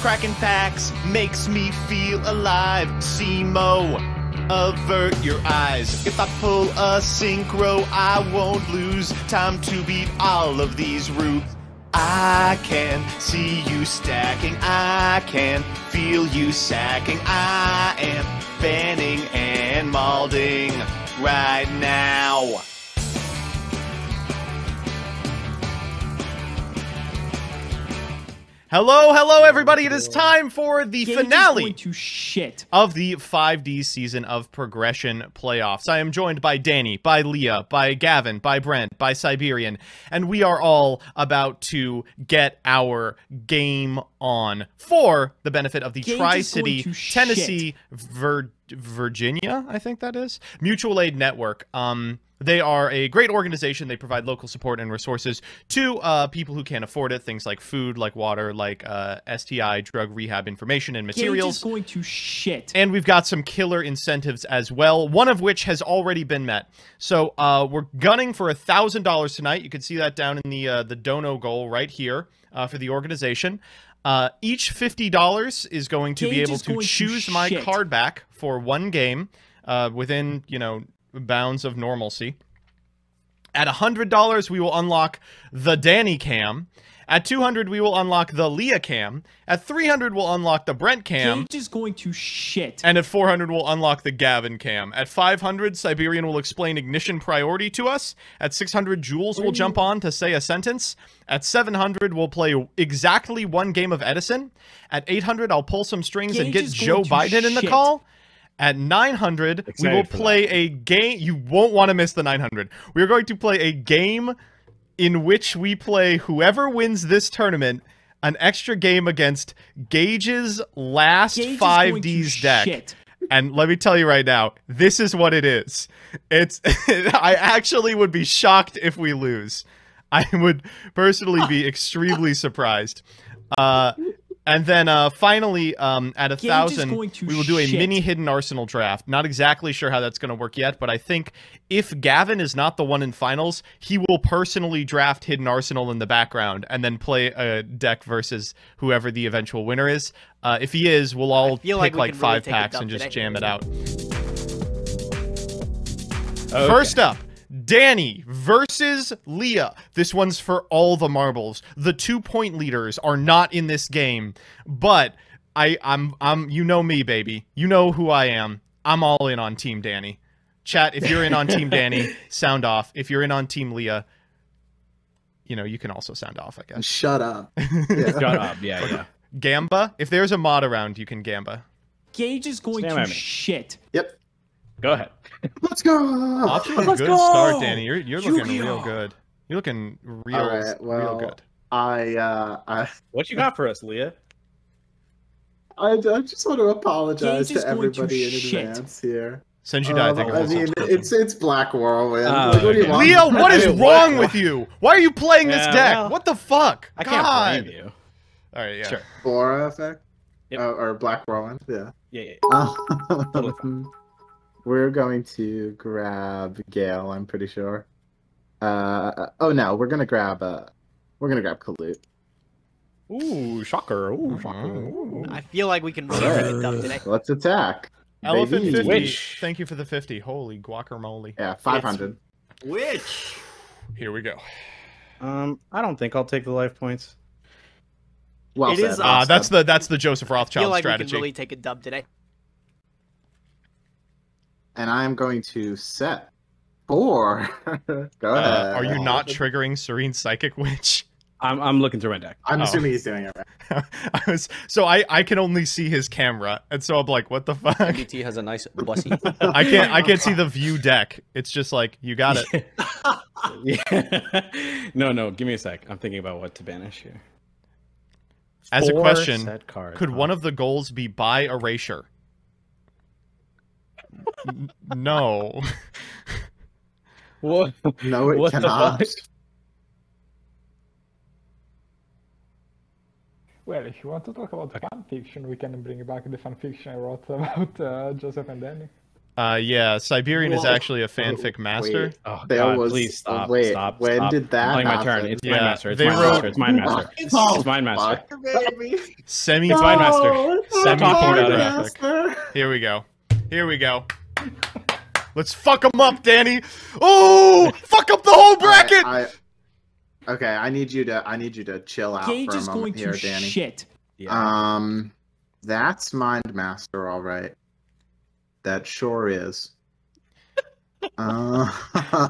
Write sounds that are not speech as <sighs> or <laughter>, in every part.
Cracking packs makes me feel alive. Simo, avert your eyes. If I pull a synchro, I won't lose time to beat all of these roots. I can see you stacking. I can feel you sacking. I am fanning and malding right now. Hello, hello, everybody. It is time for the Gage finale of the 5D season of Progression Playoffs. I am joined by Danny, by Leah, by Gavin, by Brent, by Siberian, and we are all about to get our game on for the benefit of the Tri City. Tennessee, Vir- Virginia, I think that is, Mutual Aid Network. Um, they are a great organization. They provide local support and resources to uh, people who can't afford it. Things like food, like water, like uh, STI, drug rehab information and Gage materials. is going to shit. And we've got some killer incentives as well, one of which has already been met. So uh, we're gunning for a thousand dollars tonight. You can see that down in the uh, the dono goal right here uh, for the organization. Uh, each fifty dollars is going to be able to going to choose my card back for one game uh, within you know bounds of normalcy. At $100, we will unlock the Danny Cam. At 200, we will unlock the Leah Cam. At 300, we'll unlock the Brent Cam. Gage is going to shit. And at 400, we'll unlock the Gavin cam. At 500, Siberian will explain ignition priority to us. At 600, Jules will jump on to say a sentence. At 700, we'll play exactly one game of Edison. At 800, I'll pull some strings and get Joe Biden in the call. At 900, we will for play a game. You won't want to miss the 900. We are going to play a game in which we play whoever wins this tournament an extra game against Gage's last Gage is going to 5Ds deck. shit. And let me tell you right now, this is what it is. It's <laughs> I actually would be shocked if we lose. I would personally be <laughs> extremely surprised. Uh and then uh, finally, um, at a thousand, we will do a shit. mini hidden arsenal draft. Not exactly sure how that's going to work yet, but I think if Gavin is not the one in finals, he will personally draft hidden arsenal in the background and then play a deck versus whoever the eventual winner is. Uh, if he is, we'll all pick like like, could really five packs and just today. jam it out. Okay. First up, Danny versus Leah. This one's for all the marbles. The two point leaders are not in this game, but I, I'm, I'm, you know me, baby. You know who I am. I'm all in on Team Danny. Chat, if you're in on Team Danny, <laughs> sound off. If you're in on Team Leah, you know you can also sound off. I guess. Shut up. Yeah. <laughs> Shut up. Yeah, <laughs> yeah. Gamba. If there's a mod around, you can Gamba. Gage is going Stand to shit. Yep. Go ahead. Let's go. Off to a Let's good go! start, Danny. You're, you're looking Yu-Gi-Oh! real good. You're looking real, All right, real good. I uh I <laughs> What you got for us, Leah? I, I just want to apologize to going to everybody in shit. advance here. Send you die. Um, Thank you I mean, it's it's Black Whirlwind. Oh, like, what okay. Leo, what <laughs> is I mean, what- wrong with you? Why are you playing this deck? well, what the fuck? I can't God. blame you. All right, yeah. Sure. Bora effect? Yep. Uh, or Black Whirlwind? Yeah. Yeah, yeah. yeah. <laughs> Totally Um, we're going to grab Gale. I'm pretty sure. Uh oh no, we're gonna grab uh we're gonna grab Kalut. Ooh, shocker. Ooh, shocker. Ooh. I feel like we can really take a dump today. Let's attack. Elephant Baby. 50. Which- Thank you for the 50. Holy guacamole. Yeah, five hundred. Which? Here we go. Um, I don't think I'll take the life points. Well It said. is, well Ah, that's the that's the Joseph I Rothschild feel like we can really take a dub today. And I'm going to set four. <laughs> Go Uh, ahead. are you not triggering Serene Psychic Witch? I'm I'm looking through my deck. I'm Oh. assuming he's doing it right. <laughs> I was so I I can only see his camera, and so I'm like, what the fuck? MDT has a nice bussy. <laughs> I can't I can't see the view deck. It's just like you got it. yeah. no, no. Give me a sec. I'm thinking about what to banish here. As a question, Could huh? one of the goals be by erasure? N- no. What? No, it What cannot. Well, if you want to talk about fan fiction, we can bring back the fan fiction I wrote <laughs> about uh, Joseph and Danny. Uh, yeah, Siberian is actually a fanfic master. Wait. Oh There God! was- please stop! wait, stop! when stop. did that I'm playing my turn. It's Yeah, Mind Master. It's they wrote- Master. It's Mind Master. Oh, It's Mind Master. fuck. Baby. Semi It's Mind Master. Oh, Semi talking about it. pornographic. Here we go. Here we go. Let's fuck them up, Danny. Oh, fuck up the whole bracket. I, I- okay, I need you to I need you to chill out Gage for a is moment going to here, Danny. shit. Yeah. Um, that's Mind Master, all right. That sure is. <laughs> um,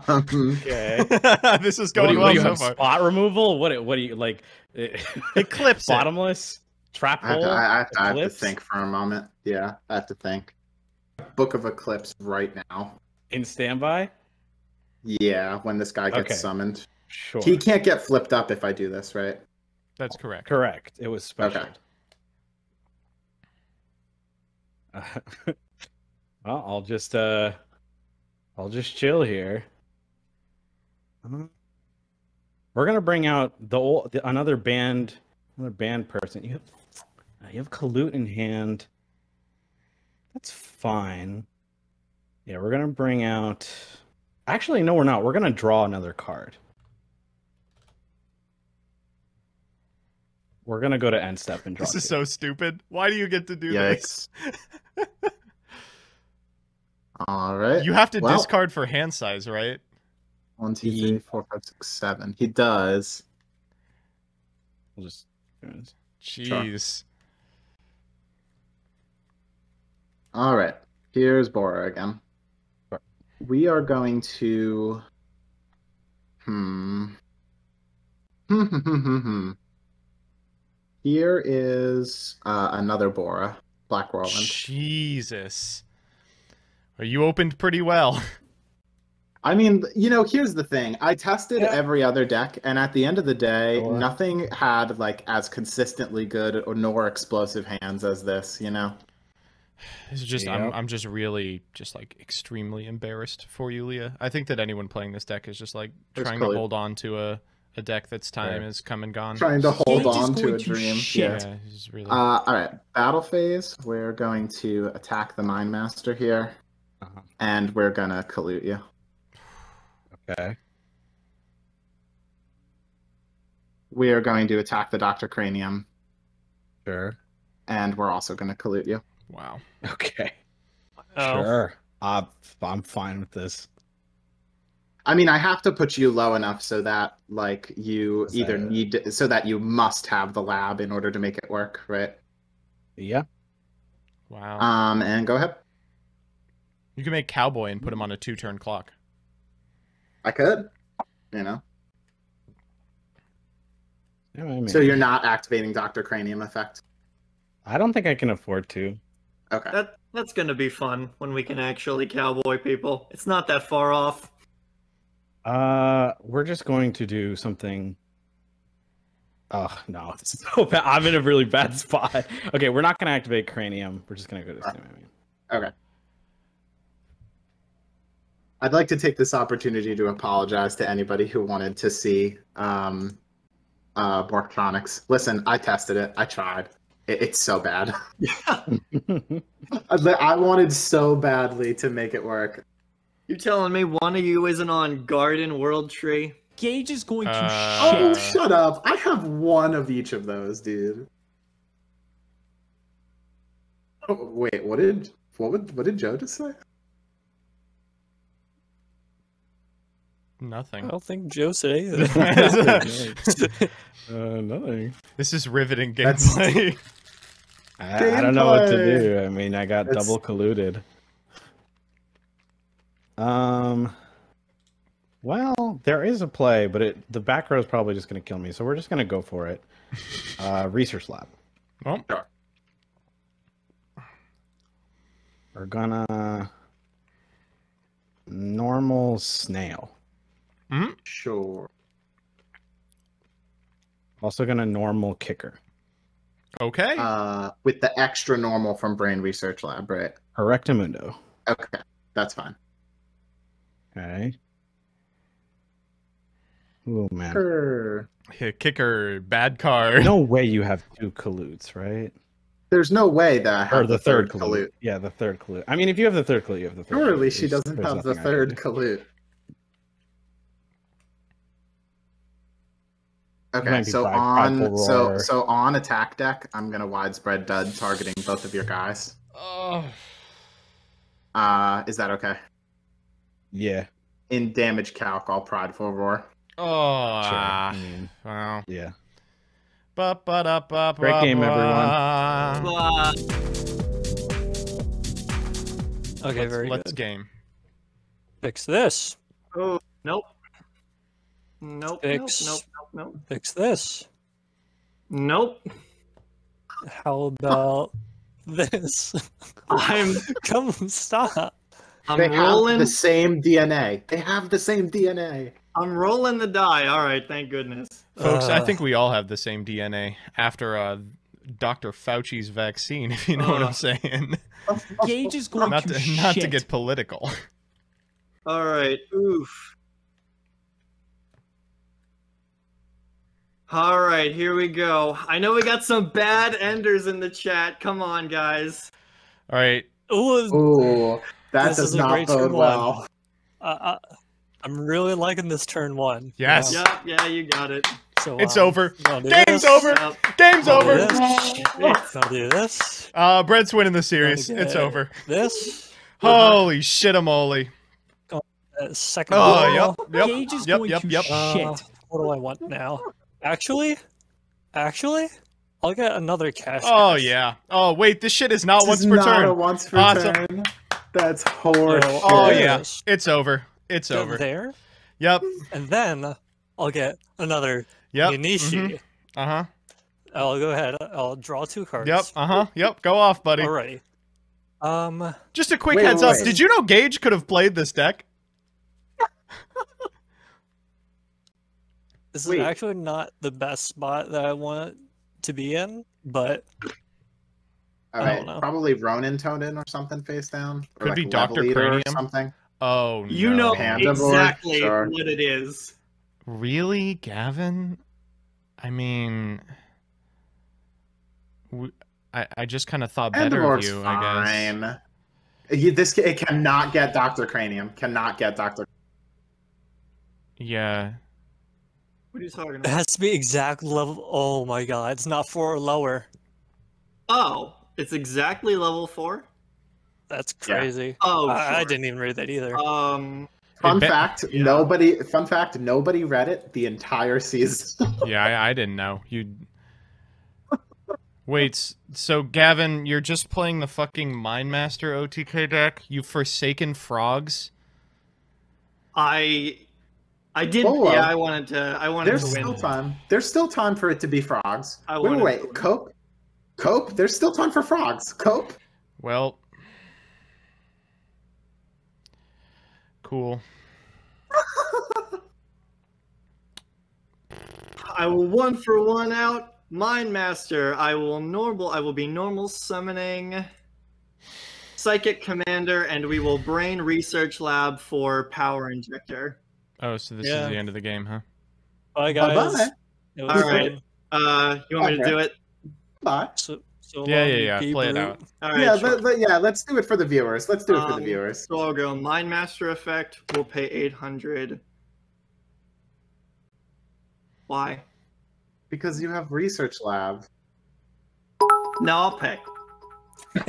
okay. <laughs> this is What do going you, what well do you so have? far. Spot removal? What? What do you like? <laughs> Eclipse it. Bottomless trap I, have hole. to, I, have to, I have to think for a moment. Yeah, I have to think. Book of Eclipse right now. in standby. Yeah, when this guy gets Okay. summoned. Sure. He can't get flipped up if I do this, right? That's correct. Correct. It was special. Okay. <laughs> well, I'll just uh, I'll just chill here. Uh, We're gonna bring out the old the, another band, another band person. You have uh, you have Kalut in hand. That's fine. Yeah, we're gonna bring out. Actually, no, we're not. We're gonna draw another card. We're gonna go to end step and draw. This is two. so stupid. Why do you get to do this? <laughs> All right. You have to Well- discard for hand size, right? One, two, three, four, five, six, seven. He does. We'll just. Jeez. All right. Here's Bora again. Sure. We are going to. Hmm. Hmm. Hmm. Hmm. Hmm. hmm. Here is uh, another Bora, Black Whirlwind. Jesus. Well, you opened pretty well. <laughs> I mean, you know, here's the thing. I tested Yeah. every other deck, and at the end of the day, Sure. nothing had like as consistently good or nor explosive hands as this. You know. This is just I'm I'm just really just like extremely embarrassed for you, Leah. I think that anyone playing this deck is just like There's trying Chloe. to hold on to a, a deck that's time Right. has come and gone. Trying to hold on to going a to dream. shit. Yeah. Yeah, he's really Uh, all right. Battle phase. We're going to attack the Mind Master here, Uh-huh. and we're gonna collude you. Okay. We are going to attack the Doctor Cranium, Sure. and we're also gonna collude you. Wow. Okay. Oh. Sure. Uh, I'm fine with this. I mean, I have to put you low enough so that like you Is either that- need so that you must have the lab in order to make it work, right? Yeah. Wow. Um, and go ahead. you can make Cowboy and put him on a two turn clock. I could, you know. Yeah, I, mean, So you're not activating Doctor Cranium effect. I don't think I can afford to. Okay. That that's gonna be fun when we can actually cowboy people. It's not that far off. Uh, we're just going to do something. Oh no, <laughs> it's so bad. I'm in a really bad <laughs> spot. Okay, we're not gonna activate cranium. We're just gonna go to. Stimmy. Okay. I'd like to take this opportunity to apologize to anybody who wanted to see um, uh, Borktronics. Listen, I tested it. I tried. It, it's so bad. <laughs> <laughs> I, I wanted so badly to make it work. You're telling me one of you isn't on Garden World Tree? Gage is going to Uh, Oh, shut up! I have one of each of those, dude. Oh, wait, what did what would what did Joe just say? Nothing. I don't think Joe said <laughs> uh, nothing. This is riveting That's- gameplay. I, I don't know what to do. I mean, I got It's- double colluded. Um. Well, there is a play, but it the back row is probably just going to kill me, so we're just going to go for it. <laughs> Uh, research lab. well, We're gonna normal snail. Hmm. Sure. Also gonna normal kicker. Okay. Uh, with the extra normal from Brain Research Lab, right? Correctamundo. Okay, that's fine. Okay. Oh man. Sure. Yeah, Kicker, bad card. No way you have two colludes, right? There's no way that I have or the, third, clue. Yeah, the third clue. I mean, if you have the third clue, you have the third. Surely clue. she doesn't there's have the nothing I can third do. collude. Okay, so on so so on attack deck, I'm gonna widespread dud targeting both of your guys. Oh. Uh, is that okay? Yeah. In damage calc, I'll prideful roar. Oh. Sure. ah, I mean, Well. yeah. Ba, ba, da, ba, Great ba, game, ba. Uh, Okay, Let's, very let's good. game. Fix this. oh, nope. Nope, nope, Fix. nope, nope, Fix this. nope. Nope. How about this? I'm <laughs> Come stop. I'm they rolling have the same DNA. They have the same DNA. I'm rolling the die. All right, thank goodness. Folks, I Uh, think we all have the same DNA after uh, Dr. Fauci's vaccine, <laughs> if you know what Uh. I'm saying. Gage is going not to, to, not to get political. All right, oof. All right, here we go. I know we got some bad enders in the chat. Come on, guys. All right. Ooh, Ooh, that This does not great bode well. uh, uh, I'm really liking this turn one. Yes. Yeah, Yep, yeah, you got it. so, It's um, over. Game's this, over. Yep. Game's gonna do over. this, Gonna do this. Uh, Brent's winning the series. Gonna It's over. This. Holy shit, moly. Uh, second. Oh, roll. yep, yep, Gage is yep, going yep, to yep. Uh, what do I want now? Actually, actually, I'll get another cash. Oh cash. yeah. Oh wait, this shit is not This once is per not turn. a once per Awesome. turn. That's horrible. Oh, Oh yeah, it's over. It's Get over. there, Yep. and then I'll get another Yep. Ninishi. Uh huh. I'll go ahead. I'll draw two cards. Yep. Uh huh. Yep. Go off, buddy. Alrighty. Um, Just a quick Wait, heads wait, up. wait. Did you know Gage could have played this deck? This Wait. is actually not the best spot that I want to be in, but All I don't know. probably Ronin Tonin or something face down. Or Could like be Dr. Cranium or something. Oh no. You no. know Panda exactly Sure. what it is. Really, Gavin? I mean, I I just kind of thought better of Endemor's you. I guess. fine. You, this it cannot get Doctor Cranium. Cannot get Doctor. Yeah. What are you talking about? it has to be exact level. Oh my god, it's not four or lower. Oh, it's exactly level four. That's Yeah. crazy. Oh, I, I didn't even read that either. Um, Fun bet- fact: Yeah. nobody. Fun fact: nobody read it the entire season. <laughs> Yeah, I, I didn't know. You. Wait, so Gavin, you're just playing the fucking Mindmaster OTK deck? You forsaken frogs? I, I did. Oh, well. yeah, I wanted to. I wanted There's to still win. time. There's still time for it to be frogs. I wait, wait, wait. Cope. Cope. There's still time for frogs. Cope. Well. Cool. <laughs> I will one for one out. Mind Master. I will normal. I will be normal summoning. Psychic Commander, and we will Brain Research Lab for Power Injector. Oh, so this Yeah. is the end of the game, huh? Bye guys. Bye-bye. It was All right. Uh, you want me to do it? Bye. So, so Yeah, yeah, yeah. Play it out. All right. yeah, sure. let, let- yeah. Let's do it for the viewers. Let's do it for Um, the viewers. So I'll go Mind Master effect. We'll pay eight hundred. Why? Because you have research lab. No, I'll pay. <laughs>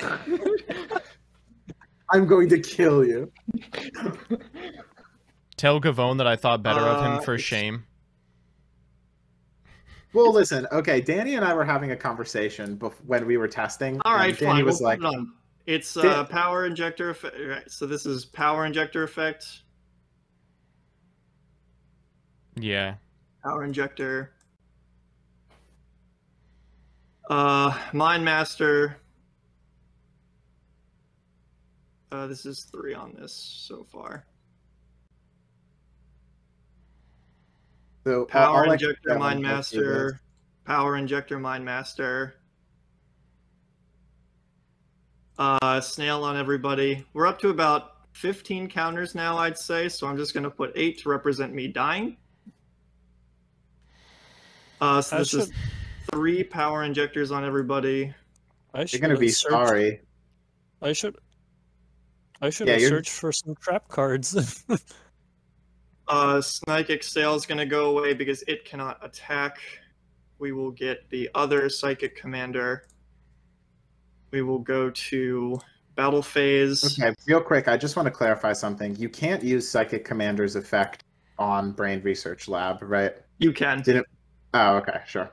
I'm going to kill you. <laughs> Tell Gavone that I thought better of him Uh, for shame. Well, listen. Okay, Danny and I were having a conversation bef- when we were testing. All right, Danny fine. was we'll like, it on. It's uh, power injector effect. Right, so this is power injector effect. Yeah. Power injector. Uh, Mind Master. Uh, this is three on this so far. So Power I'll injector, Kevin Mind Master. Power injector, Mind Master. Uh, snail on everybody. We're up to about 15 counters now, I'd say. So I'm just going to put eight to represent me dying. Uh, so That this is three power injectors on everybody. I You're should gonna be search, sorry. I should. I should Yeah, have searched for some trap cards. <laughs> Uh, Psychic Snail is going to go away because it cannot attack. We will get the other Psychic Commander. We will go to Battle Phase. Okay, real quick, I just want to clarify something. You can't use Psychic Commander's effect on Brain Research Lab, right? You can. Did it? Oh, okay, sure.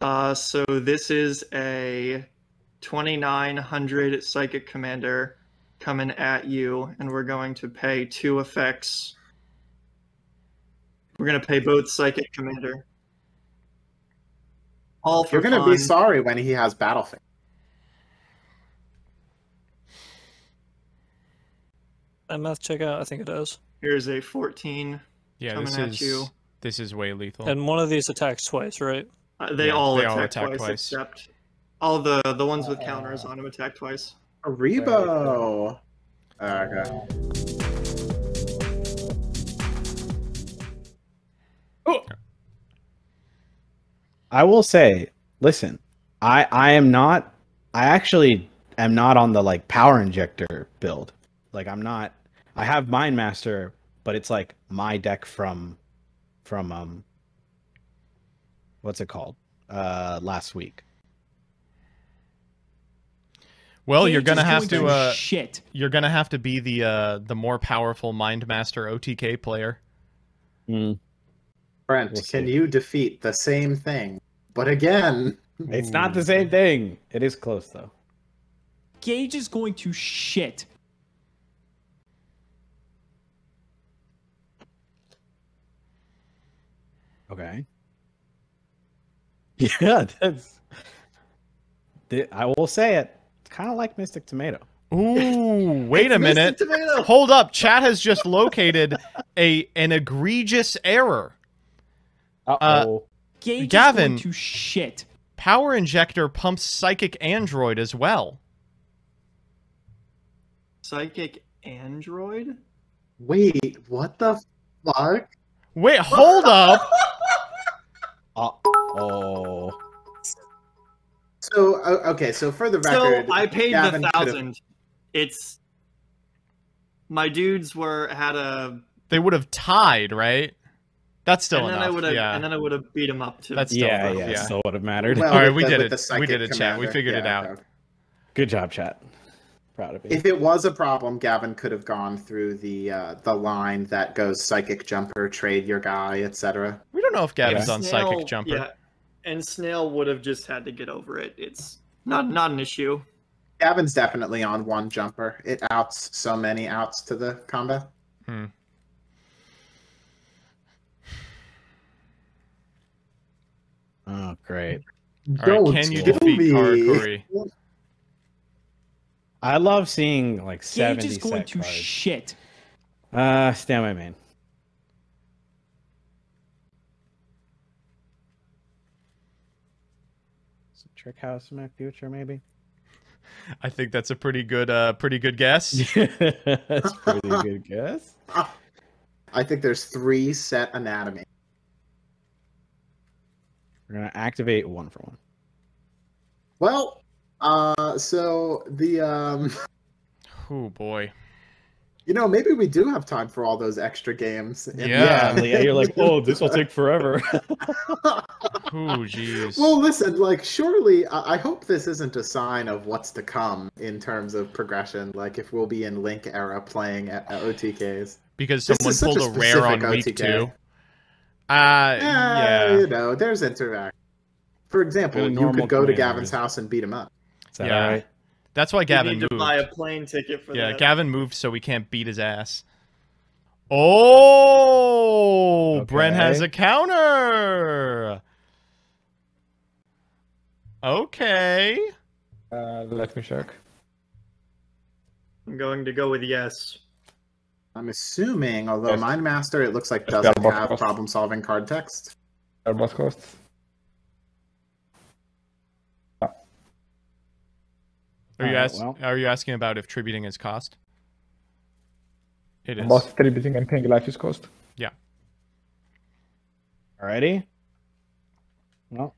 Uh, so this is a 2900 Psychic Commander coming at you, and we're going to pay two effects. We're going to pay both Psychic Commander. All for You're gonna be sorry when he has Battle Phase. that math check out. I think it does. Here's a 14. Yeah, Coming this at is you. this is way lethal. And one of these attacks twice, right? Uh, they Yeah, all they attack, all attack twice, twice. except all the the ones with counters on them attack twice. Rebo. Okay. I will say, listen, I I am not. I actually am not on the like power injector build. Like I'm not. I have Mind Master, but it's like my deck from, from um. What's it called? Uh, last week. Well, you're gonna have going to uh, shit. you're gonna have to be the uh, the more powerful Mind Master OTK player. Brent, We'll can you defeat the same thing? But again, It's not the same thing. It is close though. Gage is going to shit. Okay. <laughs> Yeah, that's. I will say it. It's kind of like Mystic Tomato. Ooh, <laughs> wait a minute. Hold up. Chat has just located a an egregious error. Uh-oh. Gage Gavin. to shit. Power Injector pumps Psychic Android as well. Psychic Android? Wait, what the fuck? Wait, hold up. <laughs> Uh oh. So okay, so for the record, So record, I paid Gavin the thousand. It's my dudes were had a They would have tied, right? That's still and then enough. I would have yeah. and then I would have beat him up too. That's still Yeah, enough, yeah, yeah. Still would have mattered. Well, All right, we the- did it. We did it, chat. We commander. figured it out. okay. Good job, chat. Proud of you. If it was a problem, Gavin could have gone through the uh, the line that goes psychic jumper, trade your guy, etc. We don't know if Gavin's Yeah. on Psychic Jumper. Yeah, and Snail would have just had to get over it. It's not not an issue. Gavin's definitely on one jumper. It outs so many outs to the combat. Hmm. Oh, great. All right, can you kill defeat me. Karakuri? I love seeing like Gage 70 is going set to cards. shit. uh, stand by main. Trick house in my future, maybe. I think that's a pretty good, uh, pretty good guess. <laughs> That's pretty good guess. I think there's three set anatomy. We're gonna activate one for one. Well, uh, so the um, <laughs> Oh boy. You know, maybe we do have time for all those extra games. in the Yeah. yeah, you're like, oh, this will take forever. <laughs> Oh jeez. Well, listen, like, surely, I I hope this isn't a sign of what's to come in terms of progression. Like, if we'll be in Link era playing at, at OTKs. because someone pulled a a, rare on specific week OTK. two. Uh, Yeah, yeah. you know, there's interaction. For example, you could go to. Gavin's house and beat him up. Is that Yeah. all right? That's why Gavin need to buy a moved. plane ticket for Yeah, that. Gavin moved so we can't beat his ass. Oh, Brent has a counter. Okay. Uh, let me check. I'm going to go with yes. I'm assuming, although Yes. Mind Master, it looks like doesn't have boss. problem solving card text. Uh, what cost? Are you Alright, ask, well. Are you asking about if tributing is cost? It is. Boss distributing and paying life is cost. Yeah. Alrighty. Well,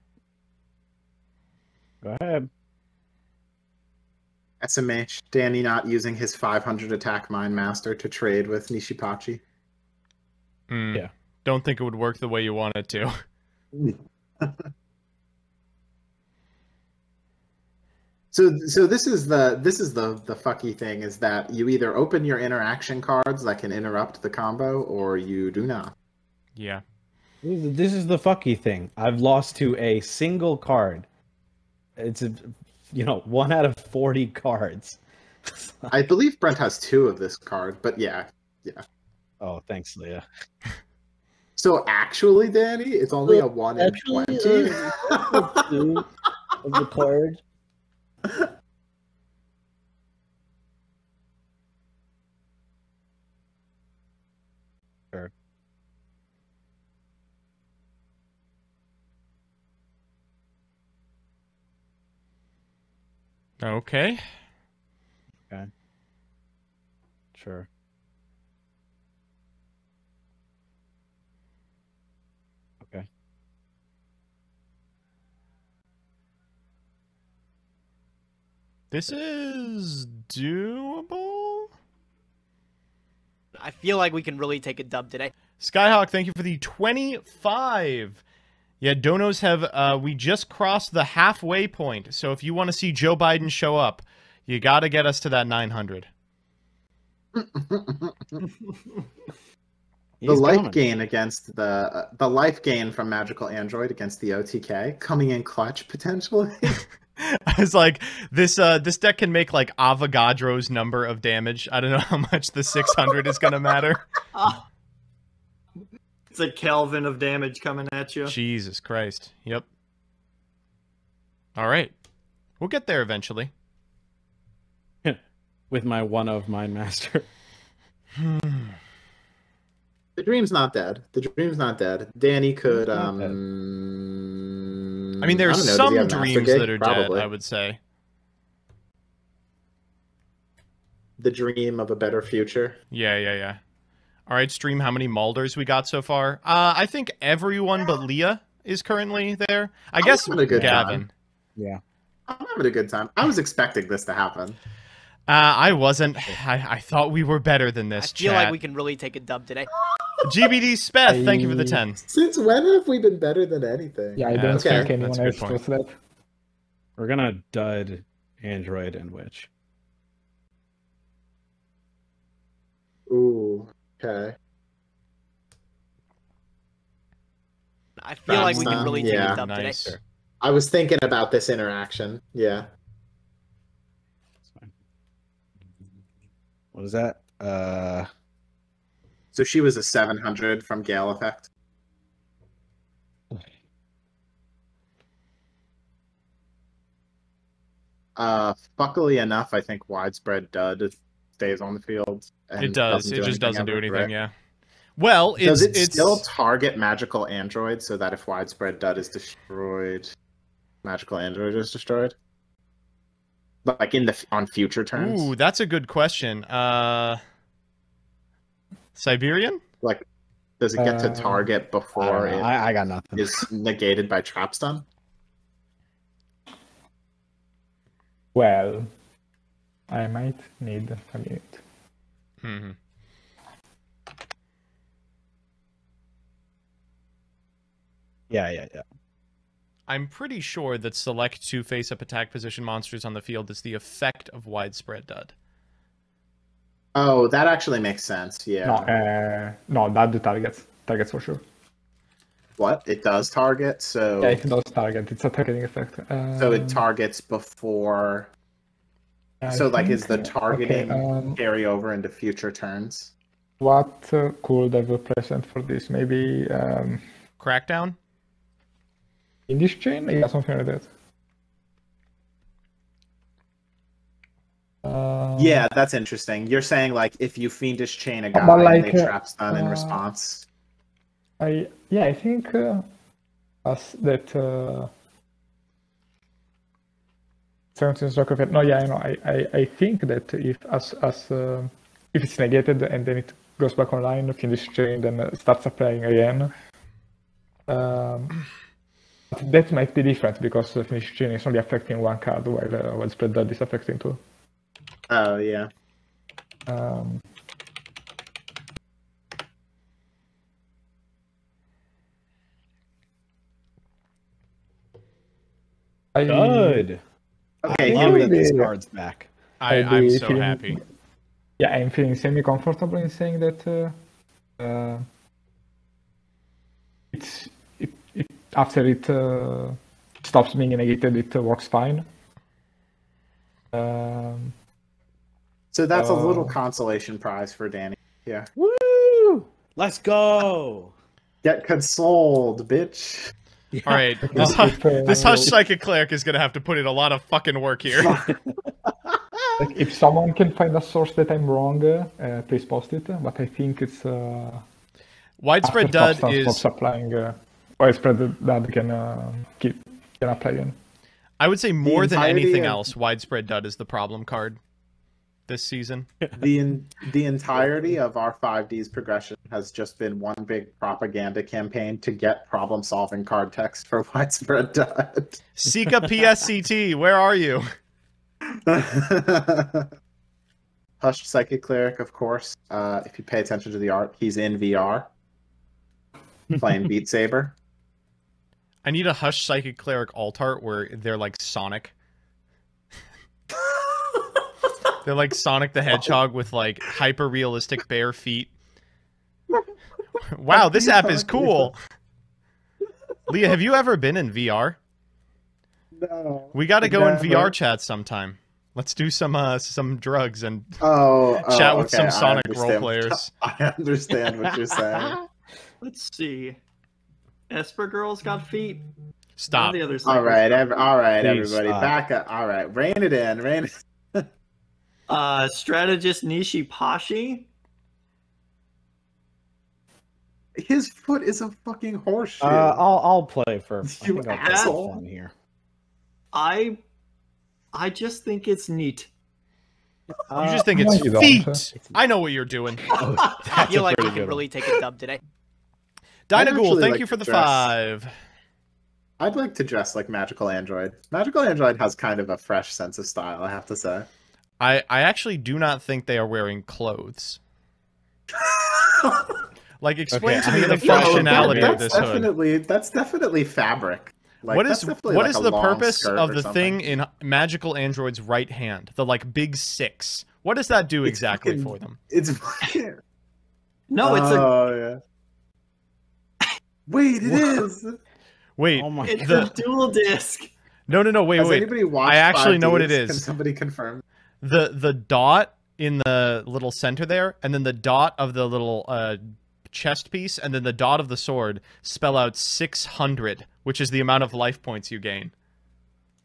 Go ahead. SMH, Danny not using his 500 attack Mind Master to trade with Nishipachi. Hmm. Yeah. Don't think it would work the way you want it to. <laughs> So, so this is the this is the the fucky thing is that you either open your interaction cards that can interrupt the combo, or you do not. Yeah. This is, the fucky thing. I've lost to a single card. It's a, you know, one out of forty cards. I believe Brent has two of this card, but yeah, yeah. Oh, thanks, Leah. So actually, Danny, it's only a one in twenty. uh, <laughs> of the cards. Sure. Okay. Okay. Sure. Okay. This is doable. I feel like we can really take a dub today. Skyhawk, thank you for the 25. Yeah, donos have uh we just crossed the halfway point. So if you want to see Joe Biden show up, you got to get us to that 900. <laughs> the life coming. gain against the uh, the life gain from Magical Android against the OTK coming in clutch potentially. <laughs> I was like, this uh this deck can make like Avogadro's number of damage. I don't know <laughs> how much the 600 is going to matter. <laughs> It's a Kelvin of damage coming at you. Jesus Christ. Yep. All right. We'll get there eventually. <laughs> with my one of Mind Master. Hmm. the dream's not dead. The dream's not dead. Danny could not um. I mean, there's don't know, some dreams that are Probably. dead, I would say. The dream of a better future. Yeah, yeah, yeah. All right, stream. How many Malders we got so far? Uh, I think everyone but Leah is currently there. I I'm guess a good Gavin. time. Yeah. I'm having a good time. I was expecting this to happen. Uh, I wasn't. I, I thought we were better than this. I feel chat. like we can really take a dub today. GBD Speth, thank you for the ten. Since when have we been better than anything? Yeah, I Yeah, don't that's think fair. anyone That's else good does that. We're gonna dud Android and Witch. Ooh. Okay. I feel like we can really uh, take yeah. a dub Nice. today. I was thinking about this interaction. Yeah. What is that? Uh, So she was a 700 from Gale Effect. Uh, fuckily enough, I think widespread dud stays on the field. and It does. doesn't It just doesn't do anything. right? Yeah. Well, it's Does it it's still target magical android so that if widespread dud is destroyed, magical android is destroyed? But like in the on future turns, Ooh, that's a good question. Uh, Siberian? like does it get to Uh, target before don't it I, I got nothing. is negated by trap stun? Well, I might need a minute. hmm Yeah, yeah, yeah. I'm pretty sure that select two face-up attack position monsters on the field is the effect of widespread dud. Oh, that actually makes sense. Yeah. No, uh, no, that the targets. Targets for sure. What? It does target, so Yeah, it does target. It's a targeting effect. Uh, so it targets before. I so like, is the targeting okay, um, carry over into future turns? what uh, could have a present for this? Maybe um, Crackdown? In this chain? Yeah, something like that. Uh, Yeah, that's interesting. You're saying like if you fiendish chain a But guy like, and they trap stun in uh, response. I yeah, I think uh, as that. Uh, 17 stroke of. No, yeah, I know. I, I, I think that if as as uh, if it's negated and then it goes back online, fiendish chain, then uh, starts applying again. Um, That might be different because uh, Fiendish Chain is only affecting one card while uh, Widespread Dud is affecting two. Oh yeah. Um, I, Good. Okay, I Love here that this card's back. I, I'd I'm so feeling- happy. Yeah, I'm feeling semi-comfortable in saying that uh, uh, it's it, it after it uh, stops being negated, it uh, works fine. Um, So that's a little Oh. consolation prize for Danny. Yeah. Woo! Let's go. Get consoled, bitch. All right, <laughs> this, if, uh, this Hushed Psychic Cleric is gonna have to put in a lot of fucking work here. <laughs> like, if someone can find a source that I'm wrong, uh, uh, please post it. But I think it's uh, Widespread after Dud is, supplying. Uh, widespread dud can uh, keep can apply again. I would say, more than anything of- else, Widespread Dud is the problem card this season. <laughs> the in, the entirety of our 5D's progression has just been one big propaganda campaign to get problem solving card text for <laughs> widespread dud. Sika PSCT, where are you? <laughs> Hushed Psychic Cleric, of course. Uh, if you pay attention to the art, he's in VR playing Beat Saber. I need a Hushed Psychic Cleric alt art where they're like Sonic. they're like Sonic the Hedgehog with like hyper realistic bare feet. Wow, this app is cool. Leah, have you ever been in VR? No. We got to go in VR chat sometime. Let's do some uh some drugs and Oh, oh, chat with okay, some Sonic role players. <laughs> I understand what you're saying. <laughs> Let's see. Esper girls got feet. Stop. The other all right, ev- all right, Please everybody, stop. back up. All right, rein it in, rein it. <laughs> Uh, strategist Nishipachi. His foot is a fucking horseshoe. Uh, I'll I'll play for. I You think I'll play asshole. fun here. I, I just think it's neat. you Uh, just think no, it's you don't. feet. I know what you're doing. <laughs> I feel like you can really take a dub today. I'd Dynagool, thank like you for the dress- five. I'd like to dress like Magical Android. Magical Android has kind of a fresh sense of style, I have to say. I, I actually do not think they are wearing clothes. <laughs> like, explain Okay, to I'm me the gonna find functionality of this hood. that's definitely fabric. Like, what that's definitely what like is the purpose of the something. thing in Magical Android's right hand? The like big six. What does that do It's exactly fucking- for them? It's <laughs> No, it's a oh, yeah. Wait, it is. wait. Oh my the, god. duel disk. No, no, no. Wait, Has wait. anybody watched I actually know what it is. Can somebody confirm? The the dot in the little center there, and then the dot of the little uh, chest piece, and then the dot of the sword spell out six hundred, which is the amount of life points you gain.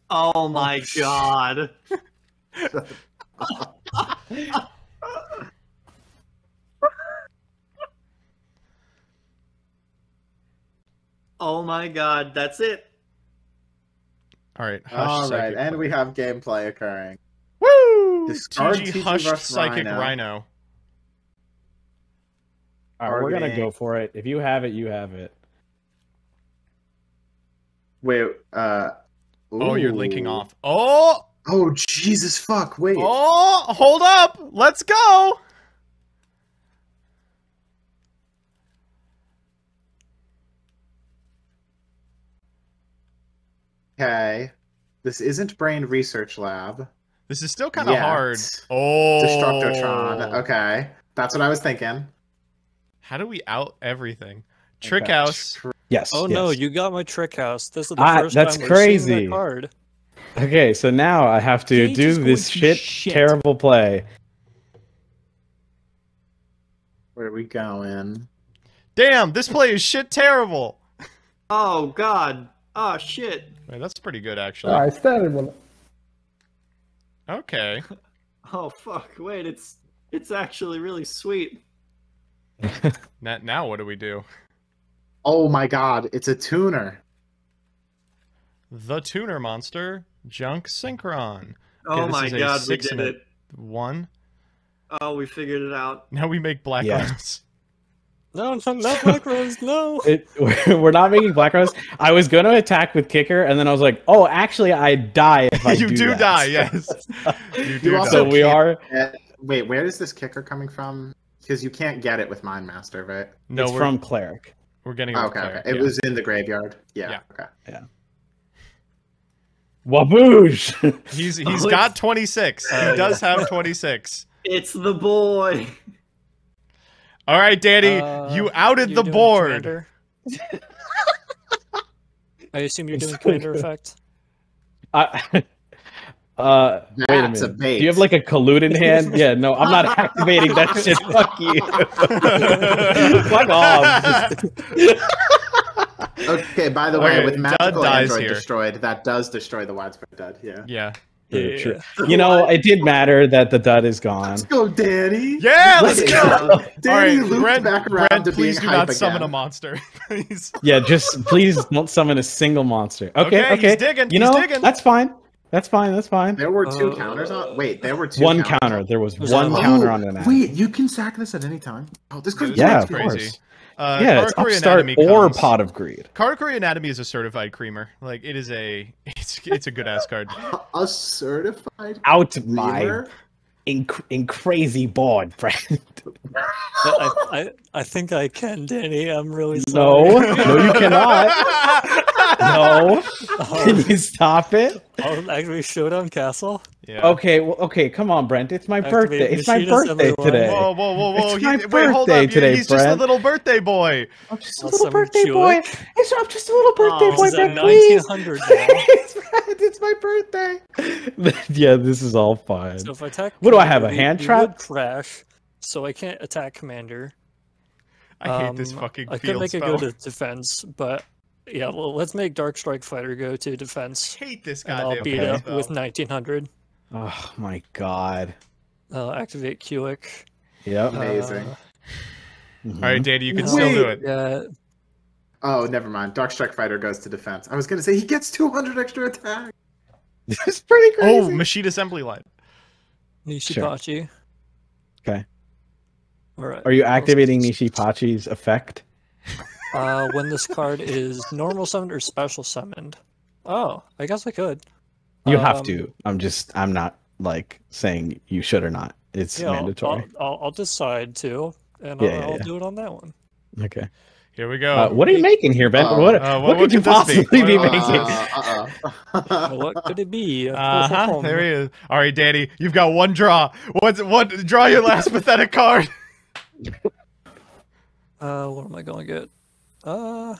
Oh my god. <laughs> <laughs> <laughs> oh my god, that's it. All right. Hush All right, Psychic and we have gameplay occurring. Woo! Discard TG TG Hush Psychic Rhino. Rhino. All right, we're gonna go for it. If you have it, you have it. Wait, uh. Oh, you're linking off. Oh, Oh, Jesus fuck, wait. oh, hold up. Let's go. Okay. This isn't Brain Research Lab. This is still kind of hard. Oh, Destructotron. Okay. That's what I was thinking. How do we out everything? Trick House. Yes. Oh yes. no, you got my trick house. This is the Ah, first that's time we've seen crazy. that card. Okay, so now I have to Gage do this shit, shit. terrible play. Where are we going? Damn, this play is shit terrible. Oh god. Oh shit. Wait, that's pretty good actually. Ah, it's terrible. Okay. <laughs> Oh fuck. Wait, it's it's actually really sweet. <laughs> Now, now what do we do? Oh my god, it's a tuner. The Tuner Monster, Junk Synchron. Oh this my god, we did it. One. Oh, we figured it out. Now we make Black Yeah. Ops. No, no, not Black Rose. No. <laughs> It, <laughs> we're not making Black Rose. I was going to attack with kicker, and then I was like, "Oh, actually, I die if I <laughs> you do, do that." die, yes. You do You also So we are. Uh, wait, where is this kicker coming from? Because you can't get it with Mind Master, right? No, it's we're, from cleric. we're getting it Oh, okay, Claire, okay. It yeah. was in the graveyard. Yeah. Yeah. Okay. Yeah. Waboosh! He's he's Oh, got 26. Uh, he does have 26. It's the boy. All right, Danny, Uh, you outed the board. <laughs> I assume you're I'm doing so commander good. effect. I, <laughs> uh, wait a That's a minute. bait. Do you have like a collude in <laughs> hand? Yeah, no, I'm not activating that shit. Fuck you. Fuck off. Okay. By the way, Okay, with Dud magical dies android here. destroyed, that does destroy the widespread dud. Yeah. Yeah. True, true. <laughs> You know, it did matter that the dud is gone. Let's go, Danny. Yeah, let's Wait, go. uh, <laughs> Danny All right, looped Brent, back around Brent to please being do hype not summon a monster. <laughs> please. Yeah, just please don't summon a single monster. Okay, Okay, okay. he's digging, You he's know, digging. that's fine. That's fine. That's fine. There were two Uh, counters on. Wait, there were two. One counters counter. There was Was one that- counter Oh, on the map. Wait, you can sack this at any time. Oh, this could Yeah, That's of crazy. Course. Uh, yeah, it's upstart Anatomy or comes- pot of greed. Karakuri Anatomy is a certified creamer. Like it is a, <laughs> it's it's a good ass card. A certified Out my in, in crazy board, friend. I, I, I think I can, Danny. I'm really No, no, you cannot. <laughs> No, <laughs> can you stop it? I'll activate Showdown Castle. Yeah. Okay, well, okay, come on, Brent. It's my Activate birthday. It's my machine birthday assembly today. Whoa, whoa, whoa, whoa! It's He- my wait, hold birthday up. today, He's just a Brent. little birthday boy. I'm just a I'll little summon birthday boy. It's, I'm just a little birthday Oh, boy, is at Brent. Please. 1900 now. <laughs> It's, Brent, it's my birthday. <laughs> yeah, this is all fine. So if I attack, What do I have, a we- hand we trap? would crash, so I can't attack commander. I hate this Um, fucking I could field make it spell. go to defense, but yeah, well, let's make Dark Strike Fighter go to defense, I hate this and goddamn I'll beat field it spell. with 1900. Oh my god. Uh, activate Kulik. Yep. Amazing. Uh. All right, Danny, you can no, still do it. Yeah, Oh, never mind. Dark Strike Fighter goes to defense. I was gonna say he gets 200 extra attack. <laughs> It's pretty crazy. Oh, crazy. machine assembly line. Nishipachi. Okay. All right. Are you activating Nishipachi's effect? Uh, when this card is normal summoned or special summoned. Oh, I guess I could. You have Um, to. I'm just. I'm not like saying you should or not. It's Yeah, mandatory. I'll, I'll, I'll decide to, and Yeah, I'll, yeah, I'll yeah. do it on that one. Okay. Here we go. Uh, what are you making here, Ben? Uh, what, uh, what, what- could you what could this be? possibly be What- making? Uh, uh-uh. <laughs> what could it be? Uh huh. There he is. All right, Danny, you've got one draw. What's what? Draw your last <laughs> pathetic card. Uh, what am I gonna get? Uh,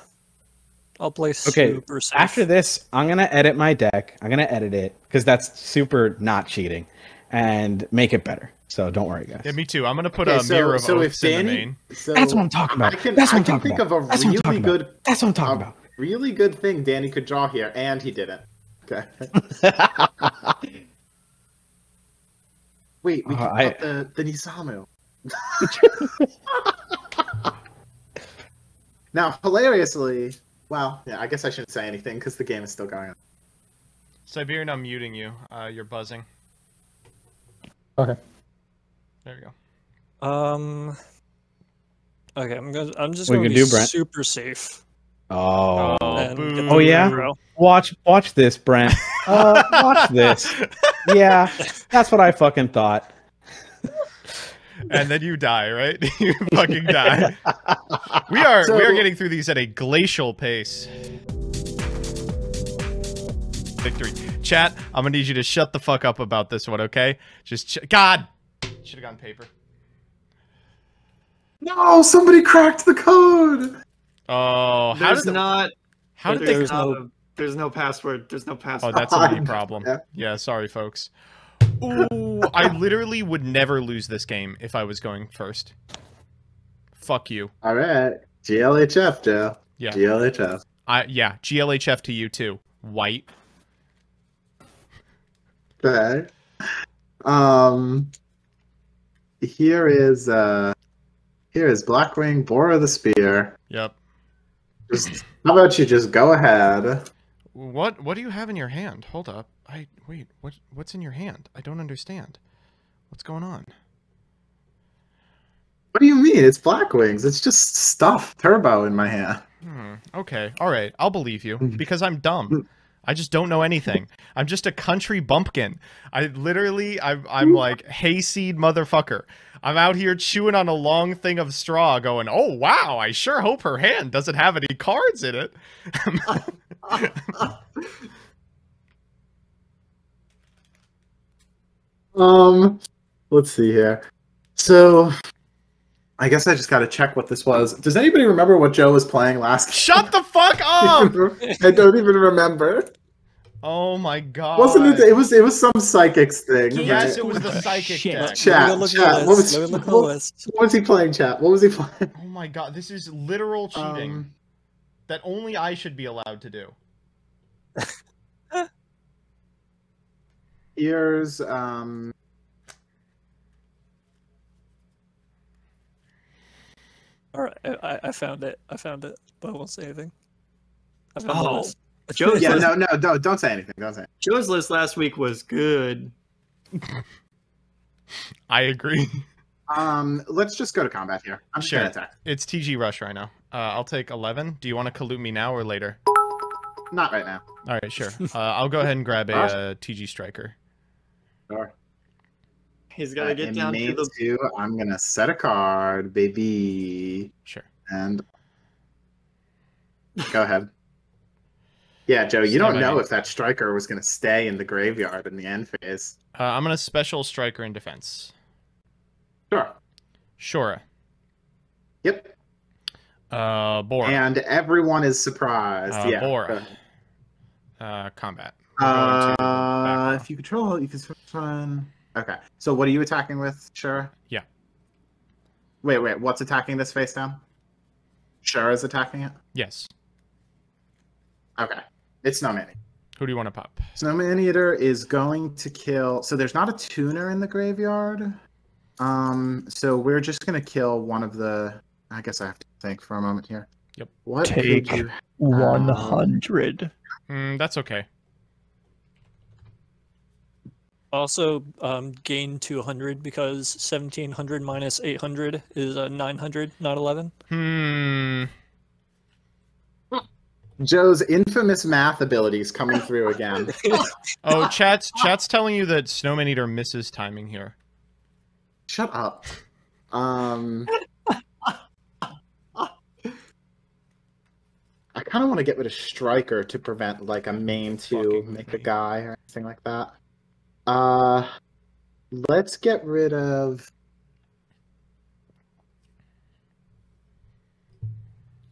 I'll play Okay, super safe. After this, I'm gonna edit my deck. I'm gonna edit it because that's super not cheating, and make it better. So don't worry, guys. Yeah, me too. I'm gonna put Okay, a mirror of so if oaths in the Danny- main. So That's what I'm talking about. I can, That's what I I'm can talking think about. of a That's what I'm really talking about. good, That's what I'm talking a about. really good thing Danny could draw here, and he didn't. Okay. <laughs> Wait, we Uh, can I- put the the Nisamu. <laughs> <laughs> now, hilariously, well, yeah, I guess I shouldn't say anything because the game is still going on. Siberian, I'm muting you. Uh, you're buzzing. Okay. There you go. Um. Okay, I'm gonna. I'm just What gonna gonna be do, Brent? super safe. Oh, Oh, and boo. get the Oh, yeah? aggro. watch, watch this, Brent. <laughs> Uh, watch this. Yeah, that's what I fucking thought. And then you die, right? <laughs> you fucking die. We are we are getting through these at a glacial pace. Victory. Chat, I'm gonna need you to shut the fuck up about this one, okay? Just ch- God. Should have gone paper. No, somebody cracked the code. Oh, how There's did the, not. how did there's, they? There's no- a- there's no password. There's no Oh, password. that's a me <laughs> problem. Yeah. Yeah, sorry, folks. Ooh, I literally would never lose this game if I was going first. Fuck you. All right, GLHF, Joe. Yeah. GLHF. I yeah, GLHF to you too. White. Okay. Um. Here is uh. Here is Blackwing Boar the Spear. Yep. Just how about you just go ahead? What what do you have in your hand? Hold up. I wait, what what's in your hand? I don't understand. What's going on? What do you mean? It's Black Wings. It's just stuff turbo in my hand. Hmm. Okay. All right. I'll believe you <laughs> because I'm dumb. I just don't know anything. <laughs> I'm just a country bumpkin. I literally, I'm, I'm <laughs> like hayseed motherfucker. I'm out here chewing on a long thing of straw, going, "Oh wow! I sure hope her hand doesn't have any cards in it." Um, let's see here. So, I guess I just got to check what this was. Does anybody remember what Joe was playing last? Shut the fuck up! <laughs> I don't even remember. Oh my god! Wasn't it? It was. It was some psychics thing. Yes, right? it was the psychic Shit. deck. Chat. Let me look at the Chat. What list. was, Let me look at the what, list. what was he playing? Chat. What was he playing? Oh my god! This is literal cheating Um, that only I should be allowed to do. <laughs> Here's um. All right, I, I found it. I found it, but I won't say anything. I found the Oh. Joe's Yeah. list, No. No. Don't. Don't say anything. Don't say. Anything. Joe's list last week was good. I agree. Um. Let's just go to combat here. I'm Sure. gonna attack. It's TG Rush right now. Uh, I'll take 11. Do you want to collude me now or later? Not right now. All right, sure. Uh, I'll go ahead and grab a Rush. uh, TG Striker. Sure. He's got to get Uh, down to innate the. two, I'm gonna set a card, baby, Sure. and go ahead. Yeah, Joe, you Stand don't know me. if that striker was gonna stay in the graveyard in the end phase. Uh, I'm going to special Striker in defense. Sure. Shura. Yep. Uh, Bora. And everyone is surprised. Uh, yeah. go Bora. Uh, combat. We're going to Uh, if you control, you can switch one. Okay. So what are you attacking with, Sure? Yeah. Wait, wait. What's attacking this face down? Sure is attacking it. Yes. Okay. It's Snowman. Who do you want to pop? Snowman Eater is going to kill. So there's not a tuner in the graveyard. Um. So we're just gonna kill one of the. I guess I have to think for a moment here. Yep. What Take could you? 100. Mm, that's okay. Also, um, gain 200 because 1700 minus 800 is uh, 900, not 11. Hmm. Joe's infamous math abilities coming through again. <laughs> Oh, chat's chat's telling you that Snowman Eater misses timing here. Shut up. Um. I kind of want to get rid of Striker to prevent like a main to Fucking make a guy or anything like that. Uh, let's get rid of.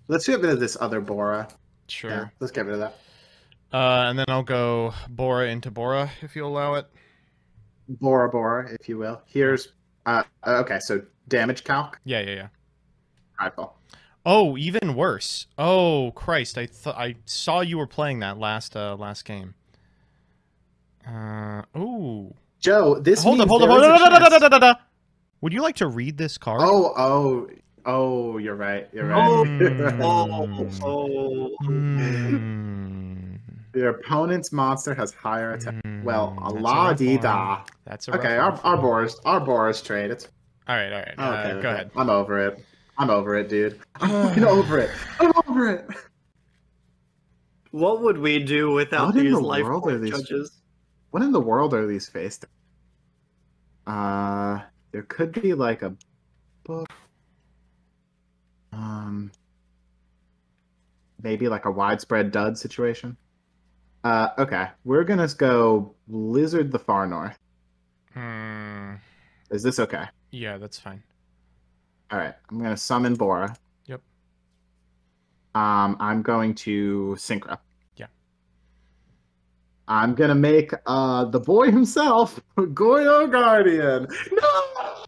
Let's get rid of this other Bora. Sure. Yeah, let's get rid of that. Uh, and then I'll go Bora into Bora if you allow it. Bora Bora, if you will. Here's. Uh, okay, so damage calc. Yeah, yeah, yeah. Prideful. Oh, even worse. Oh Christ! I thought I saw you were playing that last uh last game. Uh oh. Joe, this Hold up, hold up, hold up, a da, da, da, da, da, da. Would you like to read this card? Oh, oh, oh! You're right. You're right. Oh, <laughs> oh, Mm. Your opponent's monster has higher attack. Well, Mm, a a la di da. That's a Okay, our for our. Boris, our Boris trade. It's All right, all right. okay. Uh, okay. Go ahead. I'm over it. I'm over it, dude. <laughs> I'm <sighs> over it. I'm over it. What would we do without What in these the life world are point these- judges? What in the world are these faced? Uh, there could be like a book. Um, maybe like a widespread dud situation. Uh, okay, we're gonna go Blizzard the Far North. Hmm. Is this okay? Yeah, that's fine. All right, I'm gonna summon Bora. Yep. Um, I'm going to Synchro. Yeah. I'm gonna make uh the boy himself, <laughs> Goyo Guardian. No!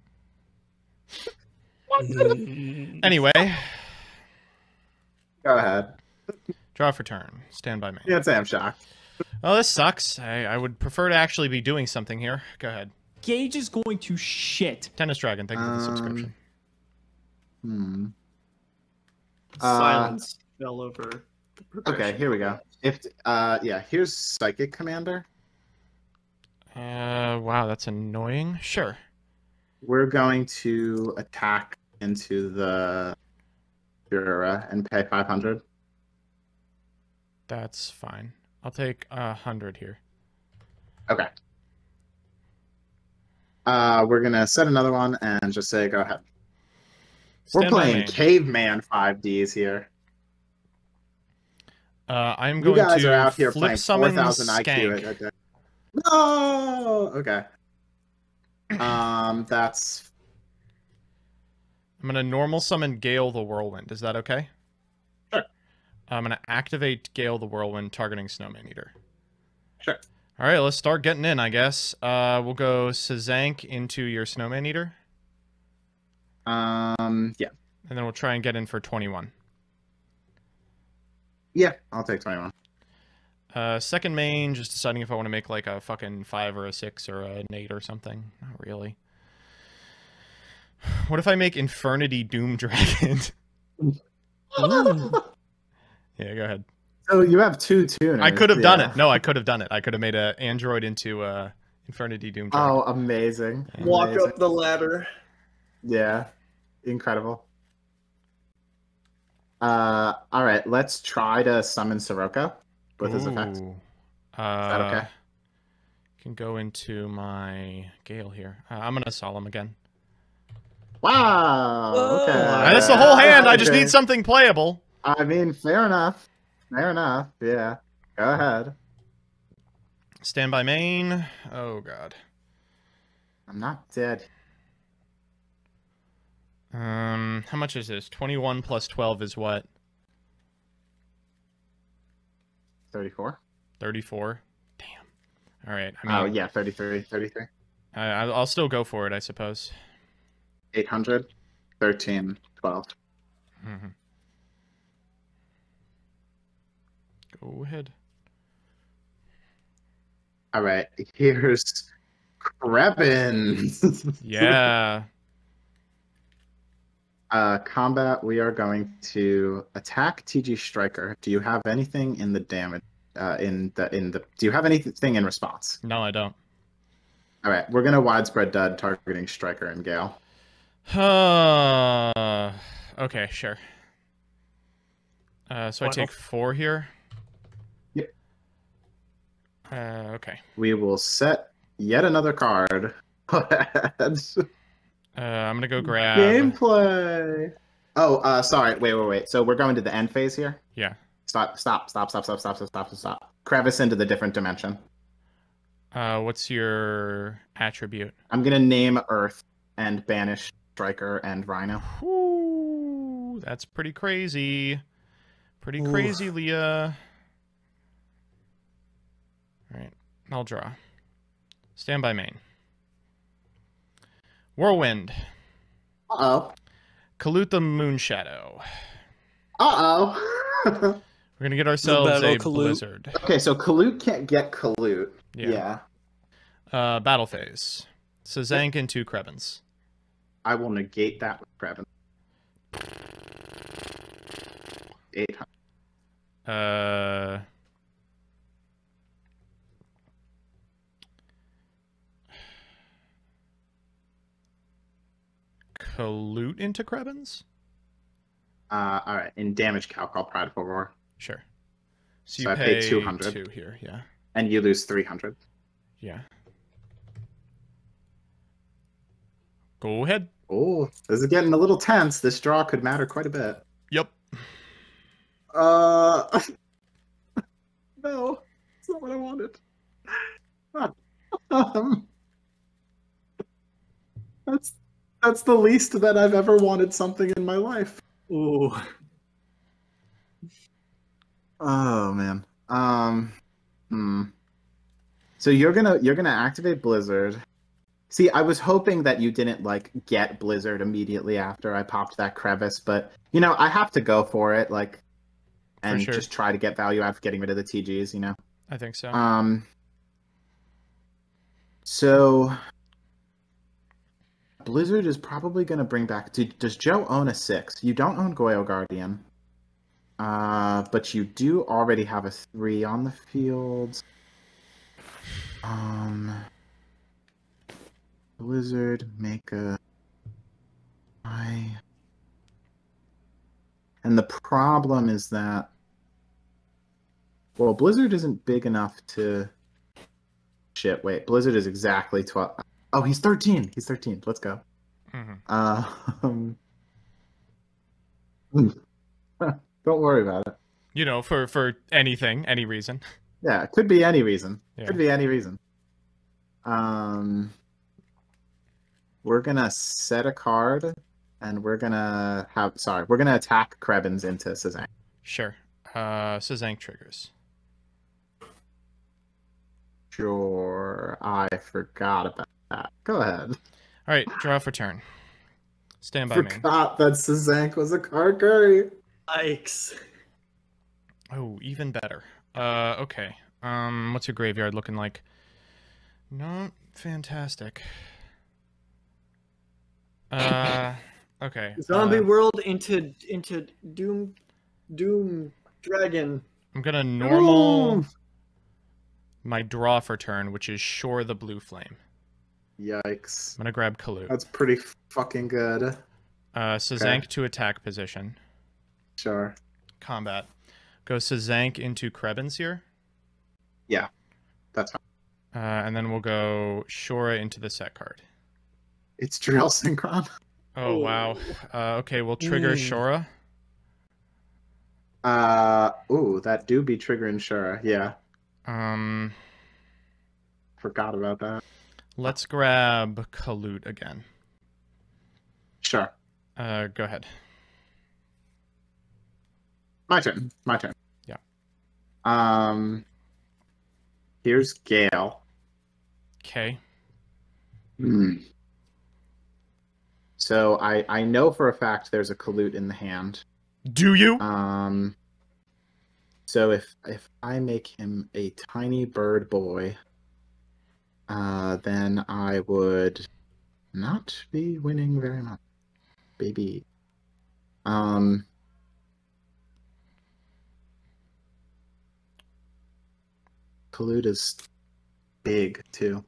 Anyway, Go ahead. draw for turn. Stand by me. Can't say I'm shocked. Oh, this sucks. I, I would prefer to actually be doing something here. Go ahead. Gage is going to shit. Tennis Dragon, thank you for the Um, subscription. Hmm. Uh, Silence fell over. the Okay, here we go. If uh yeah, here's Psychic Commander. Uh, wow, that's annoying. Sure. We're going to attack into the Jura and pay 500. That's fine. I'll take a hundred here. Okay. Uh, we're gonna set another one and just say go ahead. we're playing caveman 5Ds here. Uh, I'm You going guys to are out here flip playing summon 4,000 IQ. Sazank. at- at- No. Okay. <clears throat> Um, that's I'm gonna normal summon Gale the Whirlwind. Is that okay? Sure. I'm gonna activate Gale the Whirlwind, targeting Snowman Eater. Sure. All right, let's start getting in. I guess. Uh, we'll go Sazank into your Snowman Eater, um, yeah, and then we'll try and get in for 21. Yeah. I'll take 21. Uh, second main, just deciding if I want to make like a fucking five or a six or an eight or something. Not really. <sighs> What if I make Infernity Doom <laughs> Dragon? <laughs> yeah, go ahead. So you have two tuners. I could have done it. No, I could have done it. I could have made an android into uh, Infernity Doom Dragon. Oh, amazing! Walk Amazing. up the ladder. Yeah, incredible. Uh, all right. Let's try to summon Sirocco with his effects. Ooh. Is Uh, that okay? Can go into my Gale here. Uh, I'm gonna Solemn again. Wow. Okay. Uh, that's the whole hand. I just Okay. need something playable. I mean, fair enough. Fair enough. Yeah. Go ahead. Stand by main. Oh god. I'm not dead. Um, how much is this? 21 plus 12 is what? 34. 34. Damn. All right. I mean, oh, yeah. 33. 33. I, I- I'll still go for it, I suppose. 800. 13. 12. Mm-hmm. Go ahead. All right. Here's Krebons. <laughs> Yeah. Uh, combat, we are going to attack TG Striker. Do you have anything in the damage? Uh, in the in the. Do you have anything in response? no, I don't. All right, we're gonna widespread dud targeting Striker and Gale. Uh, okay, sure. Uh, so I Wow. take four here. Yep. Uh, okay. We will set yet another card. <laughs> That's Uh, I'm gonna go grab. Gameplay. Oh, uh, sorry. Wait, wait, wait. So we're going to the end phase here. Yeah. Stop! Stop! Stop! Stop! Stop! Stop! Stop! Stop! Stop! Crevice into the different dimension. Uh, what's your attribute? I'm gonna name Earth and banish Striker and Rhino. Ooh, that's pretty crazy. Pretty Ooh. crazy, Leah. All right, I'll draw. Stand by main. Whirlwind. Uh oh. Kalut the Moon Shadow. Uh oh. We're gonna get ourselves battle a Kalut. blizzard. okay, so Kalut can't get Kalut. Yeah. Yeah. Uh, battle phase. So Zank and two Krebons. I will negate that with Krebons. Eight hundred. Uh. Kalut into Krebons? Uh, all right. In damage calc, I'll Prideful Roar, Sure. So So you I paid pay 200. two here, yeah. and you lose three hundred. Yeah. Go ahead. Oh, this is getting a little tense. This draw could matter quite a bit. Yep. Uh, <laughs> no, it's not what I wanted. Um, <laughs> that's that's the least that I've ever wanted something in my life. Ooh. Oh man. Um. Hmm. So you're gonna you're gonna activate Blizzard. See, I was hoping that you didn't like get Blizzard immediately after I popped that crevice, but you know I have to go for it, like, and sure. just try to get value out of getting rid of the TGs. You know. I think so. Um. So Blizzard is probably going to bring back. Do, does Joe own a six? You don't own Goyo Guardian, uh, but you do already have a three on the field. Um. Blizzard make a. I And the problem is that well, Blizzard isn't big enough to shit, wait, Blizzard is exactly 12 Oh, he's 13. He's 13. Let's go. Mhm. Uh, um, <laughs> don't worry about it. You know, for for anything, any reason. Yeah, it could be any reason. Yeah. Could be any reason. Um, we're gonna set a card, and we're gonna have. Sorry, we're gonna attack Krebons into Sazank. Sure. Uh, Sazank triggers. Sure, I forgot about that. Go ahead. All right, draw for turn. Stand by me. Forgot that Sazank was a card curry. Yikes. Oh, even better. Uh, okay. Um, what's your graveyard looking like? Not fantastic. Uh, okay. <laughs> Zombie uh, world into into Doom Doom Dragon. I'm gonna normal my draw for turn, which is Shura the Blue Flame. Yikes. I'm gonna grab Kalut. That's pretty fucking good. Uh, Sazank to attack position. Sure. Combat. Go Sazank into Krebons here. Yeah, that's fine. Uh, and then we'll go Shura into the set card. It's Drill Synchron. Oh, wow. Uh, okay, we'll trigger Mm. Shura. Uh, ooh, that do be triggering Shura. Yeah, Um, forgot about that. Let's grab Kalut again. Sure. Uh, go ahead. My turn. My turn. Yeah. Um, here's Gale. Okay. Hmm. So I I know for a fact there's a Kalut in the hand. Do you? Um. So if if I make him a tiny bird boy, uh, then I would not be winning very much, baby. Um. Kalut is big too.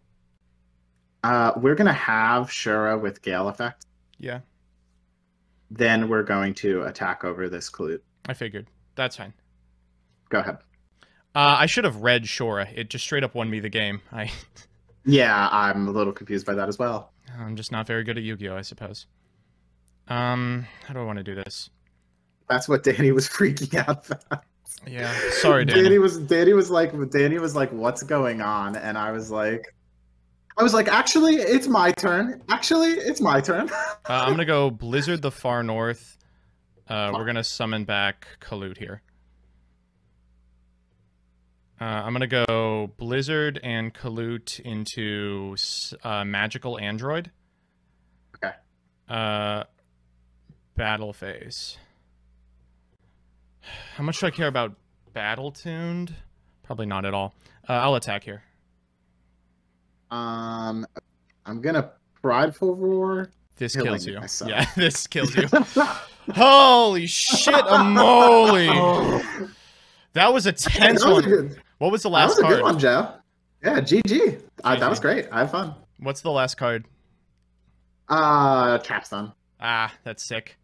Uh, we're gonna have Shura with Gale effect. Yeah, Then we're going to attack over this Kalut. I figured. That's fine. Go ahead. Uh, I should have read Shura. It just straight up won me the game. I, <laughs> Yeah, I'm a little confused by that as well. I'm just not very good at Yu-Gi-Oh, I suppose. Um, how do I want to do this? That's what Danny was <laughs> freaking out about. Yeah, sorry, Danny. Danny. was Danny was like Danny was like, "What's going on?" And I was like, I was like, "Actually, it's my turn. Actually, it's my turn." <laughs> Uh, I'm gonna go Blizzard the Far North. Uh, we're gonna summon back Kalut here. Uh, I'm gonna go Blizzard and Kalut into uh, Magical Android. Okay. Uh, battle phase. How much do I care about battle tuned? Probably not at all. Uh, I'll attack here. Um, I'm gonna prideful roar. This kills you. myself. Yeah, <laughs> this kills you. <laughs> Holy shit, a moly! That was a <laughs> tense was a one. good- What was the last That was a card? good one, Joe. Yeah, GG. Uh, that was great. I had fun. What's the last card? Uh, Trap Stun. Ah, that's sick.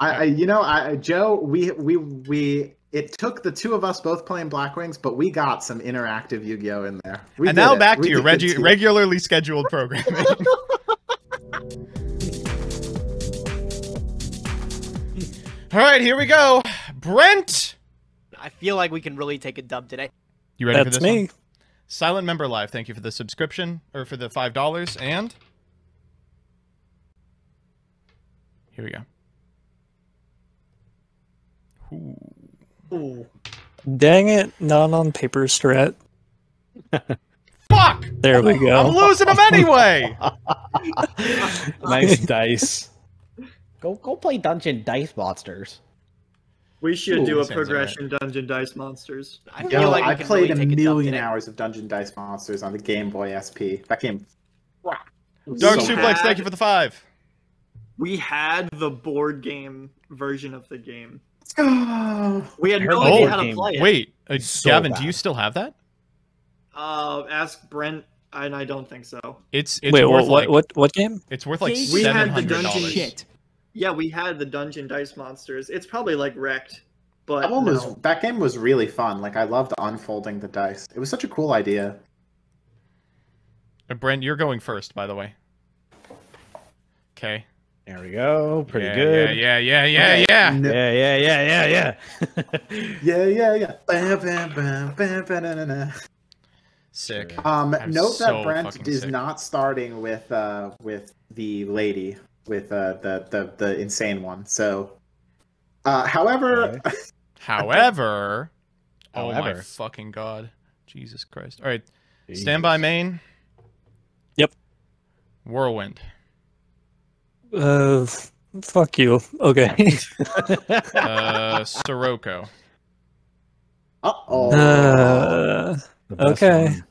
I, I you know, I Joe, we we we it took the two of us both playing Black Wings, but we got some interactive Yu-Gi-Oh in there. We and now it. back We to your regu- regularly scheduled programming. <laughs> All right, here we go. Brent, I feel like we can really take a dub today. you ready for That's this me. one? Silent Member Live, thank you for the subscription or for the five dollars, and here we go. Ooh. Dang it, not on paper strat. <laughs> Fuck! There we go. I'm losing them anyway. <laughs> nice dice. Go go play Dungeon Dice Monsters. We should Ooh, do a sounds alright. progression Dungeon Dice Monsters. I feel Yo, like we I played really a take a million hours of Dungeon Dice Monsters on the Game Boy SP. That game. Wow. Dark So Suplex, bad. thank you for the five. We had the board game version of the game. Let's <sighs> go. We had no Oh, idea how to game. play it. Wait, uh, So Gavin, do you still have that? Uh, ask Brent, and I don't think so. It's it's Wait, worth what, what, like what, what game? it's worth like We seven had the dungeon dollars. Shit. Yeah, we had the dungeon dice monsters. It's probably like wrecked, but That one was that game was really fun. Like I loved unfolding the dice. It was such a cool idea. Uh, Brent, you're going first, by the way. Okay. There we go. Pretty yeah, good. Yeah, yeah, yeah, yeah, yeah. No- Yeah, yeah, yeah, yeah, yeah. <laughs> Yeah, yeah, yeah. Bam, bam, bam, bam, bam, na, na, na. Sick. Um, I'm note so that Brent is sick. not starting with uh with the lady with uh the the the insane one. So, uh, however, <laughs> <laughs> However, oh my fucking god, Jesus Christ! All right, stand by main. Yep. Whirlwind. Uh, fuck you. Okay. <laughs> Uh, Sirocco. uh oh. Uh, The Okay. one.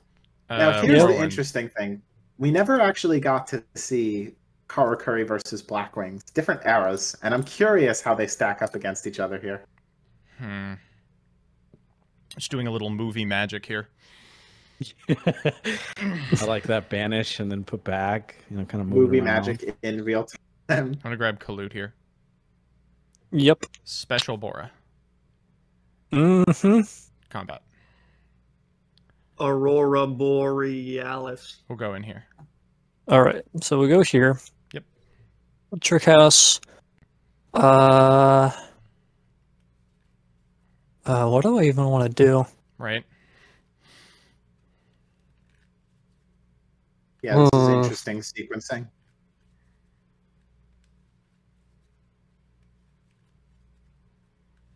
Now Uh, here's the interesting thing: we never actually got to see Karakuri versus Blackwings, different eras, and I'm curious how they stack up against each other here. Hmm. Just doing a little movie magic here. <laughs> I like that banish and then put back. You know, kind of Movie magic in real time. I'm gonna grab Kalut here. yep. Special Bora. Mm-hmm. Combat. Aurora Borealis. We'll go in here. All right. So we go here. Yep. Trick house. Uh. Uh, what do I even want to do? Right. Yeah, this is Uh. interesting sequencing.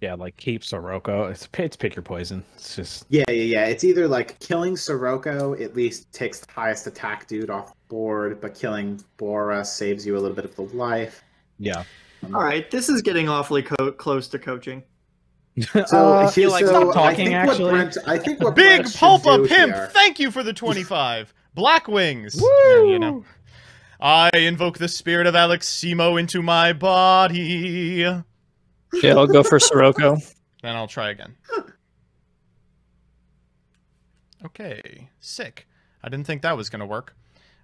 Yeah, like keep Sirocco. It's it's pick your poison. It's just Yeah, yeah, yeah. It's either like killing Sirocco at least takes the highest attack dude off the board, but killing Bora saves you a little bit of the life. yeah. All right, this is getting awfully co- close to coaching. <laughs> So, Uh, here- like- so Stop I talking, think actually. Brent, I think what Big Brent should Pulpa Pimp, here- thank you for the 25. Black Wings. Yeah, you know. I invoke the spirit of Alex Simo into my body. Yeah, I'll go for Sirocco. <laughs> Then I'll try again. Okay, sick. I didn't think that was gonna work.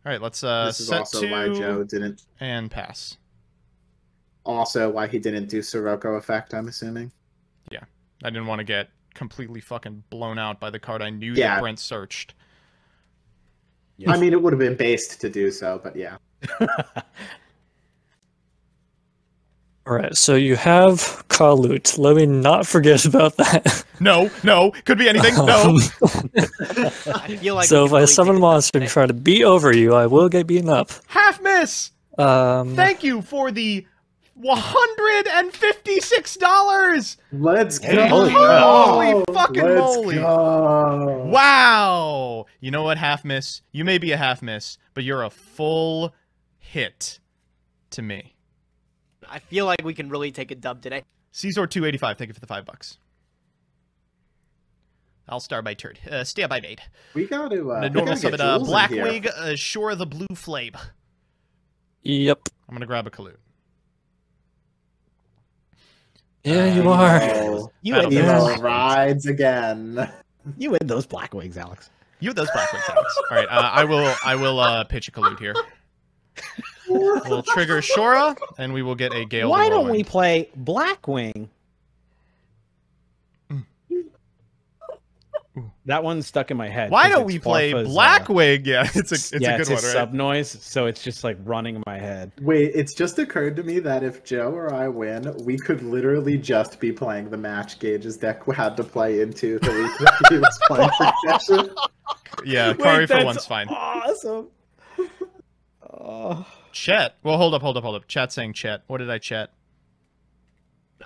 All right, let's uh this is set also to why Joe didn't. and pass. Also, why he didn't do Sirocco effect. I'm assuming. Yeah, I didn't want to get completely fucking blown out by the card I knew Yeah. that Brent searched. I mean, it would have been based to do so, but yeah. <laughs> All right. So you have Kalut. Let me not forget <laughs> about that. No, no, could be anything. No. Um, I feel like so if I summon a monster and try to beat over you, I will get beaten up. Half miss. Um, Thank you for the $156. Let's go. holy Holy fucking Let's moly. go. Wow. You know what, half miss? You may be a half miss, but you're a full hit to me. I feel like we can really take a dub today. Caesar 285, thank you for the five bucks. I'll start by turd. Uh, stay by bait. We got to. Uh, the we normal gotta sub it, uh, Jules in uh, Shura of the Blue Flame. Yep. I'm gonna grab a Kalut. Yeah, you Uh, are. Emo, <laughs> You Battle win those. rides again. You win those black wigs, Alex. You have those Blackwing sounds. All right, uh, I will. I will uh, pitch a Kalut here. <laughs> We'll trigger Shura, and we will get a Gale. Why don't we play Blackwing? That one's stuck in my head. Why don't we play Farfa's, uh, Blackwing? Yeah, it's a it's yeah, a good it's one, his right? sub noise, so it's just like running in my head. Wait, it's just occurred to me that if Joe or I win, we could literally just be playing the match Gage's deck we had to play into the week that he was <laughs> playing for Session. Yeah, Wait, for that's one's fine. Awesome. <laughs> Oh. Chet. Well, hold up, hold up, hold up. Chat saying Chet. What did I chat?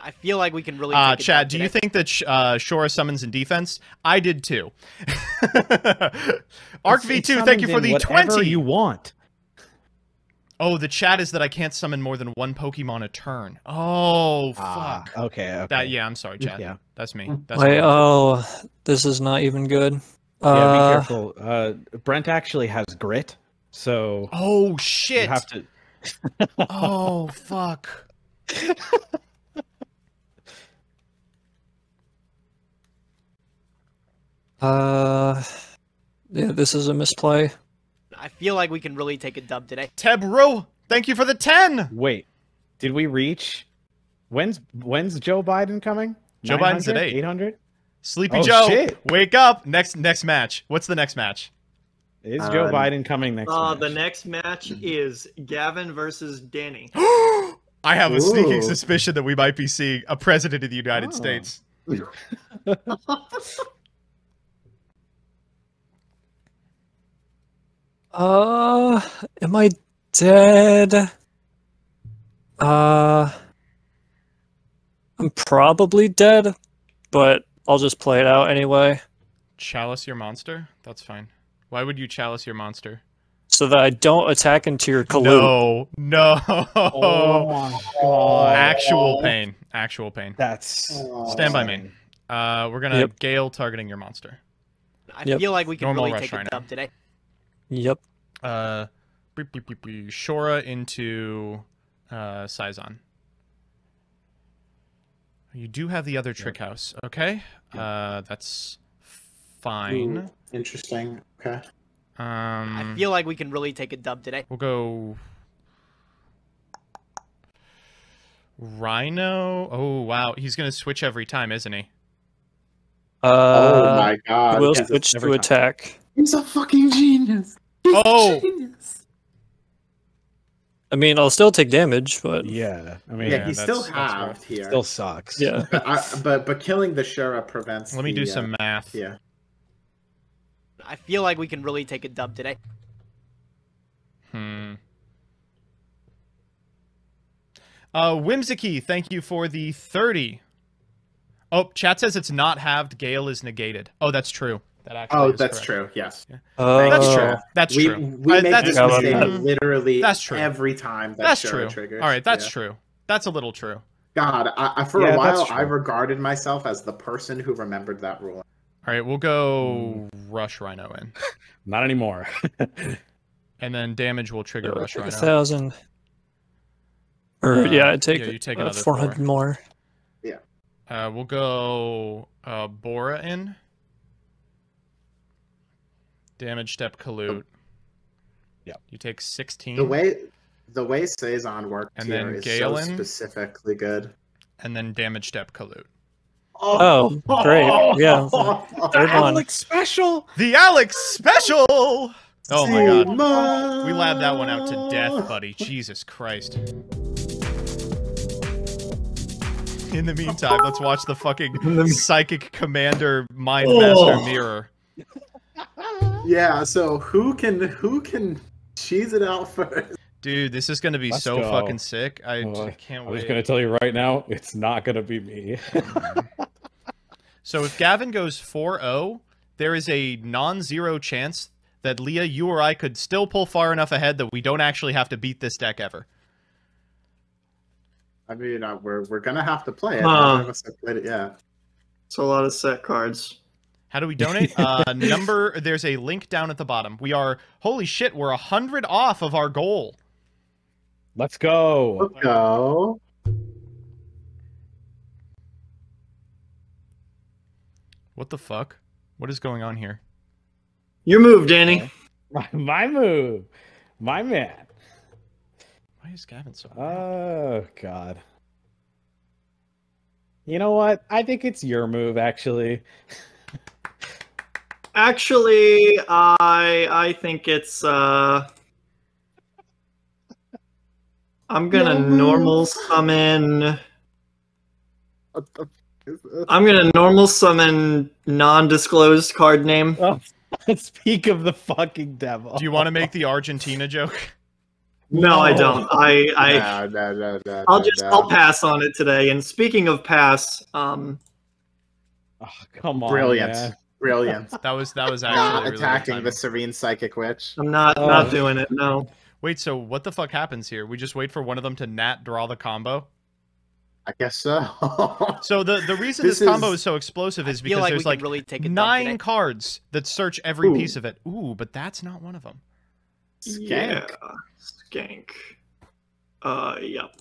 I feel like we can really. Uh, Chad, dub do you think that sh- uh, Shura summons in defense? I did too. <laughs> Arc It's- it's V2, thank you for the 20. you want. Oh, the chat is that I can't summon more than one Pokemon a turn. Oh, fuck. Ah, okay, okay. That yeah, I'm sorry, chat. Yeah. That's me. That's Wait, me. oh, this is not even good. Yeah, Uh, be careful. Uh, Brent actually has grit, so oh you shit. have to. <laughs> oh fuck. uh, yeah, this is a misplay. I feel like we can really take a dub today. Tebro, thank you for the 10. Wait, Did we reach? When's when's Joe Biden coming? Joe Biden's at eight. 800? Sleepy Oh, Joe, shit. wake up! Next next match. What's the next match? Is Joe Um, Biden coming next? Uh, match? the next match is Gavin versus Danny. <gasps> I have a sneaking suspicion that we might be seeing a president of the United Oh. States. <laughs> Uh, am I dead? Uh, I'm probably dead, but I'll just play it out anyway, Chalice your monster? That's fine. Why would you chalice your monster? so that I don't attack into your collude. No, no. Oh my god! Actual pain. Actual pain. That's Stand by me. Uh, we're gonna Yep. Gale targeting your monster. I Yep. feel like we can Normal really take a right now. dub today. Yep. Uh, beep, beep, beep, beep. Shura into uh, Sizon. You do have the other trick house, okay? Uh, that's fine. Ooh, interesting. Okay. Um, I feel like we can really take a dub today. We'll go Rhino. Oh wow, he's gonna switch every time, isn't he? oh Uh, my god. we'll yes, switch to time. attack. He's a fucking genius. He's a Oh! genius. I mean, I'll still take damage, but yeah. I mean, Yeah, Yeah, he's still that's halved here. still sucks. yeah. But, I, but but killing the Shura prevents. Let me the, do uh, some math. Yeah. I feel like we can really take a dub today. Hmm. Uh, Whimsicky, thank you for the 30. Oh, chat says it's not halved. Gale is negated. Oh, that's true. That actually Oh, is that's correct. true. Yes. Uh, That's true. That's we true. we Uh, make that's, this Yeah, mistake but- literally That's true. every time that that's true. triggers. All right, that's Yeah. true. That's a little true. God, I, I, for Yeah, a while. I regarded myself as the person who remembered that rule. All right, we'll go rush Rhino in, <laughs> Not anymore. <laughs> and then damage will trigger uh, rush take a Rhino. thousand. Or Uh, yeah, I take, yeah, you take uh, another 400 four. more. Uh, we'll go uh, Bora in. Damage step Kalut. Yep. You take 16. The way the way Saison worked And here then is Galen? so specifically good. and then damage step Kalut. Oh, great. Yeah. Third one. Alex special. The Alex special! Oh my god. We labbed that one out to death, buddy. Jesus Christ. In the meantime, let's watch the fucking psychic commander mind master Oh. mirror. Yeah, so who can who can cheese it out first? Dude, this is gonna be Let's so go. fucking sick. I Oh, can't wait. I'm just gonna tell you right now, it's not gonna be me. <laughs> So if Gavin goes 4-0, there is a non-zero chance that Leah, you or I could still pull far enough ahead that we don't actually have to beat this deck ever. I mean, uh, we're we're gonna have to play it. Huh. None of us have played it yet. It's a lot of set cards. How do we donate? <laughs> uh, number. There's a link down at the bottom. We are holy shit. We're a hundred off of our goal. Let's go. Let's go. What the fuck? What is going on here? Your move, Danny. <laughs> My, my move. My man. Why is Gavin so? Oh god. You know what? I think it's your move actually. Actually, I I think it's uh I'm gonna No. normal summon What the f- is this? I'm gonna normal summon non-disclosed card name. Oh, <laughs> speak of the fucking devil. Do you want to make the Argentina joke? No, I don't. I I no, no, no, no, I'll just no. I'll pass on it today. And speaking of pass, um Oh, come on. Brilliant, man. brilliant. That was that was actually Not really attacking the serene psychic witch. I'm not Oh. not doing it. No. Wait, so what the fuck happens here? We just wait for one of them to nat draw the combo. I guess so. <laughs> So the the reason this, This combo is- is so explosive is because like there's like really take nine cards that search every Ooh. piece of it. Ooh, but that's not one of them. Sazank. Yeah. Sazank. Uh yep.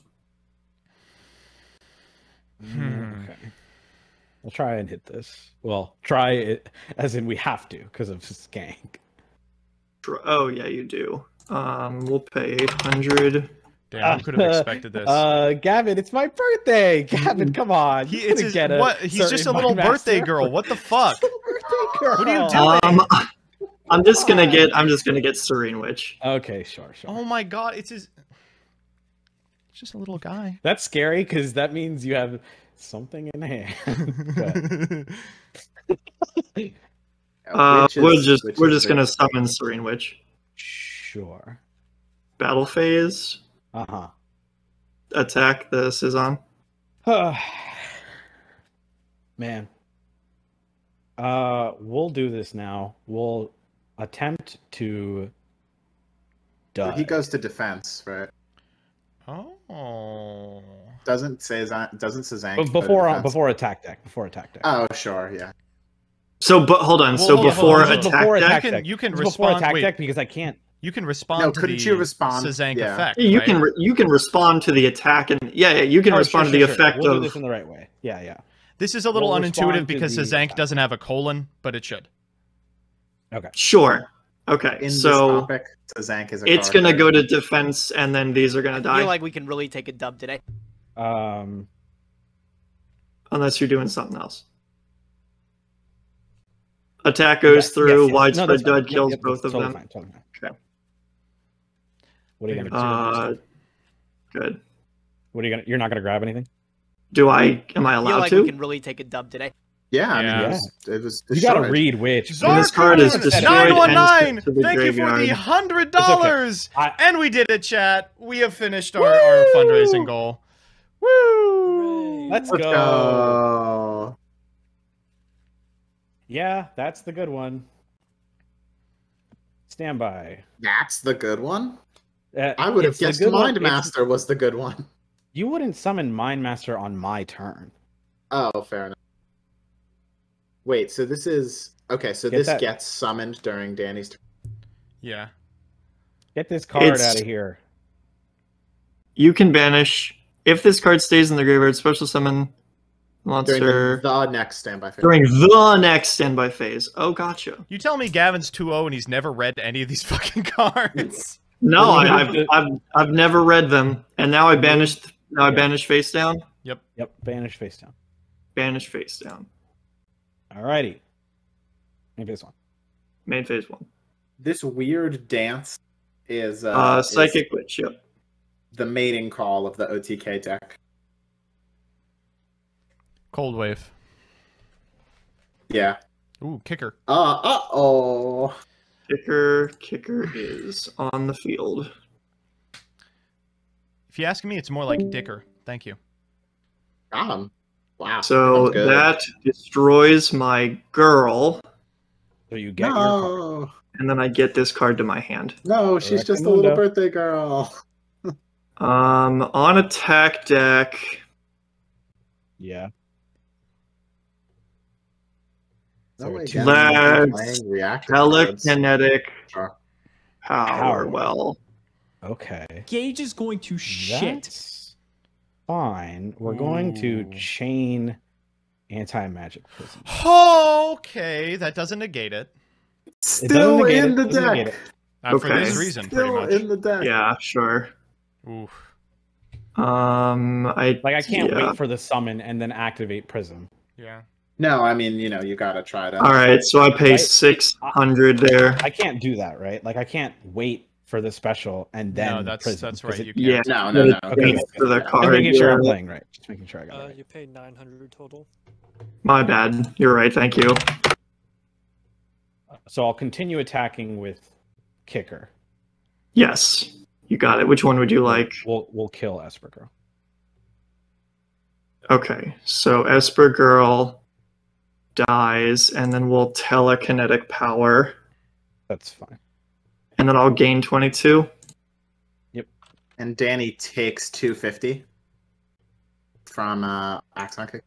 Hmm. Okay. We'll try and hit this. Well, try it as in we have to because of Sazank. Oh yeah, you do. Um we'll pay eight hundred. Damn, who could have expected <laughs> this? Uh, Gavin, it's my birthday. Gavin, come on. He, You it's his, get a what? He's just a little Mind birthday Master. girl. What the <laughs> fuck? birthday girl. What are you doing? Um, <laughs> I'm just gonna get. I'm just gonna get Serene Witch. Okay, sure, sure. Oh my god, it's his. It's just a little guy. That's scary because that means you have something in hand. Uh, Which we're just we're just gonna summon Serene Witch. sure. Battle phase. Uh huh. Attack the Sazank. <sighs> Man. Uh, we'll do this now. We'll attempt to. Die. He goes to defense, right? Oh. Doesn't Sazank doesn't Sazank But before defense? before attack deck. Before attack deck. Oh, sure, yeah. So, but hold on. Well, so hold on, before hold on. attack before deck, attack You can- deck. you can It's before respond- attack wait. deck because I can't. You can respond No, to couldn't the you respond? Sazank Yeah. effect. you right? can re- you can respond to the attack and yeah, yeah you can Oh, respond sure, to the sure, sure. effect We'll do of this in the right way. Yeah, yeah. This is a little We'll unintuitive because the Sazank attack. doesn't have a colon, but it should. Okay. Sure. Okay, In so this topic, Sazank is a it's gonna go to defense, and then these are gonna die. I die feel like we can really take a dub today. Um, unless you're doing something else. Attack goes yes, through. yes, yes. Widespread No, dud kills yep, both of totally them. Fine, totally fine. Okay. What are you gonna do? Uh, good. what are you gonna? You're not gonna grab anything? Do I? Am I I feel allowed like to? we can really take a dub today. Yeah, I mean, Yeah. it was, it was You gotta read which. And this card is Zarkon, destroyed 919! and sent Thank you for the hundred It's okay. dollars. I- And we did it, chat. We have finished our, our fundraising goal. Woo! Let's Let's go. go. Yeah, that's the good one. Stand by. That's the good one. Uh, I would have guessed good one- Mind it's- Master was the good one. You wouldn't summon Mind Master on my turn. Oh, fair enough. Wait, so this is okay. So Get this that- gets summoned during Danny's turn. Yeah. Get this card It's- out of here. You can banish if this card stays in the graveyard. Special summon during monster the, the next standby phase. during the next standby phase. Oh, gotcha. You tell me Gavin's 2-0 and he's never read any of these <laughs> fucking cards. No, I, have I've, I've I've never read them, and now I banished. Now I banish face down. Yep, Yep. banish face down. Banish face down. All righty. Maybe this one. Main phase one. This weird dance is uh, Uh, is psychic witch. Yep. the mating call of the OTK deck. Cold wave. Yeah. Ooh, kicker. Uh uh oh. Kicker. Kicker is on the field. If you ask me, it's more like Dicker. Thank you. Got him. Wow. So that destroys my girl, So you get your card. no, and then I get this card to my hand. no, she's just a little birthday girl. Um, on attack deck, Yeah. So way, Let's playing reactive cards. telekinetic power. Power. Well, Okay. Gage is going to shit. That's fine. We're going to chain anti magic prism. Okay, that doesn't negate it. Still negate in it, the doesn't negate deck. Uh, For this reason, pretty Still much. in the deck. yeah, sure. Oof. Um, I Like I can't yeah. wait for the summon and then activate prism. Yeah. No, I mean, you know, you gotta try to. All right, so I pay Right. six hundred there. I can't do that, right? Like I can't wait for the special and then no, that's prism. that's 'cause right. it- You Yeah, can't. Yeah, No, no, no. Okay, That's okay. for the Just card. making sure I'm playing right. Just making sure I got it Uh, right. you paid 900 total. My bad. You're right. Thank you. So I'll continue attacking with kicker. Yes, you got it. Which one would you like? We'll we'll kill Esper Girl. Okay, so Esper Girl dies, and then we'll telekinetic power, That's fine. and then I'll gain 22. Yep. And Danny takes 250 from uh, Axon Kick.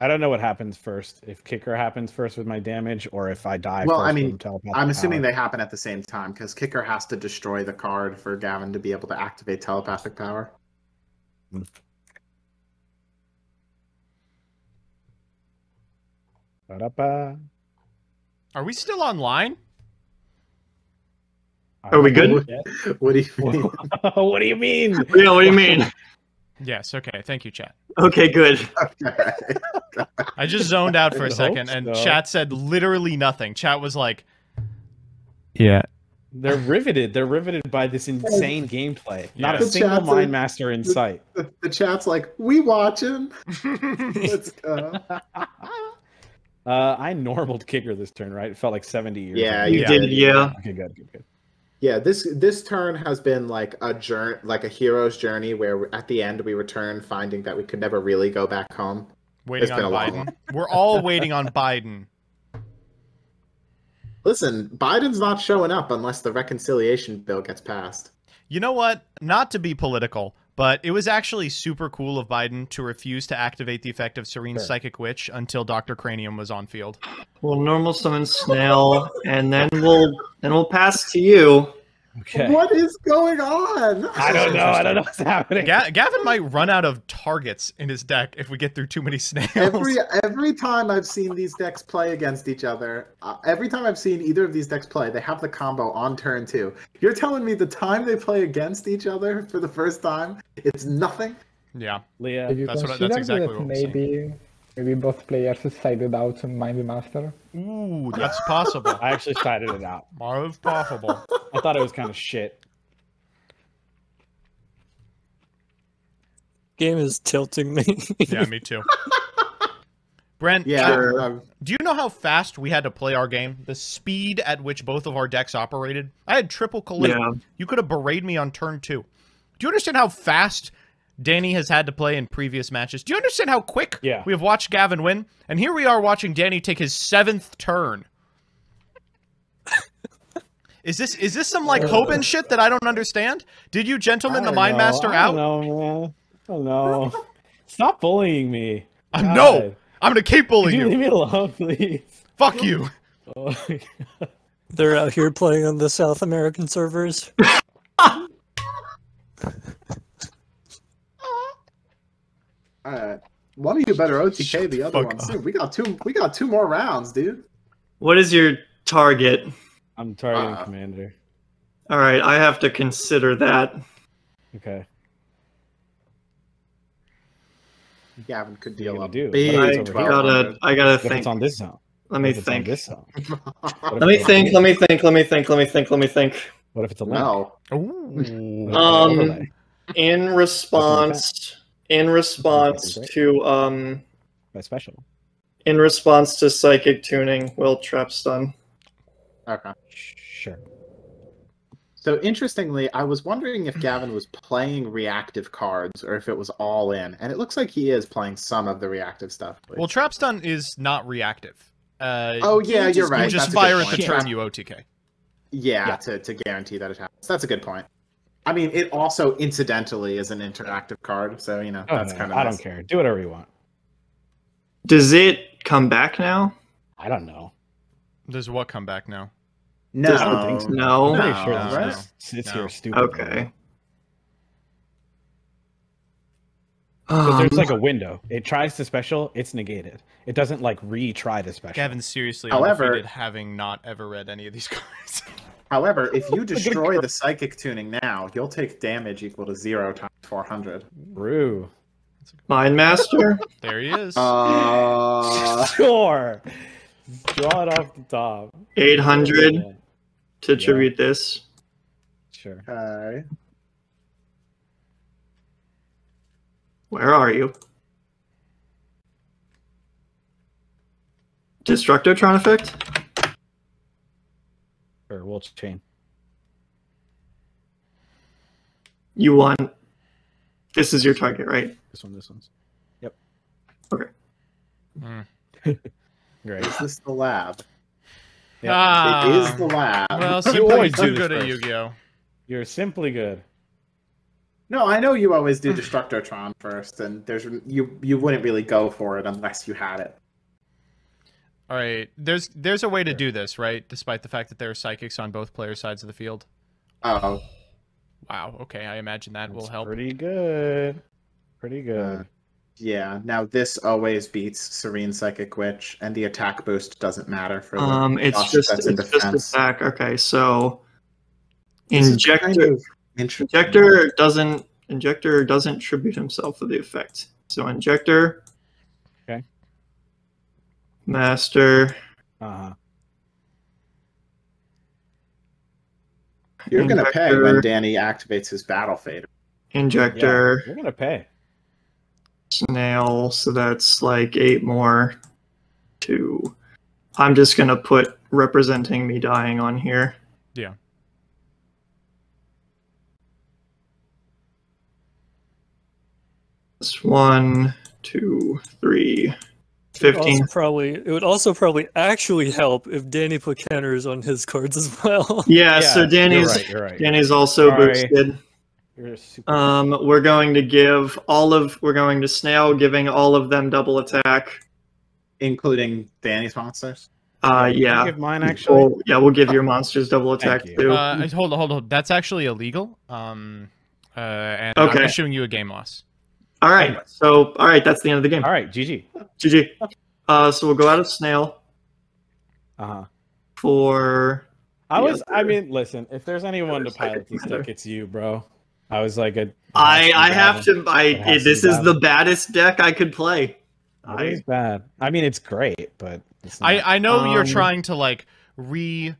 I don't know what happens first. If kicker happens first with my damage, or if I die Well, first I mean, from telepathic I'm assuming power. they happen at the same time because Kicker has to destroy the card for Gavin to be able to activate telepathic power. Ba-da-ba. Are we still online? Are we good? <laughs> What do you <laughs> mean? what do you mean? <laughs> Yeah, what do you mean? Yes. Okay. Thank you, chat. Okay, good. I just zoned out for a hope second, and chat said literally nothing. Chat was like, Yeah. They're riveted. They're riveted by this insane gameplay. Not Yeah. a single The chat's like- mind master in sight. The, the chat's like, we watching. Let's go. Uh, I normaled <laughs> kicker this turn, right? It felt like 70 years. Yeah, ago. you You did, yeah. Okay, good, good, good. Yeah, this this turn has been like a journey, like a hero's journey, where at the end we return finding that we could never really go back home. waiting It's been on a Biden. We're all waiting on Biden. <laughs> Listen, Biden's not showing up unless the reconciliation bill gets passed. You know what? Not to be political, but it was actually super cool of Biden to refuse to activate the effect of Serene's Sure. Psychic Witch until Dr. Cranium was on field. We'll normal summon Snail, and then we'll then we'll pass to you. Okay. What is going on? <laughs> I don't know. I don't know what's happening. Ga- Gavin might run out of targets in his deck if we get through too many <laughs> snails. Every every time I've seen these decks play against each other, uh, every time I've seen either of these decks play, they have the combo on turn two. You're telling me the time they play against each other for the first time, it's nothing. yeah. Leah, That's what that's exactly what we're saying. maybe maybe both players sided out Mind Master. Ooh, that's possible. I actually sided it out. <laughs> It's possible. I thought it was kind of shit. Game is tilting me. Yeah, me too. Brent, Yeah, do you know how fast we had to play our game? The speed at which both of our decks operated? I had triple collision. Yeah. You could have berated me on turn two. Do you understand how fast Danny has had to play in previous matches? Do you understand how quick Yeah. we have watched Gavin win? And here we are watching Danny take his seventh turn. <laughs> Is this is this some like Hoban shit that I don't understand? Did you gentlemen the Mind know. Master I out? don't know, man. I don't know. Stop bullying me. Uh, God. no, I'm gonna keep bullying you you. leave me alone, please? Fuck you. <laughs> Oh, They're out here playing on the South American servers. <laughs> Alright. One of you better OTK the other one soon. We got two we got two more rounds, dude. What is your target? I'm targeting Uh, commander. All right, I have to consider that. Okay. Gavin could What are you deal gonna do? big What I if it's over here? gotta, I gotta What if think. it's on this zone? Let me if it's on think. this zone? Let me think. Let me think. Let me think. Let me think. Let me think. Let me think. What if it's a link? No. Ooh. What if it's an Um. In response, in response to um, my special. in response to psychic tuning, will trap stun. Okay. Sure. So interestingly, I was wondering if Gavin was playing reactive cards or if it was all in, and it looks like he is playing some of the reactive stuff. which- Well, trap stun is not reactive. Uh, Oh, yeah, you you're just, right. You just That's fire at the turn you OTK. yeah, Yeah. To, to guarantee that it happens. That's a good point. I mean, it also incidentally is an interactive card, so you know Oh, that's no, kind of. I don't care. Do whatever you want. Does it come back now? I don't know. Does what come back now? No, I don't think so. No. I'm No, sure no, this right? just No. here stupid. Okay. Because Um, there's like a window. It tries to special, it's negated. It doesn't like retry the special. Gavin seriously However- undefeated, having not ever read any of these <laughs> cards. However, if you <laughs> destroy the psychic tuning now, you'll take damage equal to zero times four hundred. Brew. Mind Master. <laughs> there he is. Uh, Sure. Draw it off the top. 800 Yeah, to tribute this. Sure. okay. Where are you? Destructotron effect? Or We'll chain. You want. This is your target, right? This one, this one's. Mm. Great. <laughs> Is this the lab? Ah. it is the lab. Well, <laughs> You always do too this good at. Yu-Gi-Oh. You're simply good. No, I know you always do Destructotron first, and there's you you wouldn't really go for it unless you had it. All right, there's there's a way to do this, right? Despite the fact that there are psychics on both player sides of the field. Oh, Wow. Okay, I imagine that will help. Pretty good. Pretty good. yeah. Now this always beats Serene Psychic Witch, and the attack boost doesn't matter for the Um, it's just that's in it's just defense. attack. Okay, so This is Injector. kind of interesting. Injector doesn't. Injector doesn't tribute himself for the effect. So injector. Okay. Master. Uh-huh. You're gonna pay when Danny activates his battle fader. Injector. Yeah, you're gonna pay. snail, so that's like eight more. Two. I'm just gonna put representing me dying on here. Yeah. That's one, two, three, 15. also probably it would also probably actually help if Danny put counters on his cards as well. <laughs> Yeah, so you're Danny's right, you're right. Danny's also Sorry. boosted. You're a super Um, we're going to give all of we're going to snail, giving all of them double attack. including Danny's monsters. Uh, Can you yeah. give mine actually. We'll- yeah, we'll give your monsters double attack you. too. Uh, hold on, hold on. That's actually illegal. Um, uh, and I'm Okay. issuing you a game loss. All right, so all right, that's the end of the game. All right, GG. GG. Uh, so we'll go out of snail Uh-huh. for. I The was I mean, listen, if there's anyone to pilot this deck, it's you, bro. I was like a I I have to. I It to this be is the baddest deck I could play. It is bad. I mean, it's great, but it's not. I I know you're Um, trying to like re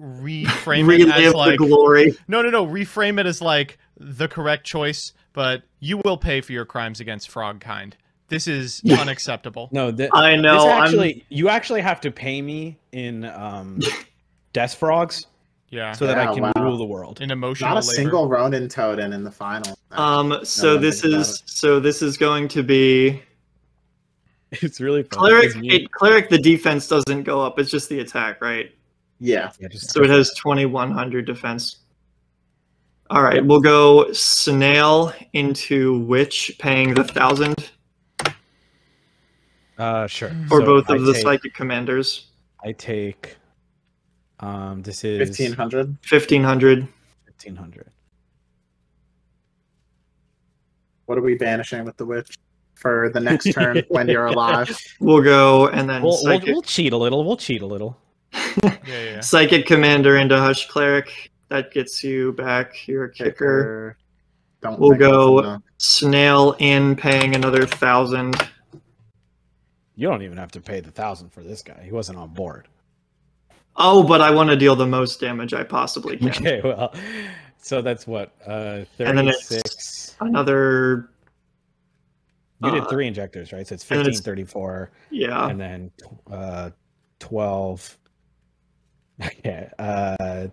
reframe it Relive as the like glory. no no no reframe it as like the correct choice, but you will pay for your crimes against frog kind. This is <laughs> unacceptable. no, th- I know. this I'm- actually you actually have to pay me in um <laughs> death frogs Yeah, so that I can wow. rule the world. in emotional Not a labor. single Ronintoadin in the final. Um. So one this is so this is going to be <laughs> It's really fun. cleric. It, cleric. The defense doesn't go up. It's just the attack, right? yeah. yeah, just So it has 2100 defense. All right, we'll go snail into witch, paying the thousand uh sure. for So both I of the take, psychic commanders. I take um this is Fifteen hundred. 1500. 1500. What are we banishing with the witch for the next turn when you're alive? <laughs> We'll go and then We'll, we'll, we'll cheat a little. We'll cheat a little. Yeah, yeah, yeah. psychic commander into hush cleric. That gets you back your kicker. Kicker. Don't We'll go- Snail in, paying another thousand. You don't even have to pay the thousand for this guy. He wasn't on board. Oh, but I want to deal the most damage I possibly can. Okay, well, so that's what uh And then it's- 36. Another, You did uh, three injectors, right? So it's and then 15, it's- 34, yeah. and then uh 12. <laughs> Okay, uh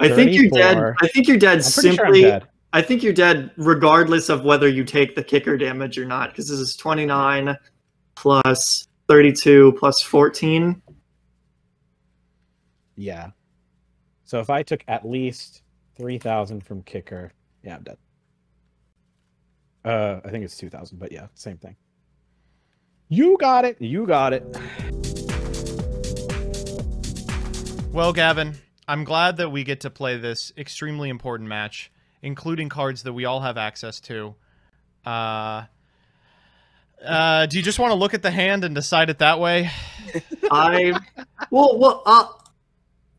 I think you're dead. I think you're dead sure I'm simply. I think you're dead regardless of whether you take the kicker damage or not, because this is 29 plus 32 plus 14. Yeah. So if I took at least 3,000 from kicker, yeah, I'm dead. Uh, I think it's 2,000, but yeah, same thing. You got it. You got it. Well, Gavin, I'm glad that we get to play this extremely important match, including cards that we all have access to. Uh, uh, do you just want to look at the hand and decide it that way? <laughs> I well, well, I'll,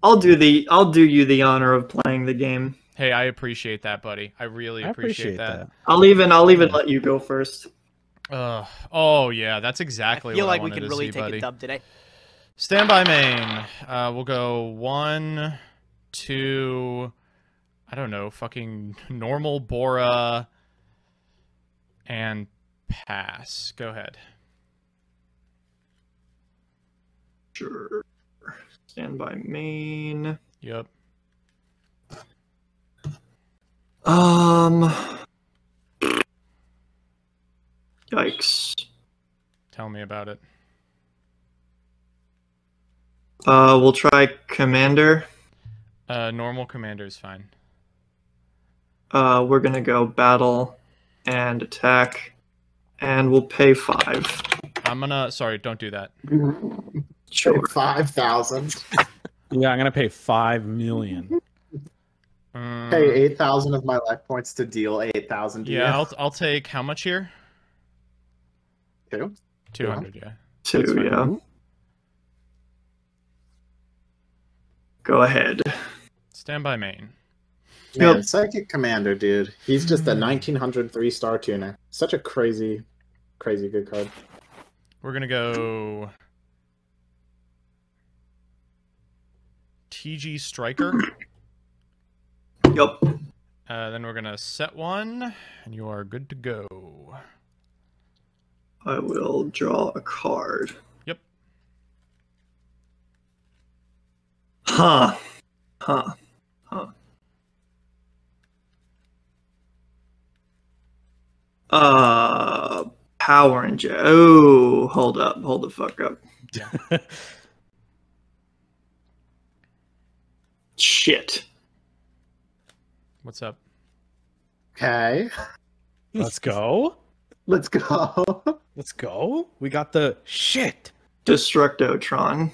I'll do the I'll do you the honor of playing the game. Hey, I appreciate that, buddy. I really I appreciate, appreciate that. that. I'll even I'll even let you go first. Uh, oh yeah, that's exactly I feel what like I we can really see, take buddy. a dub today. Stand by main. Uh, we'll go one, two. I don't know, fucking normal Bora, and pass. Go ahead. Sure. Stand by main. Yep. Um. Yikes. Tell me about it. Uh, we'll try commander. Uh, normal commander is fine. Uh, we're gonna go battle and attack, and we'll pay five. I'm gonna. Sorry, don't do that. Sure. Five thousand. Yeah, I'm gonna pay five million. Um, Pay eight thousand of my life points to deal eight thousand. yeah, I'll I'll take how much here? Two. Two hundred. Yeah. Two, That's fine. yeah. Go ahead. Stand by main. Man, Yep. Psychic Commander, dude. He's just a 1900 three star tuner. Such a crazy, crazy good card. We're gonna go TG Striker. Yep. Uh, then we're gonna set one, and you are good to go. I will draw a card. Huh. Huh. Huh. Uh, power inject. Oh, hold up. Hold the fuck up. Shit. What's up? Okay, Let's go. let's go. Let's go. We got the shit. Destructotron.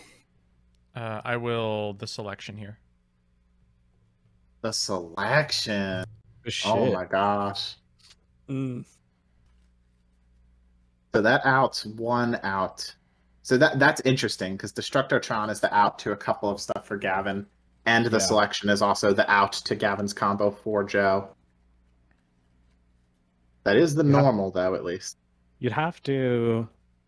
Uh, I will the selection here. the selection. The shit. Oh my gosh. Mm. So that out's one out. So that that's interesting because Destructotron is the out to a couple of stuff for Gavin, and the Yeah. selection is also the out to Gavin's combo for Joe. That is the Yeah. normal though, at least. You'd have to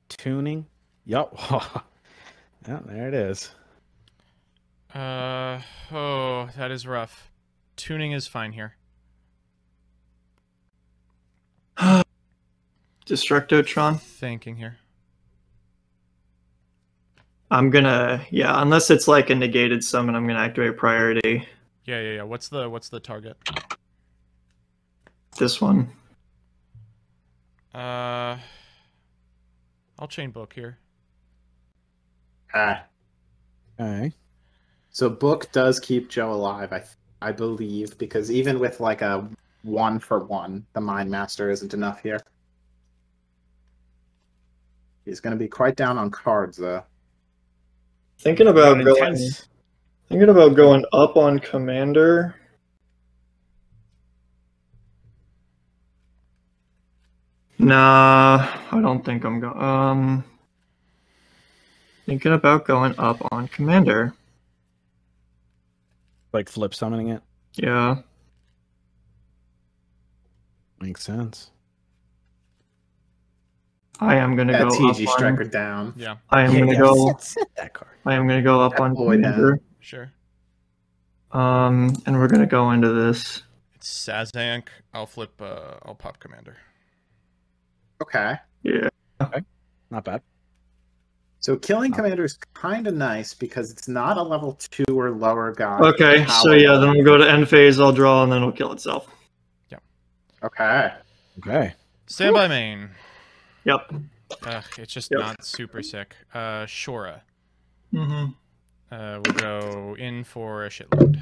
tuning. Yup. <laughs> yeah, there it is. Uh oh, that is rough. Tuning is fine here. <gasps> Destructotron. Thinking here. I'm gonna, yeah, unless it's like a negated summon, I'm gonna activate priority. Yeah, yeah, yeah. What's the what's the target? This one. Uh, I'll chain book here. Ah. Okay. So book does keep Joe alive, I I believe, because even with like a one for one, the Mind Master isn't enough here. He's going to be quite down on cards though. Thinking about going, intense. thinking about going up on commander. Nah, I don't think I'm going. Um, thinking about going up on commander. Like flip summoning it. Yeah. Makes sense. I am gonna Yeah, go TG up Striker on, down. Yeah, I am Yeah, gonna yeah, go. Set, set that card. I am gonna go up That on boy down. commander. sure. Um, and we're gonna go into this. It's Sazank. I'll flip. Uh, I'll pop commander. Okay. Yeah. Okay. Not bad. So killing commander is kind of nice because it's not a level two or lower guy. Okay, so yeah, then we'll go to end phase. I'll draw, and then it'll kill itself. Yep. Okay. Okay. Stand by main. Yep. Ugh, it's just Yep. not super sick. Uh, Shura. Mm-hmm. Uh, we'll go in for a shitload.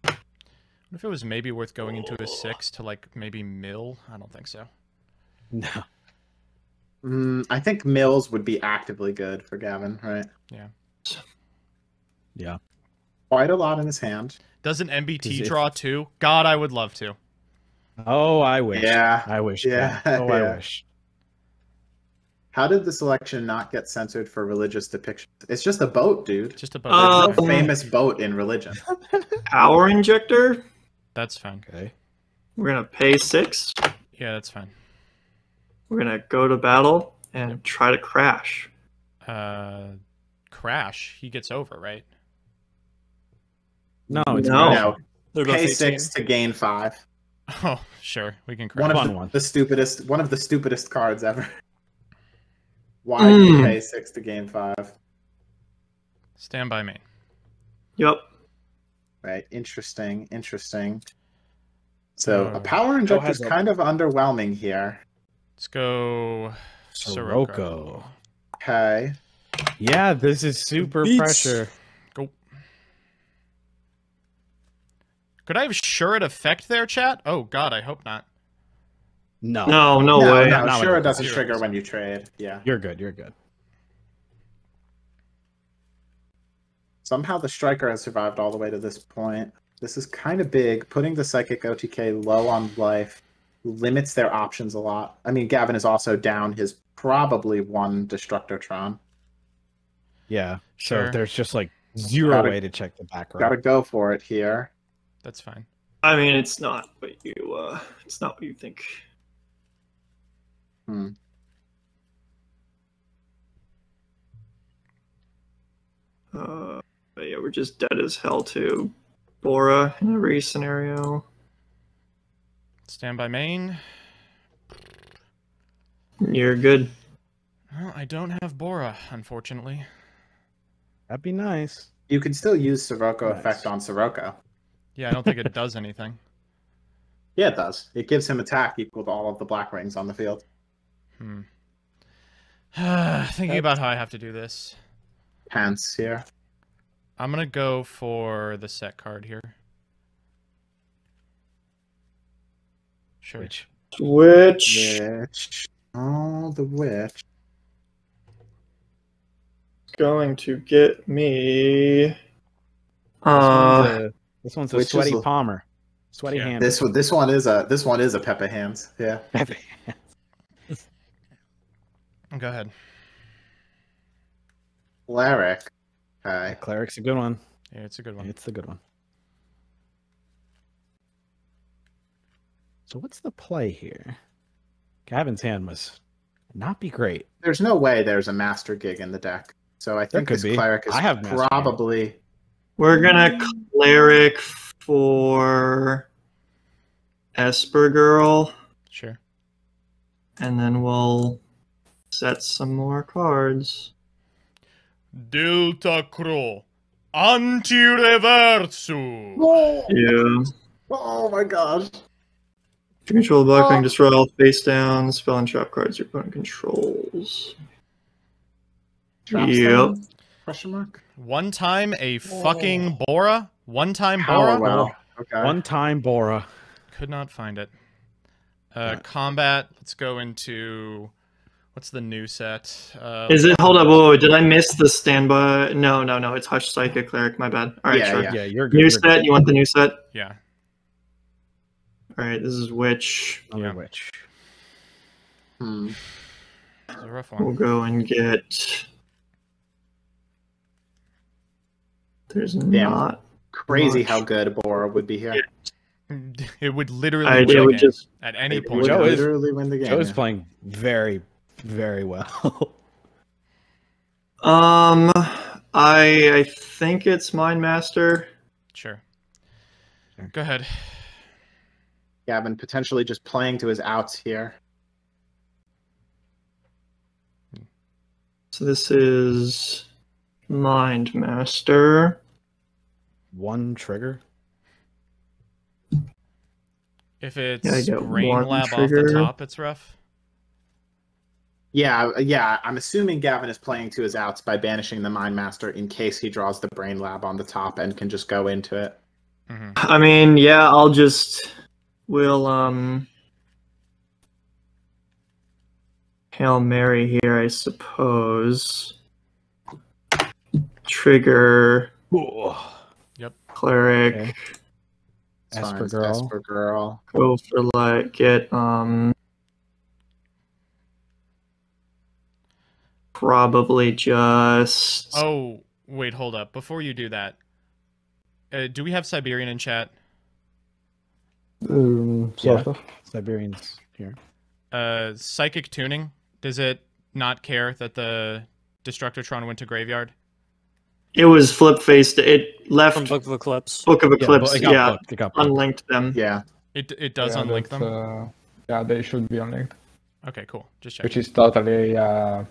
What if it was maybe worth going into a six to like maybe mill? I don't think so. <laughs> No. Mm, I think Mills would be actively good for Gavin, right? Yeah. Yeah. Quite a lot in his hand. Doesn't MBT it- draw too? God, I would love to. Oh, I wish. Yeah. I wish. Yeah, Yeah. Oh, <laughs> yeah. I wish. How did the selection not get censored for religious depictions? It's just a boat, dude. Just about. Uh, There's no famous boat in religion. <laughs> Power injector. that's fine. Okay. We're gonna pay six. Yeah, that's fine. We're gonna go to battle and try to crash. Uh, crash. He gets over, right? No, it's No. No, They're pay six to gain five. <laughs> Oh, sure. We can One crash. of Fun the, one. the stupidest, one of the stupidest cards ever. <laughs> Why do you Mm. pay six to gain five? Stand by me. Yep. Right. Interesting. Interesting. So So, a power injector is kind of underwhelming here. Let's go. Sirocco. Sirocco. Okay. Yeah, this is super Beats. pressure. Go. Could I have sure it affect there, chat? Oh God, I hope not. No. No, no, no, way. no, Not sure it doesn't zeros. trigger when you trade. Yeah. You're good. You're good. Somehow the striker has survived all the way to this point. This is kind of big. Putting the psychic OTK low on life limits their options a lot. I mean, Gavin is also down his probably one Destructotron. Yeah. So there's just like Zero Gotta- way to check the background. Gotta go for it here. That's fine. I mean, it's not what you. uh It's not what you think. Hmm. Uh, but yeah, we're just dead as hell to Bora in every scenario. Stand by main. You're good. Well, I don't have Bora, unfortunately. That'd be nice. You can still use Sirocco Nice. effect on Sirocco. Yeah, I don't think it does anything. <laughs> Yeah, it does. It gives him attack equal to all of the Blackwings on the field. Hmm. <sighs> Thinking about how I have to do this. Pants here. I'm gonna go for the set card here. Sure. Which Which Witch. Oh, the witch. going to get me. this one's Uh, a, this one's a sweaty a- palmer. Sweaty Yeah. hand. This one, this one is a this one is a Peppa Hands. Yeah. <laughs> <laughs> Go ahead. Cleric. Okay. Cleric's a good one. Yeah, it's a good one. It's the good one. So what's the play here? Gavin's hand must not be great. There's no way there's a master gig in the deck. So I think could this be. cleric is I have master gig. probably we're gonna cleric for Esper Girl, Sure. and then we'll set some more cards. Delta Crow. Anti-Reverse. Yeah. Oh my gosh. To control the Blackwing, destroy all face down spell and trap cards your opponent controls. Drops Yep. down? Question mark. One time a fucking Bora. One time Bora. Oh well. Okay. One time Bora. Could not find it. Uh, Combat. Let's go into. What's the new set? Uh, Is it? Hold up. Whoa, whoa, did I miss the standby? No, no, no. It's Hush Psychic Cleric. My bad. All right, Yeah, sure. yeah. Yeah, you're good. New you're set. good. You want the new set? Yeah. All right. This is which. Another Yeah. witch. Hmm. It's a rough We'll go and get. There's Damn. not. Crazy Much. how good Bora would be here. <laughs> It would literally I win it would just. at any It point. would Joe is- literally win the game. Joe's yeah. playing very, very well. <laughs> Um, I I think it's Mind Master. Sure. Sure. Go ahead. Gavin potentially just playing to his outs here. So this is Mind Master. One trigger. If it's Yeah, I get Brain one Lab off the top, it's rough. Yeah, yeah. I'm assuming Gavin is playing to his outs by banishing the Mind Master in case he draws the Brain Lab on the top and can just go into it. hmm I mean, yeah, I'll just will um Hail Mary here, I suppose. Trigger Yep. cleric. Okay. Esper Signs girl. Esper girl. Go for like get um probably just Oh, wait, hold up. Before you do that, uh, do we have Siberian in chat? Um, sort Yeah. Siberians here. Uh, psychic tuning. Does it not care that the Destructotron went to graveyard? it was flip faced. It left From Book of Eclipse. Book of Yeah, Eclipse, but it got yeah, booked, it got booked. unlinked them. Yeah. It it does Yeah, unlink them. Uh, yeah, they should be unlinked, Okay, cool. Just check. which is totally a uh,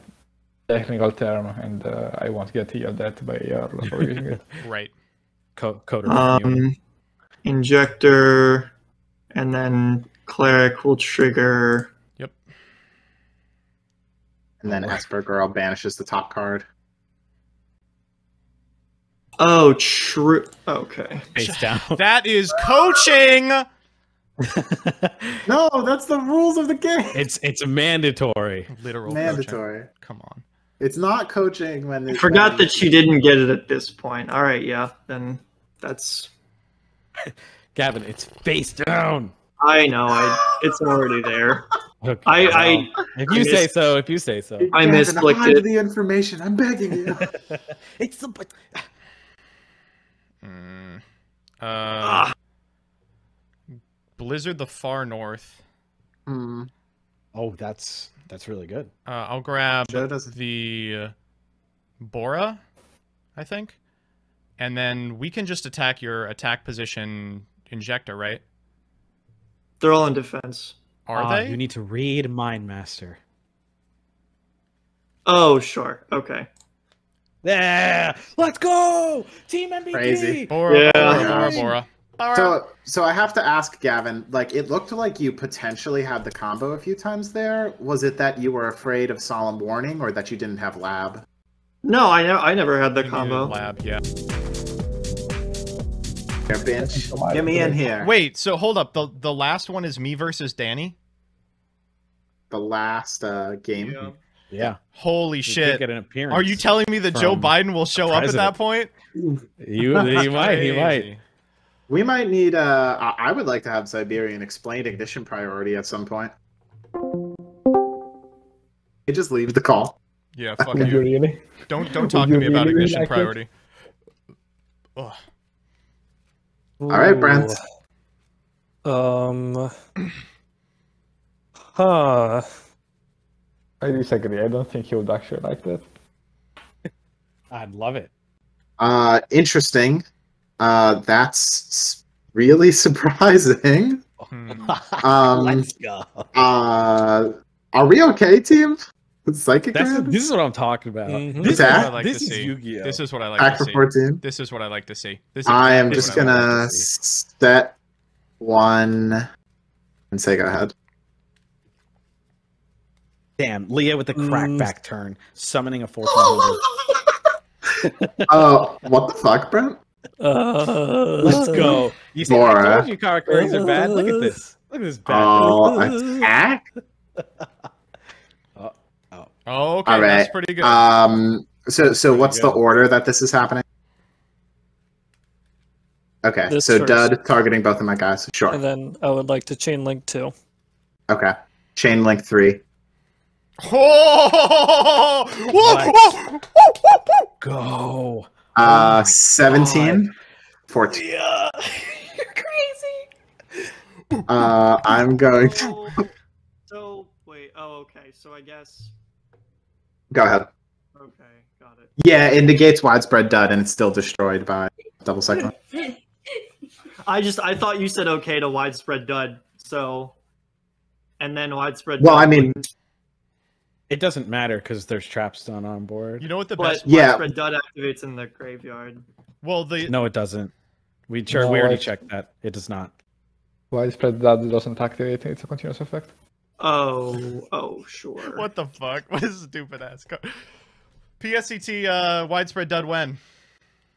technical term, and uh, I won't get yelled at by Earl for using it. <laughs> Right. Co- coder. Um, injector, and then cleric will trigger. Yep. And then Esper girl banishes the top card. Oh, true. Okay. Face down. <laughs> That is coaching. No, that's the rules of the game. it's it's mandatory. Literal coaching. mandatory. Come on. It's not coaching when I forgot when- that she didn't get it at this point. All right, yeah, then that's. <laughs> Gavin, it's face down. I know. I it's already there. <laughs> Okay, I well, I if I you say missed- so, if you say so. I Gavin, misclicked it. the information. I'm begging you. <laughs> it's the but Hmm. Uh, Ah. Blizzard the Far North. Hmm. Oh, that's that's really good. Uh, I'll grab Joe the uh, Bora, I think, and then we can just attack your attack position injector, right? They're all in defense. Are Ah, they? You need to read Mind Master. Oh, sure. Okay. Yeah, let's go, Team MVP. Crazy. Bora, Yeah. Bora, Bora, Bora. Bora. So, so I have to ask Gavin. Like, it looked like you potentially had the combo a few times there. Was it that you were afraid of solemn warning, or that you didn't have lab? No, I, ne- I never had the You combo. Lab, yeah. Here, bitch. Get me in here. Wait, so hold up. The the last one is me versus Danny. The last uh, game. Yeah. Yeah, Holy You shit! Get an appearance. Are you telling me that Joe Biden will show up at that point? You, you might. He might. We might need. Uh, I I would like to have Siberian explain ignition priority at some point. He just leaves the call. Yeah, <laughs> fuck you you. really? Don't don't talk to you me about ignition like it? priority. Ugh. All right, Brent. Um. <clears throat> Huh. I disagree. I don't think he would actually like that. <laughs> I'd love it. Uh, interesting. Uh, that's really <laughs> surprising. <laughs> Um, Let's go. uh, are we okay, team? Psychic That's, Grand? this is what I'm talking about. Mhm. This, This is what I like this to is see. Yu-Gi-Oh. This is what I like Back to for see. 14. This is what I like to see. This is I am exactly just what I like gonna to set one and say go ahead. Damn, Leah with the Mm. crackback turn, summoning a 1400. <laughs> Oh, what the fuck, Brent? Uh, Let's go. You see, I Mora. told you Karakuris are bad. Look at this. Look at this bad. Oh, attack. <laughs> Oh, okay, All right. that's pretty good. Um. So, so what's the order that this is happening? Okay, This so first. Dud targeting both of my guys. Sure. and then I would like to chain link two. Okay. Chain link three. Oh! <laughs> Whoa, Nice. whoa, whoa, whoa, whoa. Go. Uh, my 17. 14. Yeah. <laughs> You're crazy. Uh, I'm going to Oh, so wait. Oh, okay. So I guess. Go ahead. Okay, got it. Yeah, it negates widespread dud, and it's still destroyed by double cyclone. <laughs> I just I thought you said okay to widespread dud. So. And then widespread. Well, dud I mean, would- It doesn't matter because there's traps trap stun on board. You know what the but best? Yeah. widespread dud activates in the graveyard. Well, the No, it doesn't. We sure No, we already it's- checked that. It does not. Widespread that doesn't activate. It's a continuous effect. Oh, oh, sure. what the fuck? <laughs> What is stupid ass? Co- PSCT uh, widespread dud when?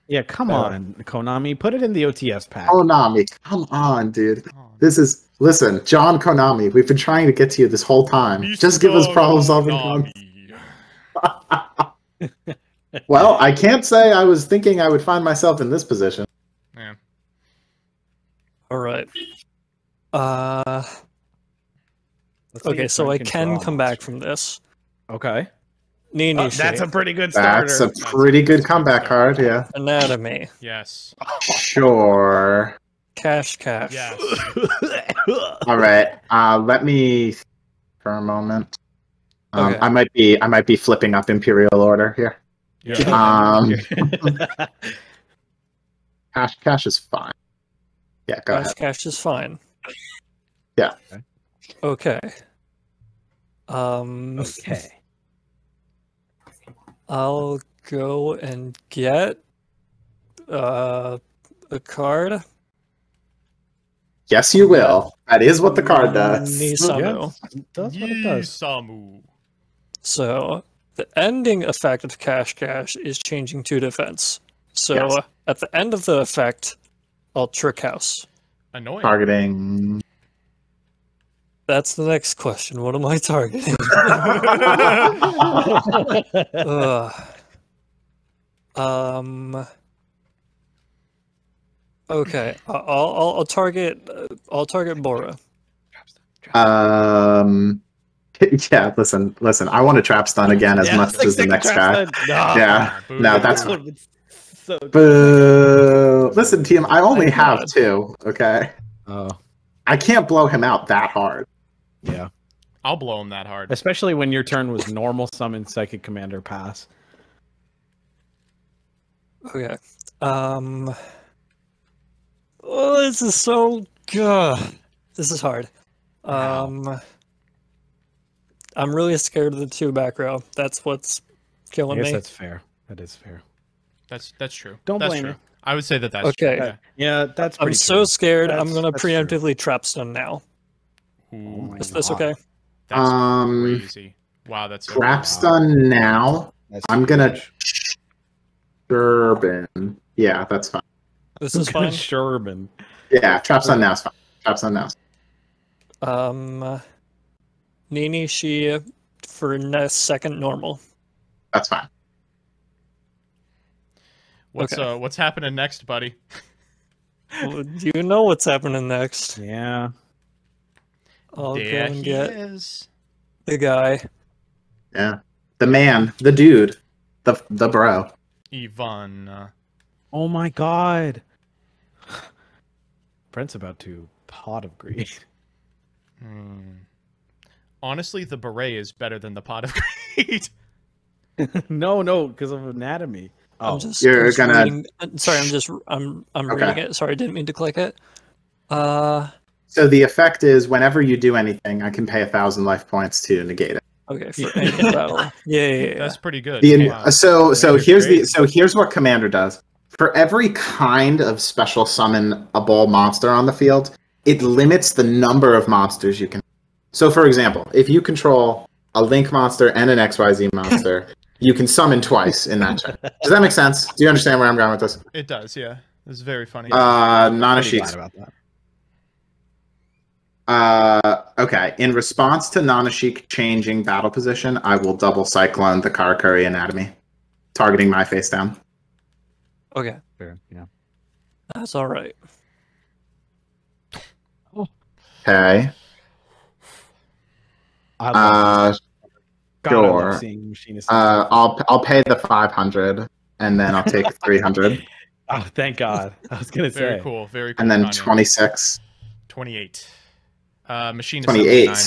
Yeah, come Uh, on, Konami. Put it in the OTS pack. Konami, come on, dude. This is listen, John Konami. We've been trying to get to you this whole time. Just give us problem solving. Konami. Well, I can't say I was thinking I would find myself in this position. Yeah. All right. Uh. Let's see Okay, so I can come a back from this. Okay. Nini Oh, that's a pretty good starter. That's a pretty good comeback card, yeah. anatomy, Yes. Sure. cash cache. Yes. <laughs> All right. Uh, let me for a moment. Um, Okay. I might be I might be flipping up Imperial Order here. Yeah. Um, <laughs> Cash Cache is fine. Yeah, go Cash ahead. cash is fine. Yeah. Okay. Um. okay. I'll go and get uh a card. Yes, you will. That is what the card does. Nisamu. That's what it does. Samu. So the ending effect of Cash Cache is changing to defense. So Yes. at the end of the effect, I'll trick house. Annoying. Targeting. That's the next question. What am I targeting? <laughs> Ugh. Um. Okay, I- I'll I'll, I'll target I'll target Bora. Um. <laughs> Yeah, listen, listen. I want to trap stun again as Yeah, much like as the next guy. stun. No. Yeah. Boo. No, that's This one was so good. boo. Listen, team. I only Thank have two. Okay. Oh, I can't blow him out that hard. Yeah. I'll blow him that hard. Especially when your turn was normal summon psychic commander pass. Okay. Um. Oh, this is so good. This is hard. Um. I'm really scared of the two back row. That's what's I killing guess me. that's fair. That is fair. That's that's true. Don't that's blame true. me. I would say that that's Okay. true. Yeah, that's I'm pretty so true. scared. I'm gonna preemptively true. preemptively trap stun now. Yeah. Oh Ooh, Is this God. okay? that's Um, crazy. Wow, that's so Trap's done now. That's I'm gonna huge. Sherbin. Yeah, that's fine. This is gonna fine. Sherbin. Yeah, trap's done now is fine. Trap's done now. Um, Nini, she for ne- second normal. That's fine. What's Okay. uh what's happening next, buddy? Well, you know what's happening next. Yeah. I'll go and he get is. the guy. Yeah. The man, the dude, the the bro. Ivan. Oh my god. <sighs> Brent's about to pot of greed. <laughs> hmm. Honestly, the beret is better than the pot of <laughs> greed. no, no, because of anatomy. Oh, I'm just, you're I'm just gonna- reading- sorry, I'm just I'm I'm Okay. reading it. Sorry, I didn't mean to click it. Uh, So the effect is whenever you do anything, I can pay a thousand life points to negate it. okay, for any battle. Yeah, yeah, yeah. That's pretty good. The, Wow. So so Commander's here's the so here's what commander does. For every kind of special summon a ball monster on the field, it limits the number of monsters you can. So for example, if you control a link monster and an XYZ monster, <laughs> you can summon twice in that turn. Does that make sense? Do you understand where I'm going with this? It does, yeah. It's very funny. Uh Pretty Nanashick. glad about that. Uh, okay. In response to Nanashick changing battle position, I will double cyclone the Karakuri anatomy, targeting my face down. Okay, Fair, yeah. that's all right. Okay. I love Uh, this. God, I love sure. seeing machinist. uh, I'll I'll pay the five hundred, and then I'll take <laughs> three hundred. Oh, thank God. I was gonna very say. cool, very cool. and then twenty six. 28. Uh, machine is 28. 79.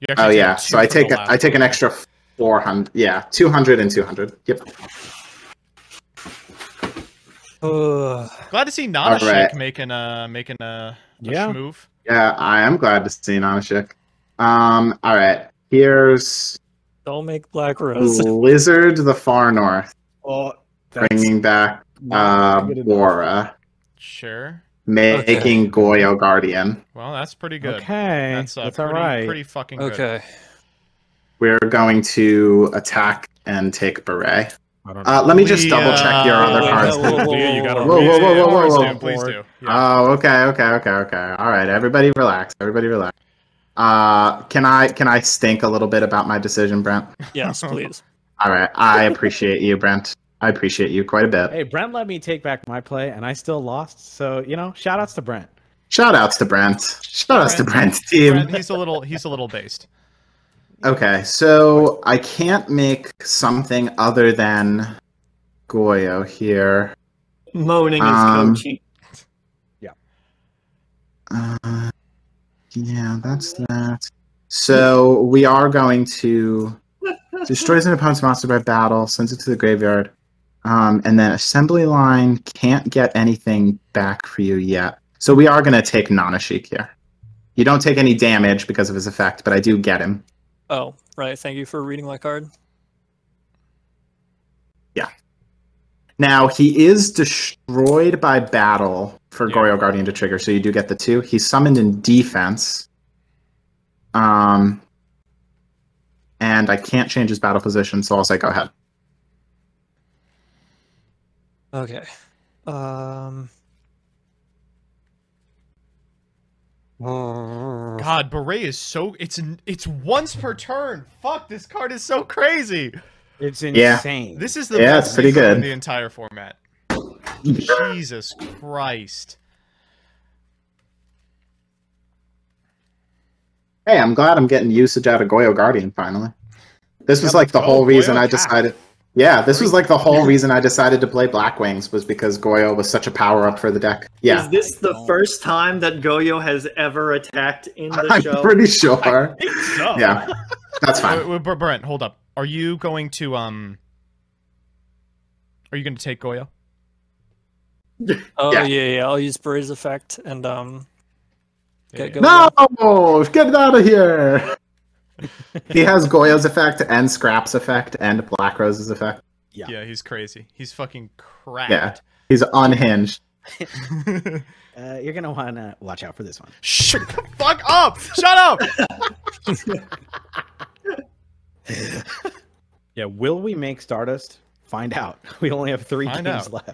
You actually Oh yeah. So I take the a, last I take an extra four hundred. Yeah, 200 and 200. Yep. Uh, Glad to see Nana Alright. making a making a, a Yeah. move. Yeah, I am glad to see Nanashick. Um. All right. Here's don't make Black Rose. Blizzard the Far North, Oh, that's bringing back uh not. Bora. Sure. Making Goyo Guardian. Well, that's pretty good. Okay, That's, uh, that's pretty, all right. pretty fucking good. Okay. We're going to attack and take Beret. I don't Uh, let me just double check your Uh, other cards. <laughs> whoa, whoa, Yeah, you gotta Whoa, whoa, whoa, whoa, please whoa, do, whoa. Please do. Yeah. Oh, okay, okay, okay, okay. All right, everybody relax. Everybody relax. Uh, can I can I stink a little bit about my decision, Brent? Yes, please. <laughs> All right, I appreciate you, Brent. I appreciate you quite a bit. Hey, Brent let me take back my play, and I still lost. So you know, shout outs to Brent. Shout outs to Brent. Shout outs to Brent. Brent team. Brent, he's a little he's a little based. Okay, so I can't make something other than Goyo here. Moaning is Um, coaching. Uh, yeah, that's that. So we are going to destroys an opponent's monster by battle, sends it to the graveyard, um, and then assembly line can't get anything back for you yet. So we are going to take Nanashick here. You don't take any damage because of his effect, but I do get him. Oh, right. Thank you for reading my card. Yeah. Now he is destroyed by battle for Yeah. Goyo Guardian to trigger, so you do get the two. He's summoned in defense. Um and I can't change his battle position, so I'll say go ahead. Okay. Um. God, Beret is so it's it's once per turn. Fuck, this card is so crazy. It's Yeah. insane. This is the Yeah, best it's pretty secret in good. the entire format. Jesus Christ. Hey, I'm glad I'm getting usage out of Goyo Guardian finally. This was like the whole go, reason Goyo I decided Yeah, this was like the whole reason I decided to play Blackwings was because Goyo was such a power up for the deck. Yeah, Is this the first time that Goyo has ever attacked in the <laughs> show? I'm pretty sure. so. <laughs> Yeah, that's fine. Wait, wait, Brent, hold up. Are you going to um? Are you going to take Goyo? Oh Yeah. yeah, yeah. I'll use Breeze effect and um. Get go. No, get out of here. He has Goyo's effect and Scrap's effect and Black Rose's effect. Yeah. Yeah, he's crazy. He's fucking cracked. Yeah, he's unhinged. Uh, you're gonna want to watch out for this one. Shut fuck up! Shut up! Yeah, will we make Stardust? Find out. We only have three Find games out. left.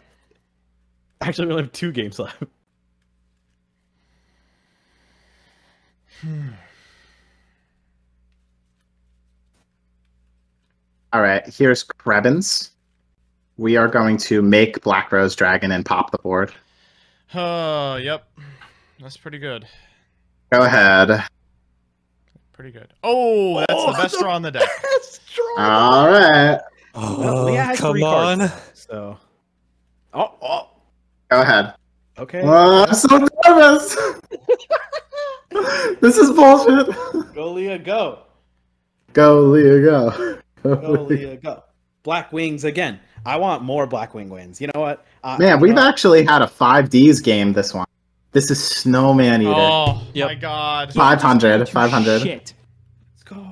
Actually, we only have two games left. All right, here's Krebons. We are going to make Black Rose Dragon and pop the board. Oh, yep. That's pretty good. Go ahead. Pretty good. Oh, that's Oh, the best draw on the deck. <laughs> All right, Oh, Leah has come on. cards, So, oh, oh, go ahead. okay. Oh, I'm so nervous. <laughs> this is bullshit. Go, Leah, go. Go, Leah, go. Go, Leah, <laughs> go. Blackwings again. I want more Blackwing wins. You know what? Uh, Man, we've know- actually had a 5Ds game this one. This is Snowman Eater. Oh Yep. my god. 500, 500. Shit. Let's go.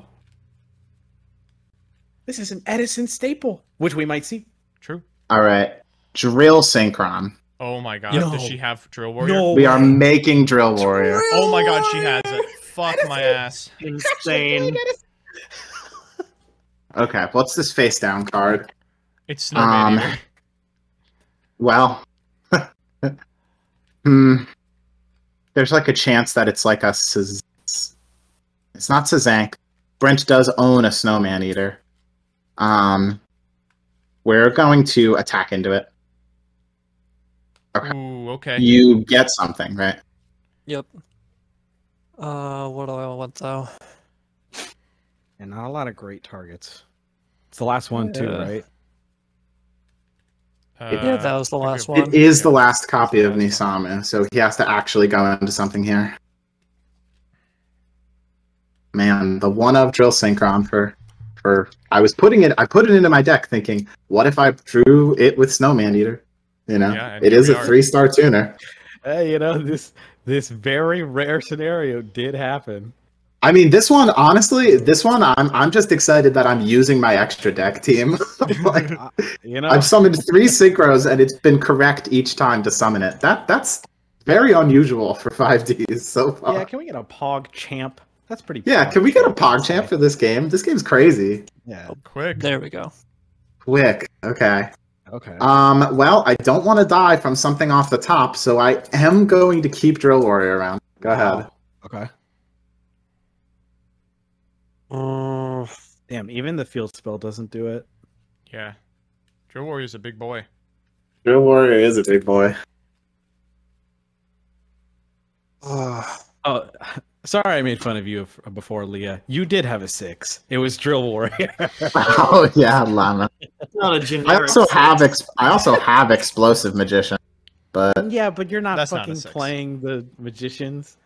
This is an Edison staple, which we might see. True. All right. Drill Synchron. Oh my god. No. Does she have Drill Warrior? No. We are making Drill Warrior. Oh my god, she has it. Fuck my ass. Insane. Okay, what's this face down card? It's Snowman Um, Well, <laughs> hmm. There's like a chance that it's like a. Saz- It's not Sazank. Brent does own a Snowman Eater. Um, we're going to attack into it. Okay. Ooh, okay. You get something, right? Yep. Uh, what do I want though? And not a lot of great targets. It's the last one too, Yeah. right? yeah, that was the Uh, last one. It is the last copy of Nisamu, so he has to actually go into something here. Man, the one of Drill Synchron for for I was putting it I put it into my deck thinking, what if I drew it with Snowman Eater? You know, Yeah, and it here is we a are. three star tuner. Hey, you know this this very rare scenario did happen. I mean, this one, honestly, this one, I'm I'm just excited that I'm using my extra deck team. <laughs> like, <laughs> you know, I've summoned three synchros and it's been correct each time to summon it. That that's very unusual for 5Ds so far. yeah. Can we get a Pog champ? That's pretty. Yeah, can we get a I'd Pog champ for this game? This game's crazy. Yeah. Quick. There we go. Quick. Okay. Okay. Um, well, I don't want to die from something off the top, so I am going to keep Drill Warrior around. Go ahead. Okay. Mm, Damn. Even the field spell doesn't do it. Yeah. Drill Warrior's a big boy. Drill Warrior is a big boy. uh, Oh, sorry, I made fun of you before, Leah. You did have a six. It was Drill Warrior. <laughs> oh yeah, Llama. It's not a generic. I also six. have ex- I also have Explosive Magician, but yeah, but you're not That's fucking six. playing the magicians.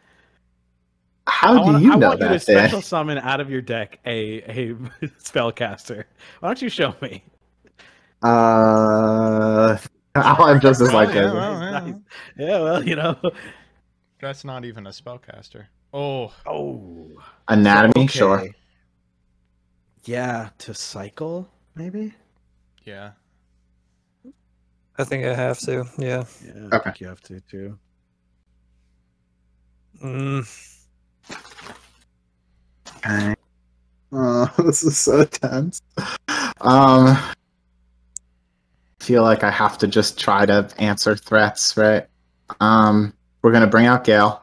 How I wanna- do you I know want you to that? Dan? special summon out of your deck a a <laughs> spellcaster. Why don't you show me? Uh, <laughs> I'll have just as <laughs> Oh, like yeah, it. well, yeah. Nice. Yeah, well, you know. That's not even a spellcaster. Oh, Oh, Anatomy, okay. sure. Yeah, to cycle maybe. yeah. I think I have to. Yeah. Yeah, I Okay. think you have to too. Mm, Okay. Oh, <laughs> this is so tense. Um, feel like I have to just try to answer threats, right? Um, we're gonna bring out Gale,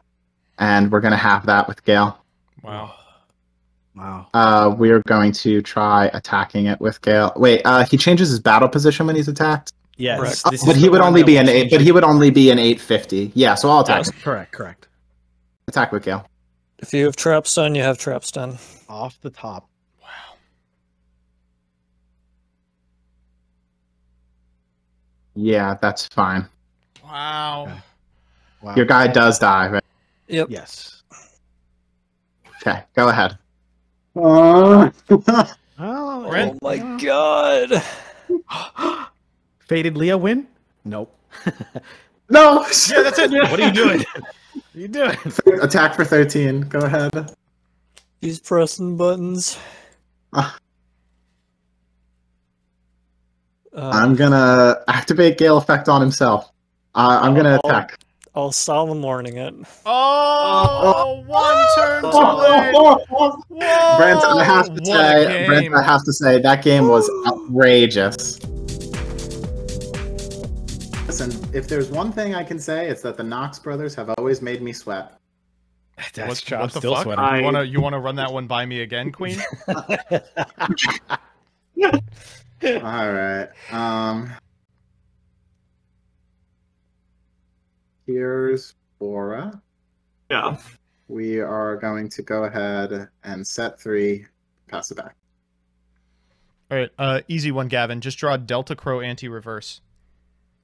and we're gonna have that with Gale. Wow. Wow. Uh, we are going to try attacking it with Gale. Wait, uh, he changes his battle position when he's attacked, Yes, Correct. this but he would only be will an eight. But he would only be an eight fifty. Yeah, so I'll attack. Yes. Correct, correct. Attack with Gale. If you have traps done, you have traps done. Off the top. Wow. Yeah, that's fine. Wow. Wow. Your guy does die, right? Yep. Yes. Okay, go ahead. Uh, <laughs> Oh, Brent? Oh my god. <gasps> Faded Leah win? Nope. <laughs> no! Yeah, that's it. <laughs> What are you doing? What are you doing? Attack for 13. Go ahead. He's pressing buttons. Ah. Uh, I'm gonna activate Gale Effect on himself. Uh, I'm gonna Oh. attack. I'll solemn warning it. Oh, one turn too late. Whoa, Brent, I have to what say, Brent. I have to say that game was outrageous. Listen, if there's one thing I can say, it's that the Knox brothers have always made me sweat. That's What, true. what I'm the still fuck? sweating. I- You wanna you wanna run that one by me again, Queen? <laughs> All right. Um. Here's Bora. Yeah. We are going to go ahead and set three, pass it back. All right, uh, easy one, Gavin. Just draw Delta Crow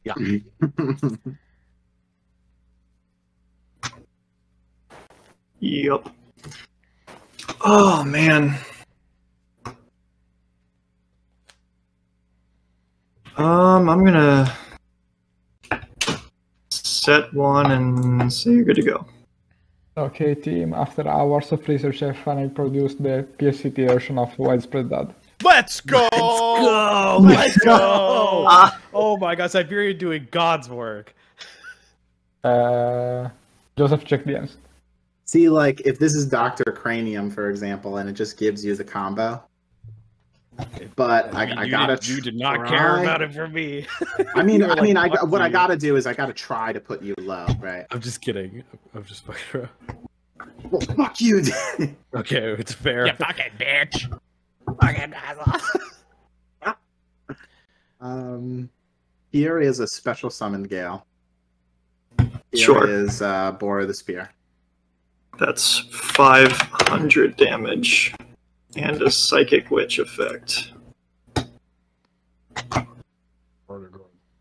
anti-reverse. Yep. Oh man. Um, I'm gonna set one and say you're good to go. Okay, team. After hours of research, I finally produced the PSCT version of Widespread Dud. Let's go. Let's go! Let's go! Oh my god, Siberia doing God's work. Uh, Joseph, check the ends. See, like, if this is Dr. Cranium, for example, and it just gives you the combo. But I, I, you gotta. Did, you did not care about it for me. <laughs> I mean, You were I mean, like, I, "Fuck what I gotta do is I gotta try to put you low, right? I'm just kidding. I'm just fucking around. Well, fuck you. <laughs> Okay, it's fair. You fucking bitch. Fucking asshole. <laughs> um, here is a special summoned Gale. Here Sure. is uh, Bora the Spear. That's 500 damage and a psychic witch effect.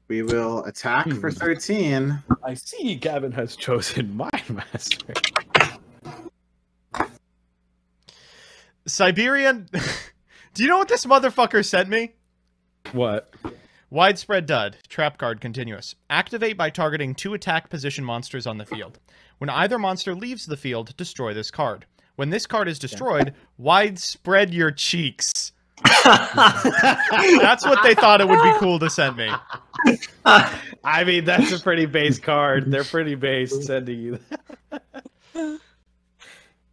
We will attack for Hmm. 13. I see Gavin has chosen <laughs> Mind Master. Siberian. <laughs> Do you know what this motherfucker sent me? What? Widespread Dud, Trap Guard Continuous. Activate by targeting two attack position monsters on the field. When either monster leaves the field, destroy this card. When this card is destroyed, widespread your cheeks. <laughs> That's what they thought it would be cool to send me. <laughs> I mean, that's a pretty base card. They're pretty base sending you that.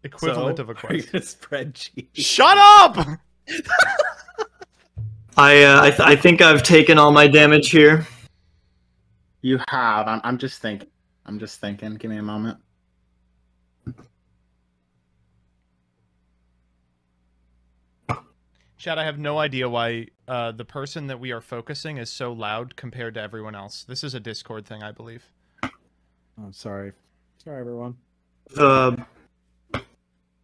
Equivalent So, of a are you quest. gonna spread cheeks? Shut up! <laughs> I uh, I, th- I think I've taken all my damage here. You have. I'm, I'm just thinking. I'm just thinking. Give me a moment. Chad, I have no idea why uh, the person that we are focusing is so loud compared to everyone else. This is a Discord thing, I believe. I'm sorry. Sorry, everyone. The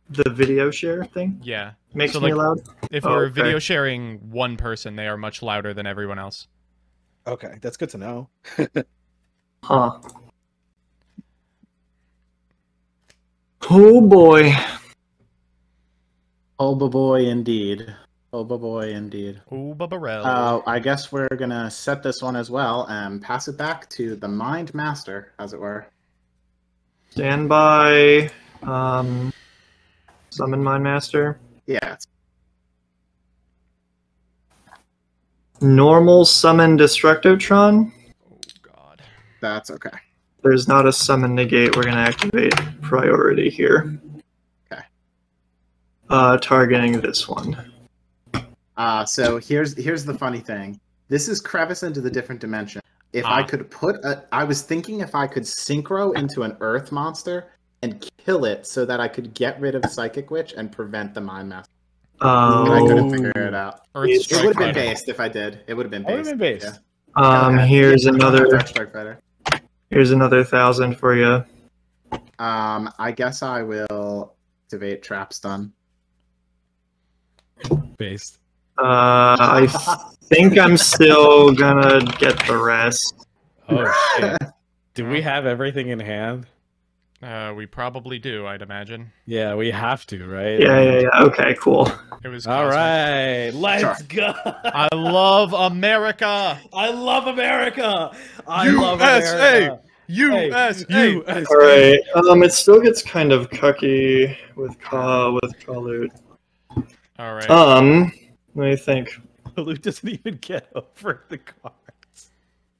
the video share thing Yeah. makes So, me like, loud. If Oh, we're okay. video sharing one person, they are much louder than everyone else. Okay, that's good to know. Huh. Oh boy. Oh boy, indeed. Oh boy, indeed. Oh, Barbarell. Uh, I guess we're gonna set this one as well and pass it back to the Mind Master, as it were. Stand by. Um, summon Mind Master. Yeah, Normal summon Destructotron. oh, God. that's okay. There's not a summon negate. We're gonna activate priority here. Okay. Uh, targeting this one. Uh, so here's here's the funny thing. This is crevice into the different dimension. If I Ah. could put a, I was thinking if I could synchro into an Earth monster and kill it so that I could get rid of Psychic Witch and prevent the Mind Master. And I couldn't figure it out. Earth It It would have been based if I did. It would have been That would've based. been based. Yeah. um, Go ahead. here's Yeah, another. Fighter. Here's another thousand for you. Um, I guess I will activate Trap Stun. Based. Uh, I think I'm still gonna get the rest. Oh shit! Do we have everything in hand? Uh, we probably do, I'd imagine. Yeah, we have to, right? Yeah, yeah, yeah. Okay, cool. It was all right. let's go. I love America. I love America. I love USA. America. USA. USA. All right. Um, it still gets kind of cucky with ca- with Kalut. All right. Um, let me think. Luke doesn't even get over the cards.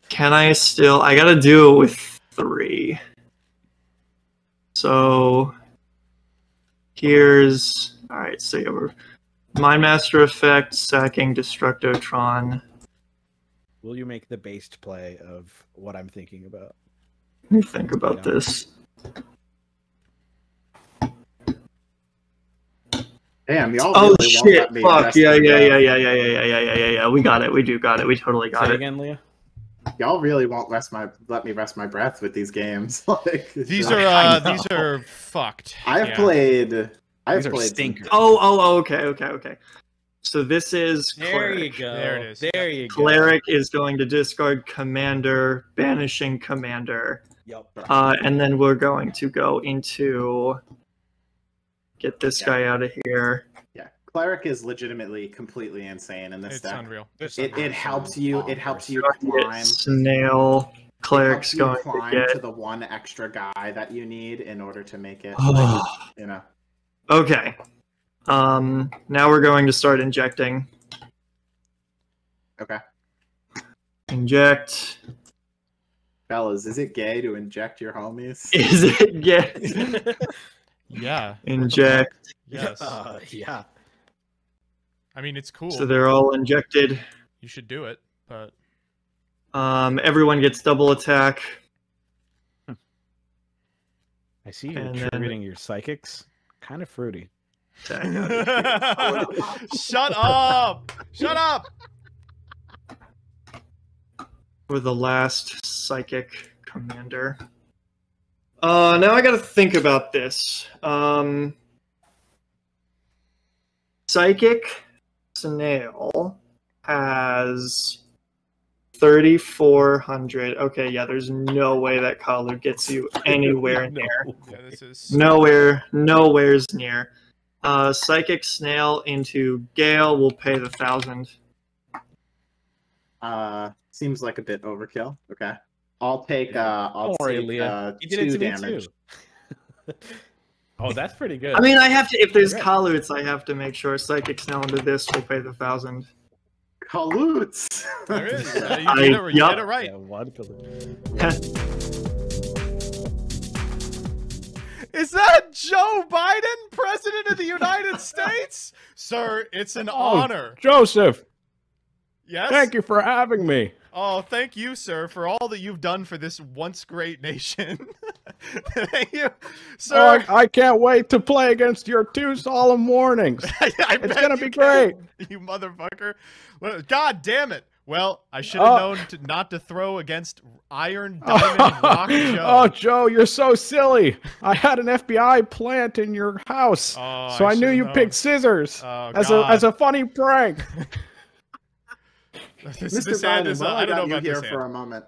Can I still? I gotta do it with three. So here's all right. So yeah, we're Mind Master effect, sacking Destructotron. Will you make the based play of what I'm thinking about? Let me think about Yeah. this. Damn, y'all Oh really won't shit! let me Fuck yeah, yeah, yeah, yeah, yeah, yeah, yeah, yeah, yeah, yeah, yeah. We got it. We do got it. We totally got Say it. again, Leah. Y'all really won't rest my let me rest my breath with these games. <laughs> like These just- are uh, these are fucked. I've Yeah. played. I've These are played. some- stinkers. Oh, oh, oh, okay, okay, okay. So this is There cleric. you go. There it is. There you go. Cleric is going to discard commander, banishing commander, Yep. uh, and then we're going to go into get this Yeah. guy out of here. Yeah, cleric is legitimately completely insane in this It's deck. unreal. It, it helps you. It helps you climb. snail. Cleric's helps you going to get. to the one extra guy that you need in order to make it. <sighs> Oh. you know. Okay. Um. Now we're going to start injecting. Okay. Inject. Fellas, is it gay to inject your homies? <laughs> Is it get? <laughs> Yeah. Inject. Yes. <laughs> Uh, yeah. I mean, it's cool. So they're all injected. You should do it, but Um. Everyone gets double attack. I see you're And then- your psychics. Kind of fruity. attack out of here. shut up! Shut up! for the last psychic commander. Uh, now I got to think about this. Um, psychic snail has 3400. Okay, yeah, there's no way that collar gets you <laughs> anywhere near. Yeah, this is Nowhere, nowhere's near. Uh, psychic snail into Gale will pay the thousand. Uh, seems like a bit overkill. Okay, I'll take. Uh, I'll Don't worry, take Leah. uh, You did two it to damage. <laughs> me too. oh, that's pretty good. I mean, I have to. If there's Okay. Kalutz, I have to make sure Psychic Snail into this will pay the thousand. Kalutz. there is. <laughs> Uh, you I- did it, you yup. did it right. Yeah, one color. <laughs> Is that Joe Biden, President of the United <laughs> States? Sir, it's an honor. Joseph, Yes. thank you for having me. Oh, thank you, sir, for all that you've done for this once great nation. <laughs> thank you, Oh, sir. I, I can't wait to play against your two solemn warnings. <laughs> It's gonna be can, great. You motherfucker. God damn it. Well, I should have Oh. known to not to throw against Iron <laughs> oh, Diamond Rock Joe. Oh, Joe, you're so silly. I had an FBI plant in your house, Oh, so I I, knew you known. picked scissors Oh, as God. a as a funny prank. This, Mr. this Biden, is, uh, I I don't know got you here for a moment,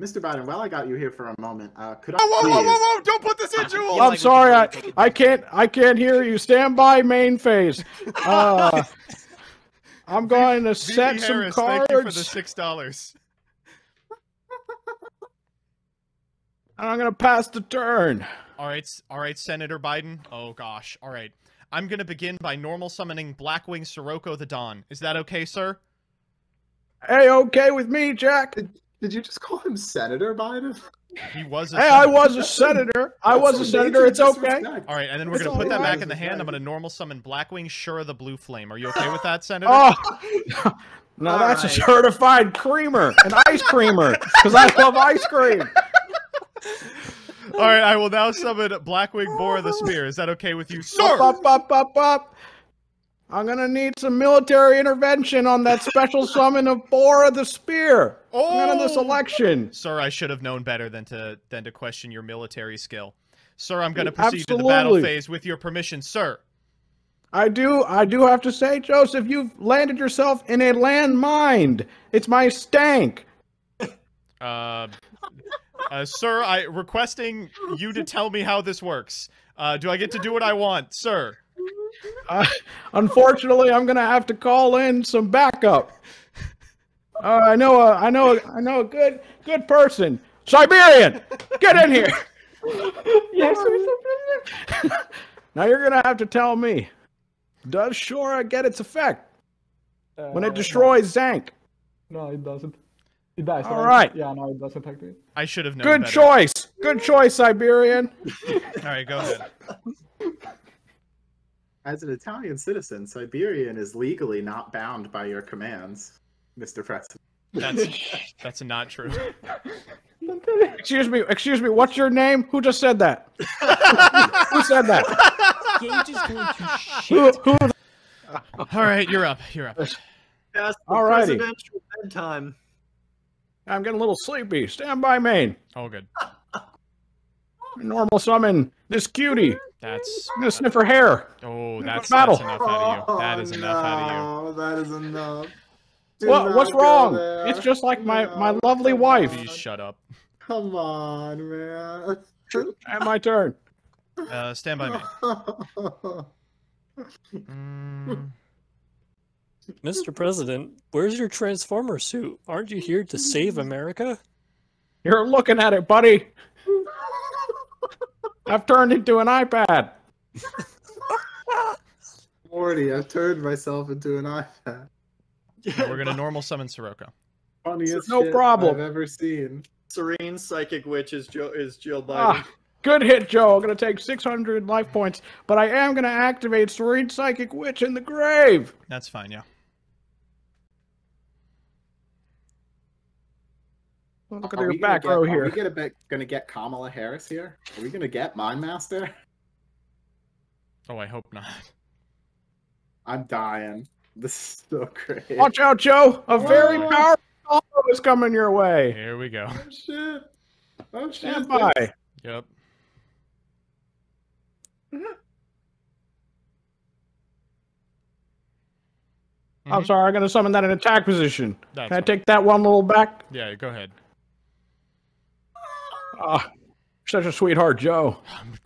Mr. Biden, while I got you here for a moment, uh, could I Whoa, whoa, please? whoa, whoa, whoa! Don't put this in, <laughs> Jewel! I'm we sorry, I, really take it I can't I can't hear you. Stand by, main phase. <laughs> Uh, I'm going to set VP some Harris, thank you for the cards, six dollars. and I'm gonna pass the turn. All right, all right, Senator Biden. Oh gosh, all right. I'm gonna begin by normal summoning Blackwing Sirocco the Dawn. Is that okay, sir? Hey, okay with me, Jack? Did you just call him Senator Biden? He was. A Hey, I was a senator. I was a senator. It's okay. All right, and then we're That's gonna put that he back in the is hand. I'm gonna normal summon Blackwing Shura the Blue Flame. Are you okay with that, Senator? Oh, <laughs> no, that's a certified creamer, an ice creamer, because I love ice cream. All right, I will now summon Blackwing Bora the Spear. Is that okay with you, Up, sir? up, up, up, up. I'm gonna need some military intervention on that special <laughs> summon of Bora the Spear. None of this Oh! election. Sir, I should have known better than to than to question your military skill. Sir, I'm gonna proceed to the battle phase with your permission, sir. I do. I do have to say, Joseph, you've landed yourself in a landmine. It's my stank. <laughs> Uh, uh, sir, I requesting you to tell me how this works. Uh, do I get to do what I want, sir? Uh, unfortunately, I'm gonna have to call in some backup. Uh, I know. A, I know. I know a good, good person. Siberian, get in here. yes, Mr. <laughs> now you're gonna have to tell me. Does Shura get its effect President. when Uh, it destroys Zank? No, it doesn't. It dies. All right. Yeah, no, it doesn't activate. I should have known. Good better. choice. Good choice, Siberian. <laughs> All right, go ahead. <laughs> As an Italian citizen, Siberian is legally not bound by your commands, Mr. President. That's <laughs> that's not true. Excuse me. Excuse me. What's your name? Who just said that? <laughs> Who said that? Gage is going to Who? shit. who All right, you're up. You're up. Past the Alrighty. presidential bedtime. I'm getting a little sleepy. Stand by, main. All good. Normal summon this cutie. That's I'm gonna sniff her hair. oh, that's, Battle. that's enough out of you. That is enough out of you. Oh, that is enough. Do What? What's wrong? there. It's just like my my lovely wife. Please shut up. Come on, man. And my turn. Uh, stand by me. <laughs> Mm, Mr. President, where's your Transformer suit? Aren't you here to save America? You're looking at it, buddy. I've turned into an iPad. <laughs> Morty, I've turned myself into an iPad. we're gonna normal summon Sirocco. Funniest No shit problem. I've ever seen. Serene psychic witch is Joe is Jill Biden. Ah, good hit, Joe. I'm gonna take 600 life points, but I am gonna activate Serene Psychic Witch in the grave. That's fine. Yeah. Look at your we back get- row Are we gonna, be, gonna get Kamala Harris here? Are we gonna get Mind Master? Oh, I hope not. I'm dying. This is so great. Watch out, Joe. A very Whoa. powerful combo is coming your way. Here we go. Oh shit! Oh shit! Stand by. Yep. I'm Mhm. sorry, I'm gonna summon that in attack position. That's Can I fine. take that one little back? Yeah, go ahead. Ah, such a sweetheart, Joe.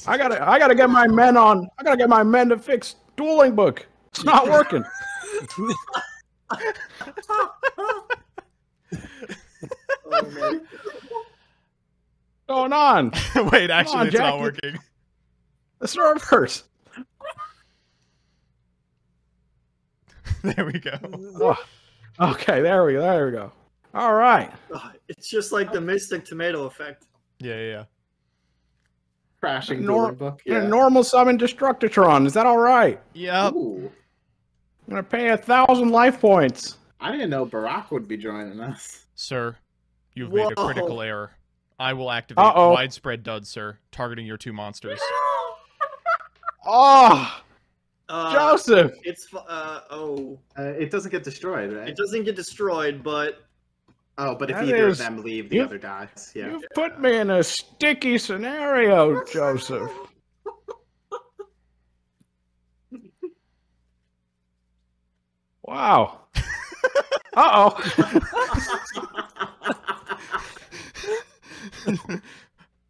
I gotta, I gotta get my men on. I gotta get my men to fix dueling book. It's not <laughs> working. <laughs> Oh, man. going on? <laughs> Wait, actually, on, it's not working. The servers. there we go. Oh, okay, there we go. There we go. All right. Ah, It's just like the Mystic Tomato effect. Yeah, yeah, yeah. Crashing Nor- book. Yeah. gonna normal summon Destructotron. Is that all right? Yep. Ooh. I'm gonna pay a thousand life points. I didn't know Barack would be joining us. Sir, you've made a critical error. I will activate Uh-oh. widespread dud, sir, targeting your two monsters. Oh, <laughs> Uh, Joseph. It's uh oh. Uh, it doesn't get destroyed, right? It doesn't get destroyed, but Oh, but if That either is- of them leave, the you- other dies. Yeah. You've put me in a sticky scenario, Joseph. Wow. <laughs> Uh oh.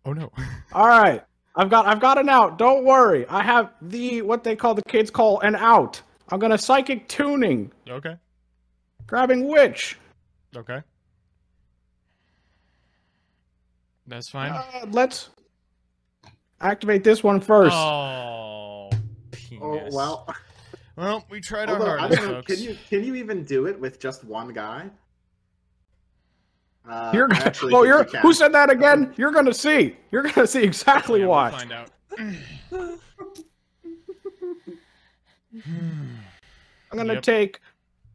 oh no. All right. I've got I've got an out. Don't worry. I have the what they call the kids call an out. I'm gonna psychic tuning, Okay. grabbing witch. Okay. That's fine. Uh, let's activate this one first. Oh, Oh penis. well. <laughs> Well, we tried our Although, I hardest, don't know, folks. can you can you even do it with just one guy? Uh, you're gonna, oh, you're who said that again? You're gonna see. You're gonna see exactly Yeah, why. We'll find out. <sighs> I'm gonna Yep. take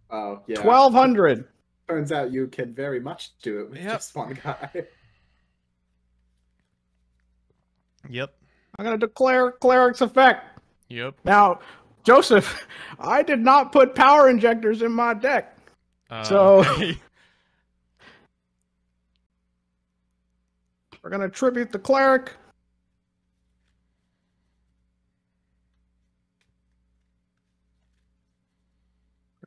Oh yeah. twelve hundred. Turns out you can very much do it with Yep. just one guy. <laughs> Yep. I'm gonna declare cleric's effect. Yep. Now, Joseph, <laughs> I did not put power injectors in my deck. Uh, So- okay. <laughs> We're gonna tribute the cleric.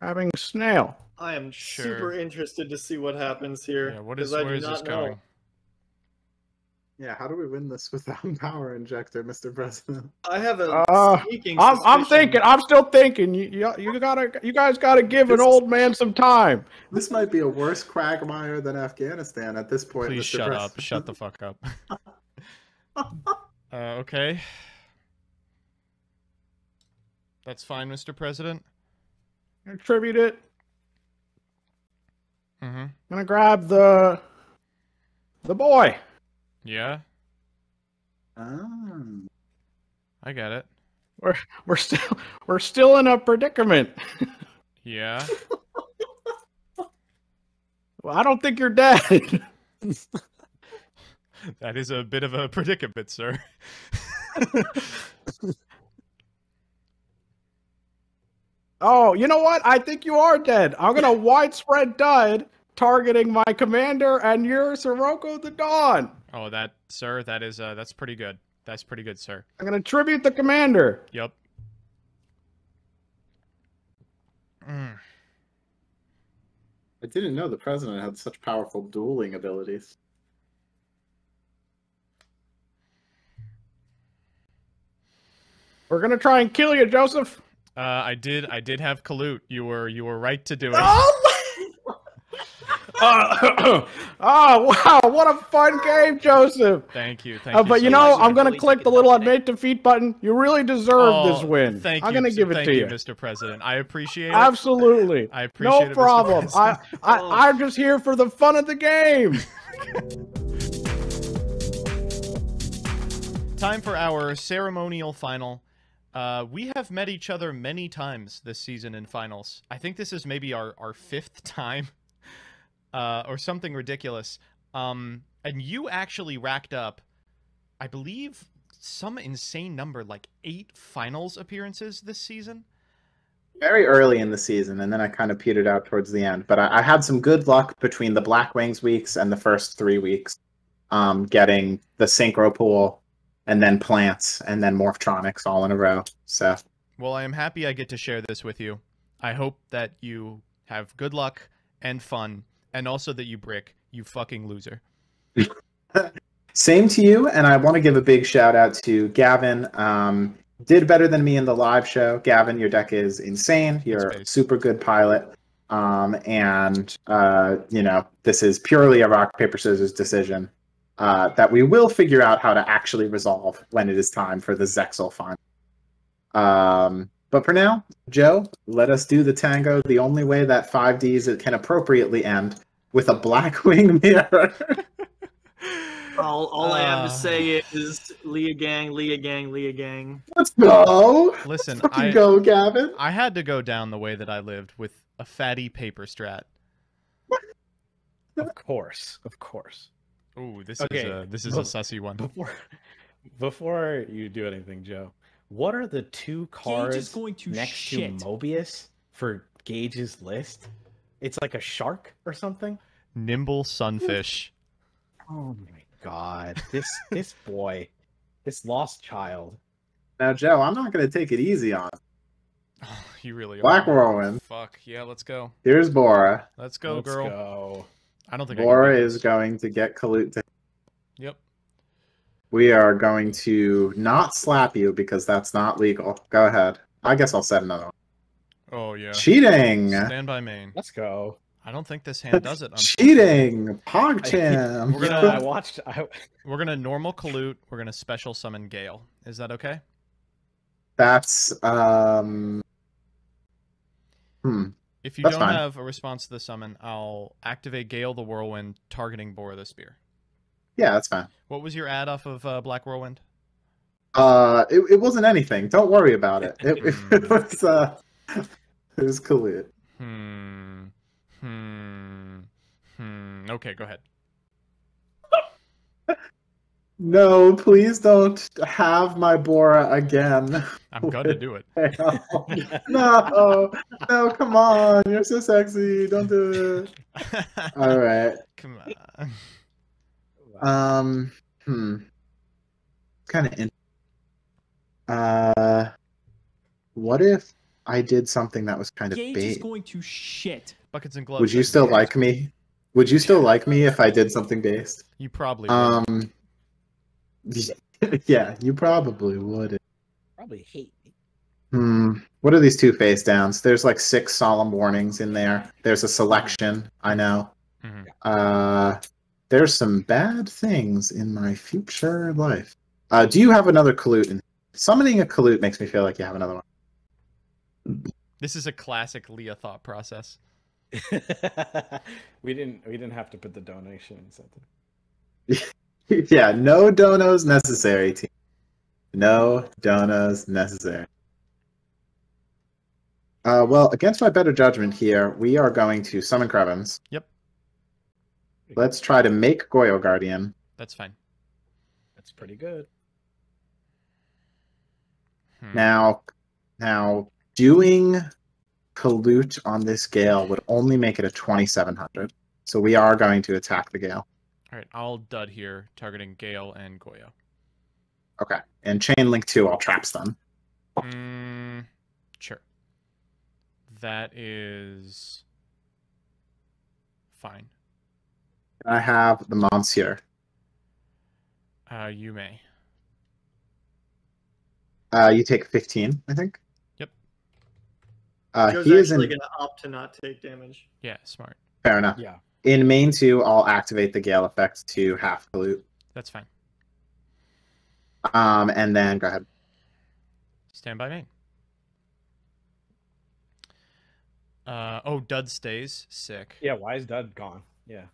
Grabbing snail. I am Sure. super interested to see what happens here. Yeah, what 'cause is I do where is not this know. going? Yeah, how do we win this <laughs> without power injector, Mr. President? I have a Uh, sneaking I'm, I'm thinking. I'm still thinking. You, you, you gotta. You guys gotta give an old man some time. This might be a worse quagmire than Afghanistan at this point. Please Mr. shut President. up. Shut the fuck up. <laughs> uh, okay. That's fine, Mr. President. Attribute it. Mm-hmm. gonna grab the the boy. Yeah, Ah. I get it. We're we're still we're still in a predicament. Yeah. <laughs> Well, I don't think you're dead. <laughs> That is a bit of a predicament, sir. <laughs> oh, you know what? I think you are dead. I'm gonna widespread dud targeting my commander and your Sirocco the Dawn. Oh, that, sir, that is, uh, that's pretty good. That's pretty good, sir. I'm gonna tribute the commander. Yep. Mm. I didn't know the president had such powerful dueling abilities. We're gonna try and kill you, Joseph. Uh, I did, I did have Kalut. You were, you were right to do it. Uh, <coughs> oh wow, what a fun game, Joseph. Thank you, thank Uh, you. but so you know. I'm gonna Really click the little up there. admit defeat button. You really deserve this Oh, win. Thank I'm you. gonna sir. give it to you, you. Mr. President. I appreciate it. Absolutely. <laughs> I appreciate No it, Mr. problem. I, <laughs> I, oh. I'm just here for the fun of the game. <laughs> Time for our ceremonial final. Uh, we have met each other many times this season in finals. I think this is maybe our, our fifth time, uh, or something ridiculous. Um, and you actually racked up, I believe, some insane number, like eight finals appearances this season. Very early in the season, and then I kind of petered out towards the end. But I, I had some good luck between the Blackwings weeks and the first three weeks, um, getting the Synchro Pool, and then Plants, and then Morphtronics all in a row. So Well, I am happy I get to share this with you. I hope that you have good luck and fun, and also that you brick, you fucking loser. <laughs> Same to you, and I want to give a big shout out to Gavin. Um, did better than me in the live show. Gavin, your deck is insane. You're a super good pilot. Um, and uh, you know, this is purely a rock, paper, scissors decision uh, that we will figure out how to actually resolve when it is time for the Zexal final. Um, but for now, Joe, let us do the tango the only way that 5Ds can appropriately end with a Blackwing <laughs> mirror. <laughs> All, all I have Uh. to say is Leah Gang, Leah Gang, Leah Gang. Let's go. Listen, Fucking I, go, Gavin. I had to go down the way that I lived with a fatty paper strat. Of course, of course. Ooh, this Okay, is a this is a sussy one. Before, <laughs> before you do anything, Joe, what are the two cards going to next shit. to Mobius for Gage's list? It's like a shark or something. Nimble sunfish. Oh my god, this this boy, this lost child. Now, Joe, I'm not going to take it easy on. Oh, <sighs> you really Black are. Whirlwind. Fuck yeah, let's go. Here's Bora. Let's go, Let's girl. go. I don't think Bora beat is going to get Kalut. To... Yep. We are going to not slap you because that's not legal. Go ahead. I guess I'll set another one. Oh yeah. Cheating. Stand by main. Let's go. I don't think this hand does it. <laughs> unfortunately. Cheating. Pogchamp. We're gonna- <laughs> I watched. I, <laughs> We're gonna normal Kalut. We're gonna special summon Gale. Is that okay? That's um. Hmm. If you That's don't fine. have a response to the summon, I'll activate Gale the Whirlwind, targeting Bora the Spear. Yeah, that's fine. What was your ad off of uh, Black Whirlwind? Uh, it, it wasn't anything. Don't worry about it. It, <laughs> it, was uh, it was. Hmm. Hmm. Hmm. Okay, go ahead. <laughs> No, please don't have my Bora again. I'm gonna do it. <laughs> no, no, come on. You're so sexy. Don't do it. All right. Come on. Um, hmm. Kind of in. Uh, what if I did something that was kind of Gage is going to shit. Buckets and gloves. Would you still like me? Would you still like me if I did something based? You probably would. Um. <laughs> Yeah, you probably would. Probably hate me. Hmm. What are these two face downs? There's like six solemn warnings in there. There's a selection. I know. Mhm. Uh, there's some bad things in my future life. Uh, do you have another Kalut? In- Summoning a Kalut makes me feel like you have another one. This is a classic Leah thought process. <laughs> we didn't we didn't have to put the donation in something. <laughs> yeah, no donos necessary, team. No donos necessary. Uh, well, against my better judgment here, we are going to summon Krebons. Yep. Let's try to make Goyo Guardian. That's fine. That's pretty good. Hmm. Now, now doing Kalut on this Gale would only make it a 2700. So we are going to attack the Gale. All right, I'll dud here, targeting Gale and Goyo. Okay. And Chain Link 2, I'll trap stun. Mm, sure. That is fine. I have the Monsieur. Uh, you may. Uh, you take 15, I think. Yep. Uh, Joe's he is in. gonna opt to not take damage. Yeah, smart. Fair enough. Yeah. In main 2, I'll activate the Gale effect to half Kalut. That's fine. Um, and then go ahead. Stand by main. Uh, oh, Dud stays. Sick. Yeah, why is Dud gone? Yeah.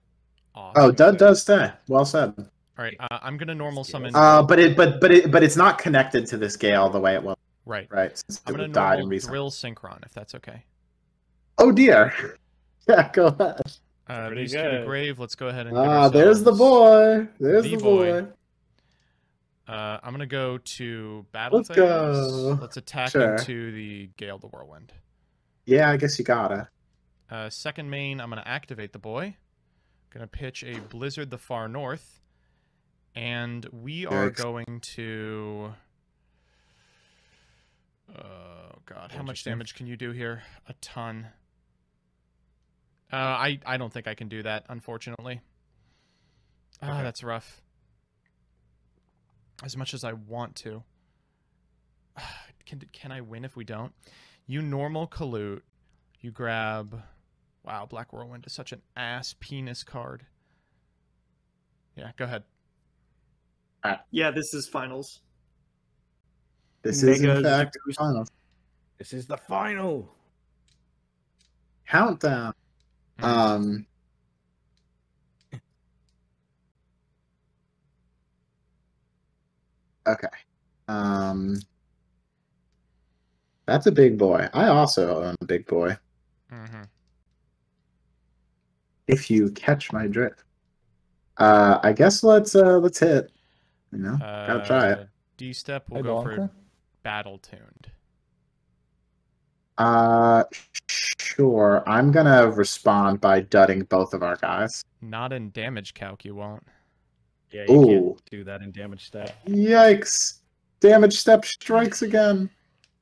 Awesome. Oh, Dud does stay. Well said. All right, uh, I'm gonna normal summon. Uh, but it, but, but it, but it's not connected to this Gale the way it was. right. Right. Since I'm it gonna died in normal recent. drill synchron if that's okay. Oh dear. <laughs> Yeah, go ahead. Uh, Pretty Beast to the good. grave. Let's go ahead and. give Ah, there's the boy. There's the the, boy. boy. Uh, I'm gonna go to battle Let's phase. go. Let's attack Sure. into the Gale the Whirlwind. Yeah, I guess you gotta. Uh, second main, I'm gonna activate the boy. Gonna pitch a Blizzard the Far North, and we are Yikes. going to. Oh God, how much damage can you do here? A ton. Uh, I I don't think I can do that, unfortunately. Ah, Okay. that's rough. As much as I want to. <sighs> Can can I win if we don't? You normal Kalut. You grab. Wow, Black Whirlwind is such an ass penis card. Yeah, go ahead. Yeah, this is finals. This is in fact Zeus. final This is the final. countdown. Mm. Um. Okay. Um. That's a big boy. I also own a big boy. hmm If you catch my drift. Uh, I guess let's uh let's hit. You know, gotta try it. D step I will go for battle tuned. Uh, sure. I'm gonna respond by dudding both of our guys. Not in damage calc, you won't. Yeah, you Ooh. can't do that in damage step. Yikes! Damage step strikes again.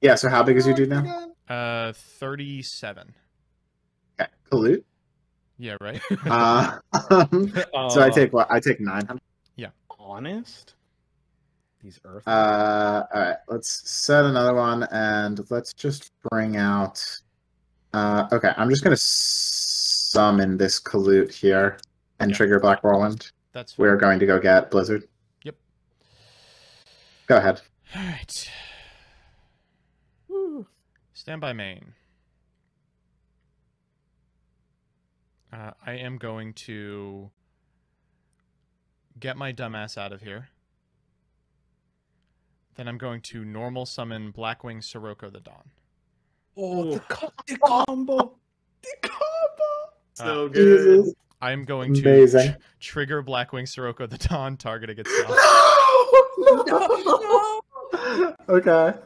Yeah. So how big is your dude now? Uh, thirty-seven. Okay, Kalut. Yeah, right. <laughs> Uh, <laughs> <laughs> so I take what? I take nine hundred. Yeah. honest. These earth. Uh, all right. Let's set another one, and let's just bring out. Uh, okay. I'm just gonna summon this Kalut here and Yeah. trigger Black Whirlwind. That's fine. We're going to go get Blizzard. Yep. Go ahead. All right. Stand by main. Uh, I am going to get my dumbass out of here. Then I'm going to normal summon Blackwing Sirocco the Dawn. oh, the, co- the <laughs> combo. The combo. So Uh, good. I am going to Amazing. tr- trigger Blackwing Sirocco the Dawn, targeting <laughs> itself. No! No! <laughs> okay.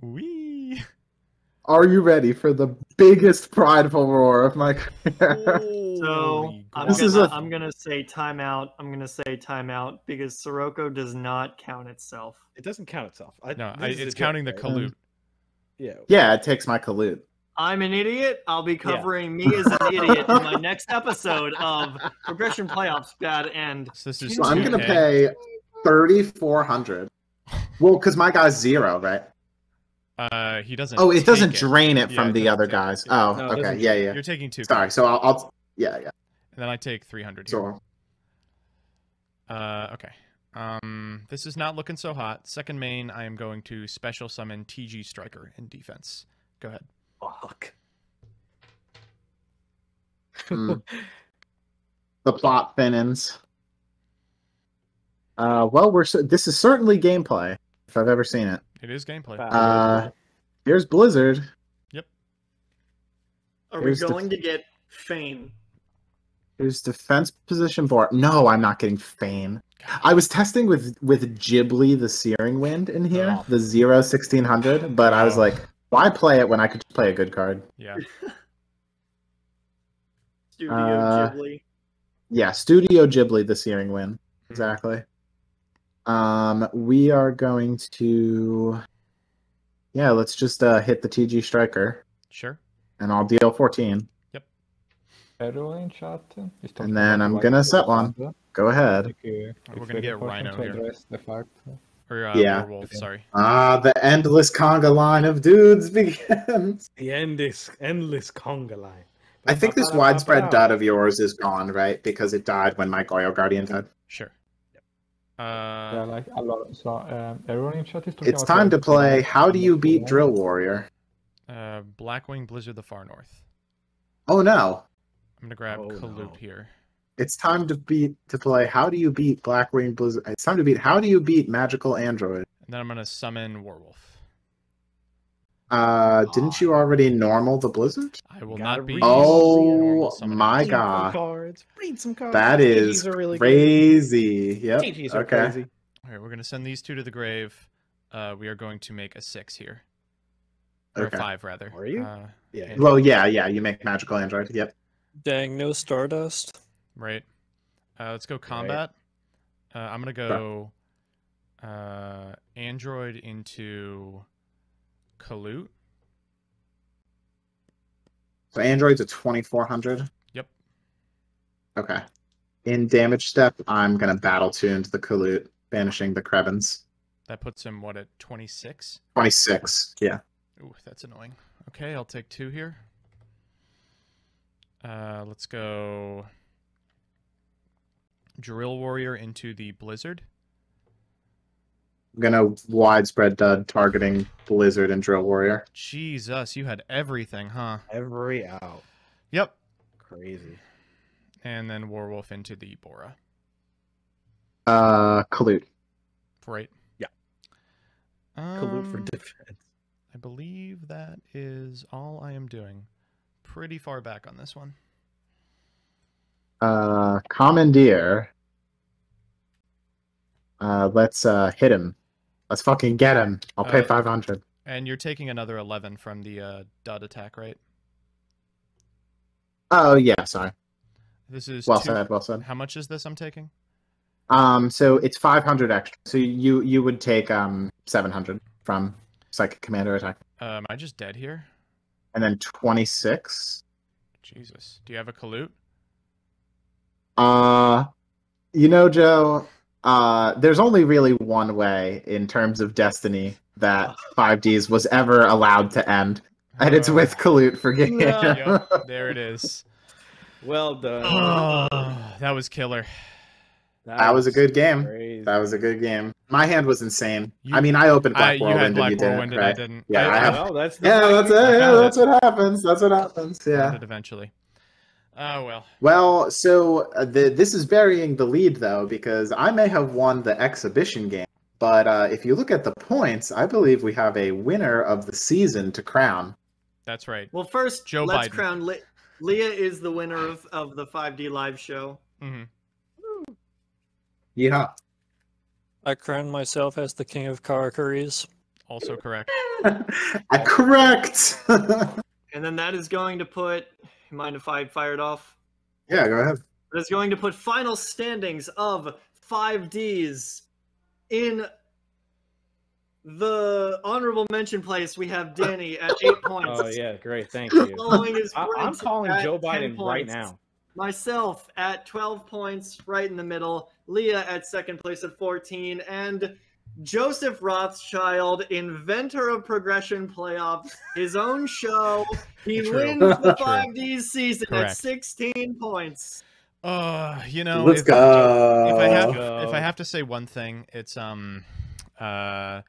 Wee. Are you ready for the biggest prideful roar of my career? So I'm This gonna, is a- I'm gonna say timeout. I'm gonna say timeout because Sirocco does not count itself. It doesn't count itself. I, No, I, it's counting the right? Kalut. Yeah. Yeah, it takes my Kalut. I'm an idiot. I'll be covering me as an idiot in my <laughs> next episode of Progression Playoffs Bad End. So this is So I'm gonna pay thirty four hundred. Well, because my guy's zero, right? Uh, he doesn't. Oh, it doesn't take drain it Yeah, from it the other take it. guys. Oh, No, okay, yeah, yeah. You're taking two. Sorry, so I'll, I'll yeah, yeah. And then I take 300 here. So Uh, okay. Um, this is not looking so hot. Second main, I am going to special summon TG Striker in defense. Go ahead. Fuck. Hmm. <laughs> the plot thinnens. Uh, well, we're cer- this is certainly gameplay if I've ever seen it. It is gameplay. Uh, here's Blizzard. Yep. Are Here's we the- going to get Fane? Here's defense position for. No, I'm not getting Fane. I was testing with with Ghibli the Searing Wind in here, Oh. the zero 1600, but I was Oh. like, why play it when I could just play a good card? Yeah. <laughs> Studio Uh, Ghibli. Yeah, Studio Ghibli the Searing Wind. Exactly. Um, we are going to. Yeah, let's just uh, hit the TG Striker, Sure. and I'll deal 14. Everyone in chat And then I'm white gonna set one. propaganda. Go ahead. Like, uh, We're gonna get important Rhino to here. The fact Or uh, Yeah. Werewolf, sorry. Ah, the endless conga line of dudes <laughs> begins. The endless, endless conga line. I think this widespread dud of yours is gone, right? Because it died when my Goyo Guardian died. Sure. yeah, Uh, like a lot. So um, everyone in chat is talking It's about time to play. How Do You Beat Drill Warrior? uh, Blackwing Blizzard the Far North. Oh no. I'm gonna grab Oh, Kalut no. here. It's time to beat to play How Do You Beat Black Blackwing Blizzard. It's time to beat How Do You Beat Magical Android. And then I'm gonna summon Werewolf. Uh didn't you already normal the Blizzard? I will not be Oh my god. cards. Read some cards. That TGs is are really good. crazy. Yep. TGs are Okay. crazy. All right, we're gonna send these two to the grave. Uh, we are going to make a six here, or Okay. a five rather. Are you? Uh, Yeah. Well, yeah, yeah, you make magical android. Yep. Dang, no Stardust. right. Uh, let's go combat. Uh, I'm gonna go uh, android into Kalut. So android's a 2400. Yep. Okay. In damage step, I'm gonna battle tune to the Kalut, banishing the Krebons. That puts him what at 26? 26. Yeah. Ooh, that's annoying. Okay, I'll take two here. Uh, let's go Drill Warrior into the Blizzard. I'm gonna widespread dud targeting Blizzard and Drill Warrior. Jesus, you had everything, huh? Every out. Yep. Crazy. And then Warwolf into the Bora. Uh, Kalut. Right. Yeah. Um, for defense. I believe that is all I am doing. Pretty far back on this one. Uh, Commandeer. Uh, let's uh hit him. Let's fucking get him. I'll pay Uh, 500. And you're taking another 11 from the uh, dud attack, right? Oh yeah, sorry. This is Well two- said. Well said. How much is this I'm taking? Um, so it's 500 extra. So you you would take um 700 from Psychic Commander attack, am I just dead here? And then 26. Jesus. Do you have a Kalut? Uh, you know, Joe. Uh, there's only really one way in terms of Destiny that <laughs> 5Ds was ever allowed to end, and it's with Kalut for <laughs> game. Yep, there it is. Well <sighs> done. Oh, that was killer. That was a good game. Crazy. That was a good game. My hand was insane. You- I mean, I opened I, Black you had Whirlwind Black and you Whirlwind didn't, and I right? didn't. Yeah, I have- Well, that's the Yeah, that's it. Yeah, that's it. what happens. That's what happens. Yeah. it eventually. Oh well. Well, so uh, the, this is burying the lead though, because I may have won the exhibition game, but uh, if you look at the points, I believe we have a winner of the season to crown. That's right. Well, first, Joe let's Biden. crown Le- Leah is the winner of, of the 5D live show. hmm Yeah. I crown myself as the king of Karakuris. Also correct. <laughs> I correct. <laughs> And then that is going to put. Mind if I fire it off? yeah, go ahead. That's going to put final standings of 5Ds in the honorable mention place, we have Danny at eight <laughs> oh, points. Oh yeah, great, thank you. Following is I- I'm calling Joe Biden right now. Myself at 12 points, right in the middle. Leah at second place at 14. And Joseph Rothschild, inventor of progression playoffs, his own show. He True. wins the <laughs> 5D season at 16 points. Uh, you know, Let's if, go. if I have Go. if I have to say one thing, it's um, uh,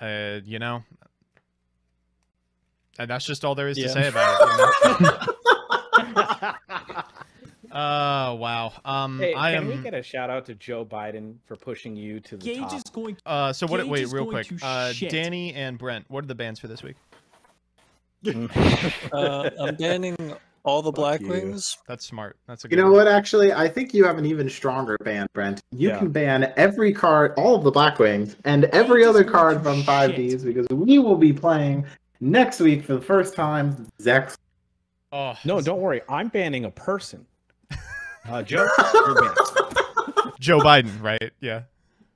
uh, you know, and that's just all there is to say about it. you know? <laughs> Uh, wow. Um, Hey, I can am. we get a shout out to Joe Biden for pushing you to the Gage top? is going. Uh, so what? Gage Wait, real quick. Uh. Danny and Brent, what are the bands for this week? <laughs> Uh, I'm banning all the Black you. Wings. That's smart. That's a good. You know one. what? Actually, I think you have an even stronger ban, Brent. You Yeah. can ban every card, all of the Blackwings, and every other card from 5Ds because we will be playing next week for the first time. Zex. Oh No, don't worry. I'm banning a person. Uh, Joe, you're banned. <laughs> Joe Biden, right? Yeah.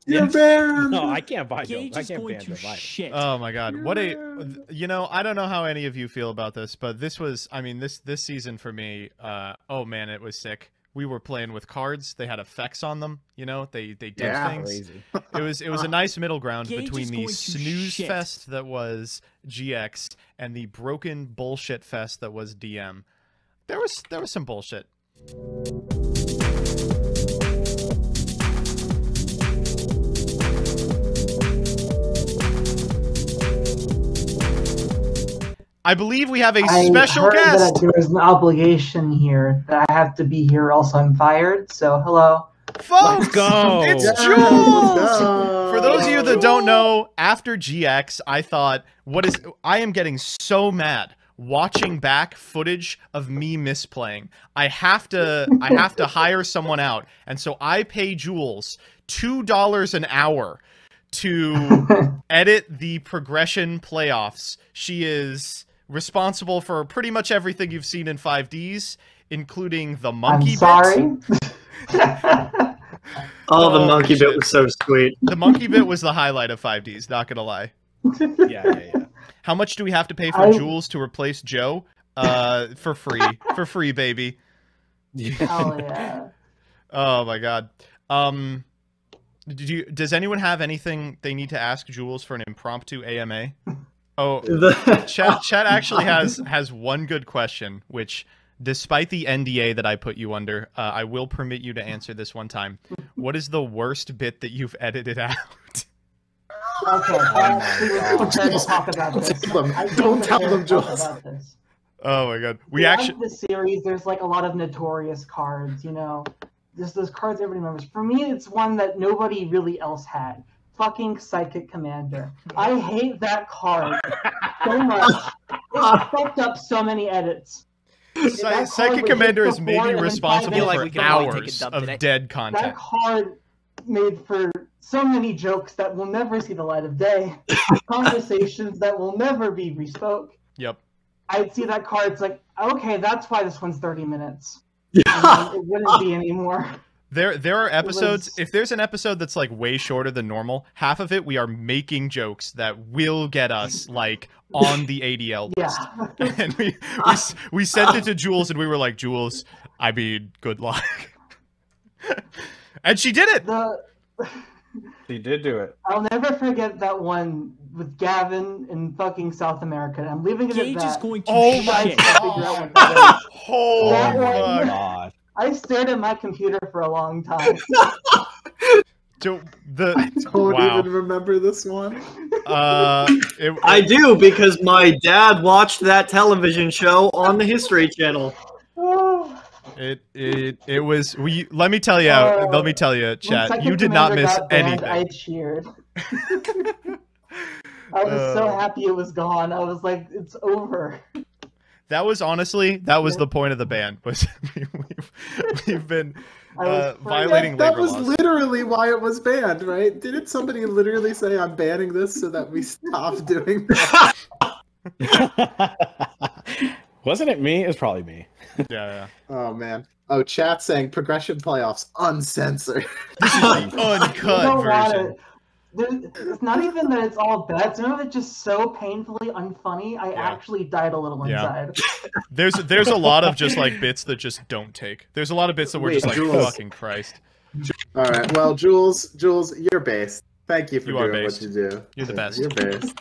You're banned. No, I can't buy Joe. Gage I is can't going ban to Joe Biden. shit. Oh my God! What a you know I don't know how any of you feel about this, but this was I mean this this season for me. Uh, oh man, it was sick. We were playing with cards. They had effects on them. You know, they they did Yeah. things. Crazy. It was it was a nice middle ground Gage between the snooze shit. fest that was GX and the broken bullshit fest that was DM. There was there was some bullshit. I believe we have a I special heard guest. that there is an obligation here that I have to be here, else I'm fired. So hello. Folks, go. it's Yes, Jules. let's go. For those of you that don't know, after GX, I thought, what is? I am getting so mad watching back footage of me misplaying. I have to, I have to hire someone out, and so I pay Jules two dollars an hour to <laughs> edit the progression playoffs. She is responsible for pretty much everything you've seen in 5Ds, including the monkey I'm bits. sorry. <laughs> Oh, the Oh, monkey shit. bit was so sweet. The monkey bit was the highlight of 5Ds, not gonna lie. <laughs> Yeah, yeah, yeah. How much do we have to pay for I- Jules to replace Joe? Uh, for free, for free, baby. <laughs> Hell yeah. Oh my god. Um, did you? Does anyone have anything they need to ask Jules for an impromptu AMA? Oh, The- Chat, <laughs> Chat actually has has one good question, which, despite the NDA that I put you under, uh, I will permit you to answer this one time. What is the worst bit that you've edited out? <laughs> Okay. uh, we were prepared talk about Don't tell them. I Don't was tell them, to talk Jules. about this. Oh my god, we Throughout actually. the series, there's like a lot of notorious cards. You know, just those cards everybody remembers. For me, it's one that nobody really else had. Fucking Psychic Commander. I hate that card so <laughs> much. It fucked up so many edits. Psychic Commander is maybe responsible five I feel like for we could probably take a hours of today. dead That card made for so many jokes that will never see the light of day, <coughs> conversations that will never be respoke. Yep. I'd see that card, it's like, okay, that's why this one's 30 minutes. And it wouldn't be anymore. There, there are episodes. was- If there's an episode that's like way shorter than normal, half of it we are making jokes that will get us like on the ADL <laughs> list. Yeah. <laughs> And we we, s- we sent it to Jules, and we were like, Jules, I mean, good luck. <laughs> and she did it. The <laughs> He did do it. I'll never forget that one with Gavin in fucking South America. I'm leaving it Gage at is that. going to Oh You guys shit. can figure out what that is. <laughs> Oh That my one- God. <laughs> I stared at my computer for a long time. Jo- the I don't wow. even remember this one. Uh, it, I do because my dad watched that television show on the History Channel. Oh. It it it was we. Let me tell you. Uh, let me tell you, chat. You did not miss got banned, anything. I cheered. <laughs> I was so Uh. happy it was gone. I was like, it's over. That was honestly that was the point of the ban. Was <laughs> we, we've, we've been <laughs> uh, violating that labor was laws. literally why it was banned, right? Didn't somebody literally say, "I'm banning this so that we stop doing that"? Wasn't it me? It was probably me. <laughs> yeah, yeah. Oh man. Oh, chat saying progression playoffs uncensored. <laughs> This is the <laughs> You uncut version. it. it's not even that it's all bad. Some of it's just so painfully unfunny. I actually died a little Yeah. inside. There's there's a lot of just like bits that just don't take. There's a lot of bits that we're Wait, just like Jules. fucking Christ. All right. Well, Jules, Jules, you're based. Thank you for You are doing based. what you do. You're the best. You're based.